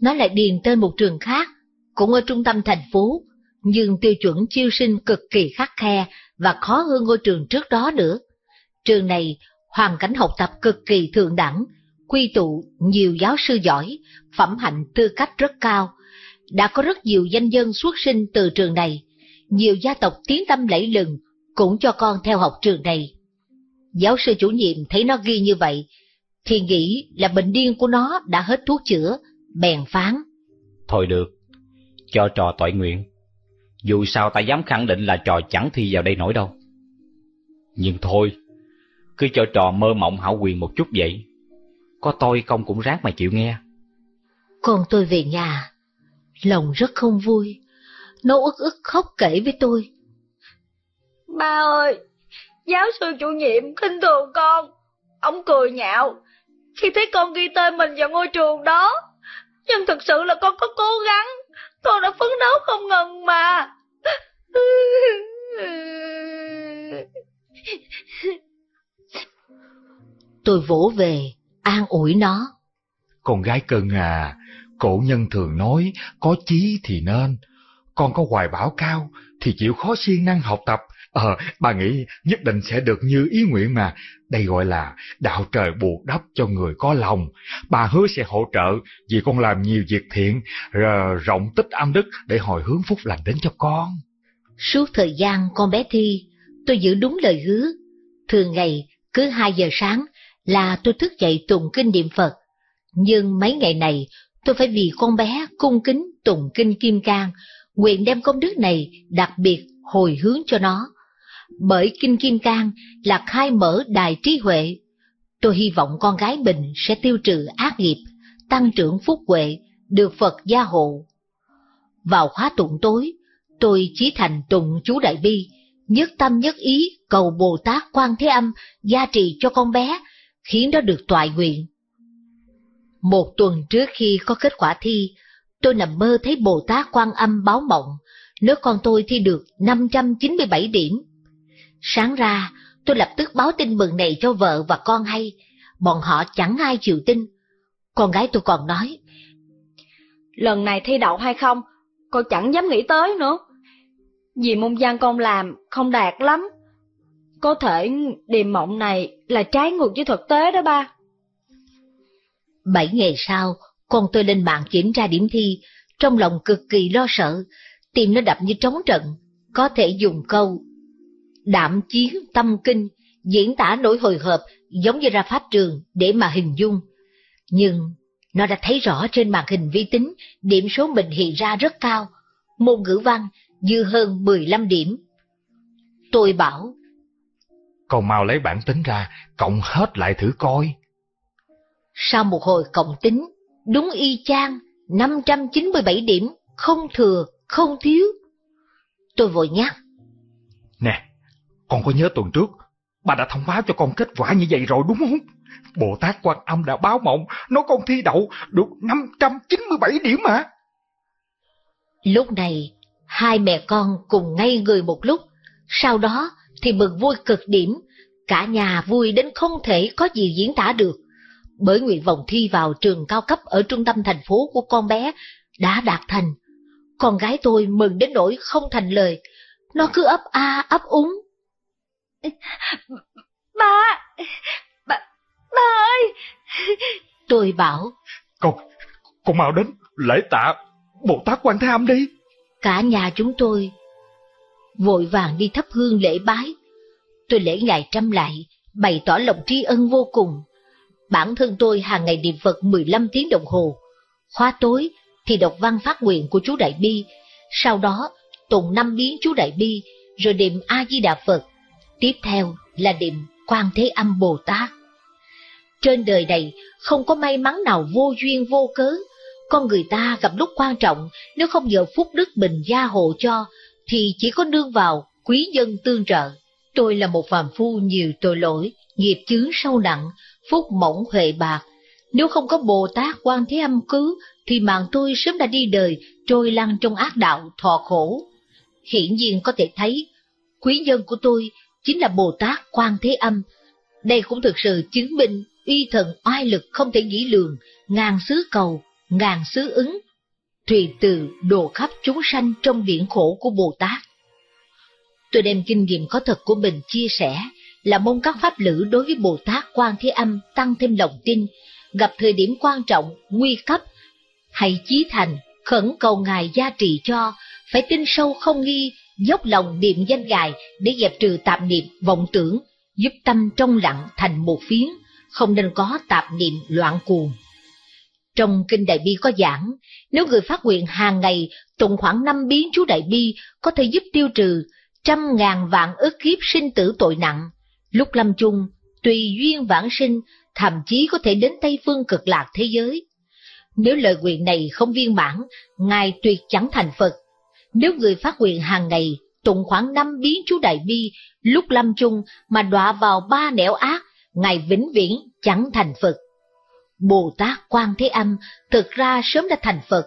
Nó lại điền tên một trường khác, cũng ở trung tâm thành phố, nhưng tiêu chuẩn chiêu sinh cực kỳ khắc khe và khó hơn ngôi trường trước đó nữa. Trường này hoàn cảnh học tập cực kỳ thượng đẳng, quy tụ nhiều giáo sư giỏi, phẩm hạnh tư cách rất cao. Đã có rất nhiều danh dân xuất sinh từ trường này, nhiều gia tộc tiếng tâm lẫy lừng cũng cho con theo học trường này. Giáo sư chủ nhiệm thấy nó ghi như vậy, thì nghĩ là bệnh điên của nó đã hết thuốc chữa, bèn phán. Thôi được, cho trò tội nguyện. Dù sao ta dám khẳng định là trò chẳng thi vào đây nổi đâu. Nhưng thôi, cứ cho trò mơ mộng hảo quyền một chút vậy. Có tôi công cũng ráng mà chịu nghe. Con tôi về nhà, lòng rất không vui. Nó ức ức khóc kể với tôi. Ba ơi, giáo sư chủ nhiệm khinh thường con. Ông cười nhạo khi thấy con ghi tên mình vào ngôi trường đó. Nhưng thực sự là con có cố gắng, con đã phấn đấu không ngừng mà. Tôi vỗ về, an ủi nó. Con gái cưng à, cổ nhân thường nói, có chí thì nên. Con có hoài bão cao, thì chịu khó siêng năng học tập. Ờ, bà nghĩ nhất định sẽ được như ý nguyện mà. Đây gọi là đạo trời buộc đắp cho người có lòng. Bà hứa sẽ hỗ trợ vì con làm nhiều việc thiện, rộng tích âm đức để hồi hướng phúc lành đến cho con. Suốt thời gian con bé thi, tôi giữ đúng lời hứa. Thường ngày, cứ 2 giờ sáng là tôi thức dậy tụng kinh niệm Phật. Nhưng mấy ngày này, tôi phải vì con bé cung kính tụng kinh Kim Cang, nguyện đem công đức này đặc biệt hồi hướng cho nó. Bởi Kinh Kim Cang là khai mở đài trí huệ. Tôi hy vọng con gái mình sẽ tiêu trừ ác nghiệp, tăng trưởng phúc huệ được Phật gia hộ. Vào khóa tụng tối, tôi chỉ thành tụng chú Đại Bi, nhất tâm nhất ý cầu Bồ Tát Quan Thế Âm gia trì cho con bé, khiến nó được toại nguyện. Một tuần trước khi có kết quả thi, tôi nằm mơ thấy Bồ Tát Quan Âm báo mộng, nếu con tôi thi được 597 điểm. Sáng ra, tôi lập tức báo tin mừng này cho vợ và con hay, bọn họ chẳng ai chịu tin. Con gái tôi còn nói, Lần này thi đậu hay không, con chẳng dám nghĩ tới nữa. Vì môn văn con làm không đạt lắm. Có thể điềm mộng này là trái ngược với thực tế đó ba. Bảy ngày sau, con tôi lên mạng kiểm tra điểm thi, trong lòng cực kỳ lo sợ, tim nó đập như trống trận, có thể dùng câu đạm chiến tâm kinh, diễn tả nỗi hồi hộp giống như ra pháp trường để mà hình dung. Nhưng nó đã thấy rõ trên màn hình vi tính điểm số mình hiện ra rất cao, môn ngữ văn dư hơn 15 điểm. Tôi bảo, con mau lấy bản tính ra, cộng hết lại thử coi. Sau một hồi cộng tính, đúng y chang, 597 điểm, không thừa, không thiếu. Tôi vội nhắc. Nè, con có nhớ tuần trước, bà đã thông báo cho con kết quả như vậy rồi đúng không? Bồ Tát Quan Âm đã báo mộng, nó con thi đậu được 597 điểm mà. Lúc này, hai mẹ con cùng ngay người một lúc, sau đó thì mừng vui cực điểm, cả nhà vui đến không thể có gì diễn tả được. Bởi nguyện vọng thi vào trường cao cấp ở trung tâm thành phố của con bé đã đạt thành. Con gái tôi mừng đến nỗi không thành lời, nó cứ ấp a ấp úng. Ba, ba, ba ơi! Tôi bảo, Con, con mau đến lễ tạ Bồ Tát Quan Thế Âm đi. cả nhà chúng tôi vội vàng đi thắp hương lễ bái. Tôi lễ ngài trăm lại, bày tỏ lòng tri ân vô cùng. Bản thân tôi hàng ngày niệm Phật 15 tiếng đồng hồ. Khóa tối thì đọc văn phát nguyện của chú Đại Bi, sau đó tụng năm biến chú Đại Bi, rồi niệm A-di-đà Phật. Tiếp theo là niệm Quan Thế Âm Bồ Tát. Trên đời này không có may mắn nào vô duyên vô cớ. Con người ta gặp lúc quan trọng, nếu không nhờ phúc đức bình gia hộ cho, thì chỉ có nương vào quý dân tương trợ. Tôi là một phàm phu nhiều tội lỗi, nghiệp chướng sâu nặng, phúc mỏng huệ bạc. Nếu không có Bồ Tát quan thế âm cứu, thì mạng tôi sớm đã đi đời, trôi lăn trong ác đạo, thọ khổ. Hiển nhiên có thể thấy, quý nhân của tôi chính là Bồ Tát quan thế âm. Đây cũng thực sự chứng minh uy thần oai lực không thể nghĩ lường, ngàn xứ cầu, ngàn xứ ứng. Thuyền từ đồ khắp chúng sanh trong biển khổ của Bồ Tát. Tôi đem kinh nghiệm có thật của mình chia sẻ, là mong các pháp lữ đối với Bồ Tát Quan Thế Âm tăng thêm lòng tin, gặp thời điểm quan trọng, nguy cấp, hãy chí thành, khẩn cầu Ngài gia trì cho, phải tin sâu không nghi, dốc lòng niệm danh Ngài để dẹp trừ tạp niệm, vọng tưởng, giúp tâm trong lặng thành một phiến, không nên có tạp niệm loạn cuồng. Trong Kinh Đại Bi có giảng, nếu người phát nguyện hàng ngày tụng khoảng năm biến chú Đại Bi có thể giúp tiêu trừ trăm ngàn vạn ức kiếp sinh tử tội nặng. Lúc lâm chung, tùy duyên vãng sinh, thậm chí có thể đến Tây Phương cực lạc thế giới. Nếu lời nguyện này không viên mãn, Ngài tuyệt chẳng thành Phật. Nếu người phát nguyện hàng ngày tụng khoảng năm biến chú Đại Bi, lúc lâm chung mà đọa vào ba nẻo ác, Ngài vĩnh viễn chẳng thành Phật. Bồ Tát Quan Thế Âm thực ra sớm đã thành Phật,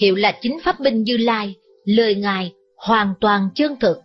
hiệu là chính Pháp Binh Như Lai, lời Ngài hoàn toàn chân thực.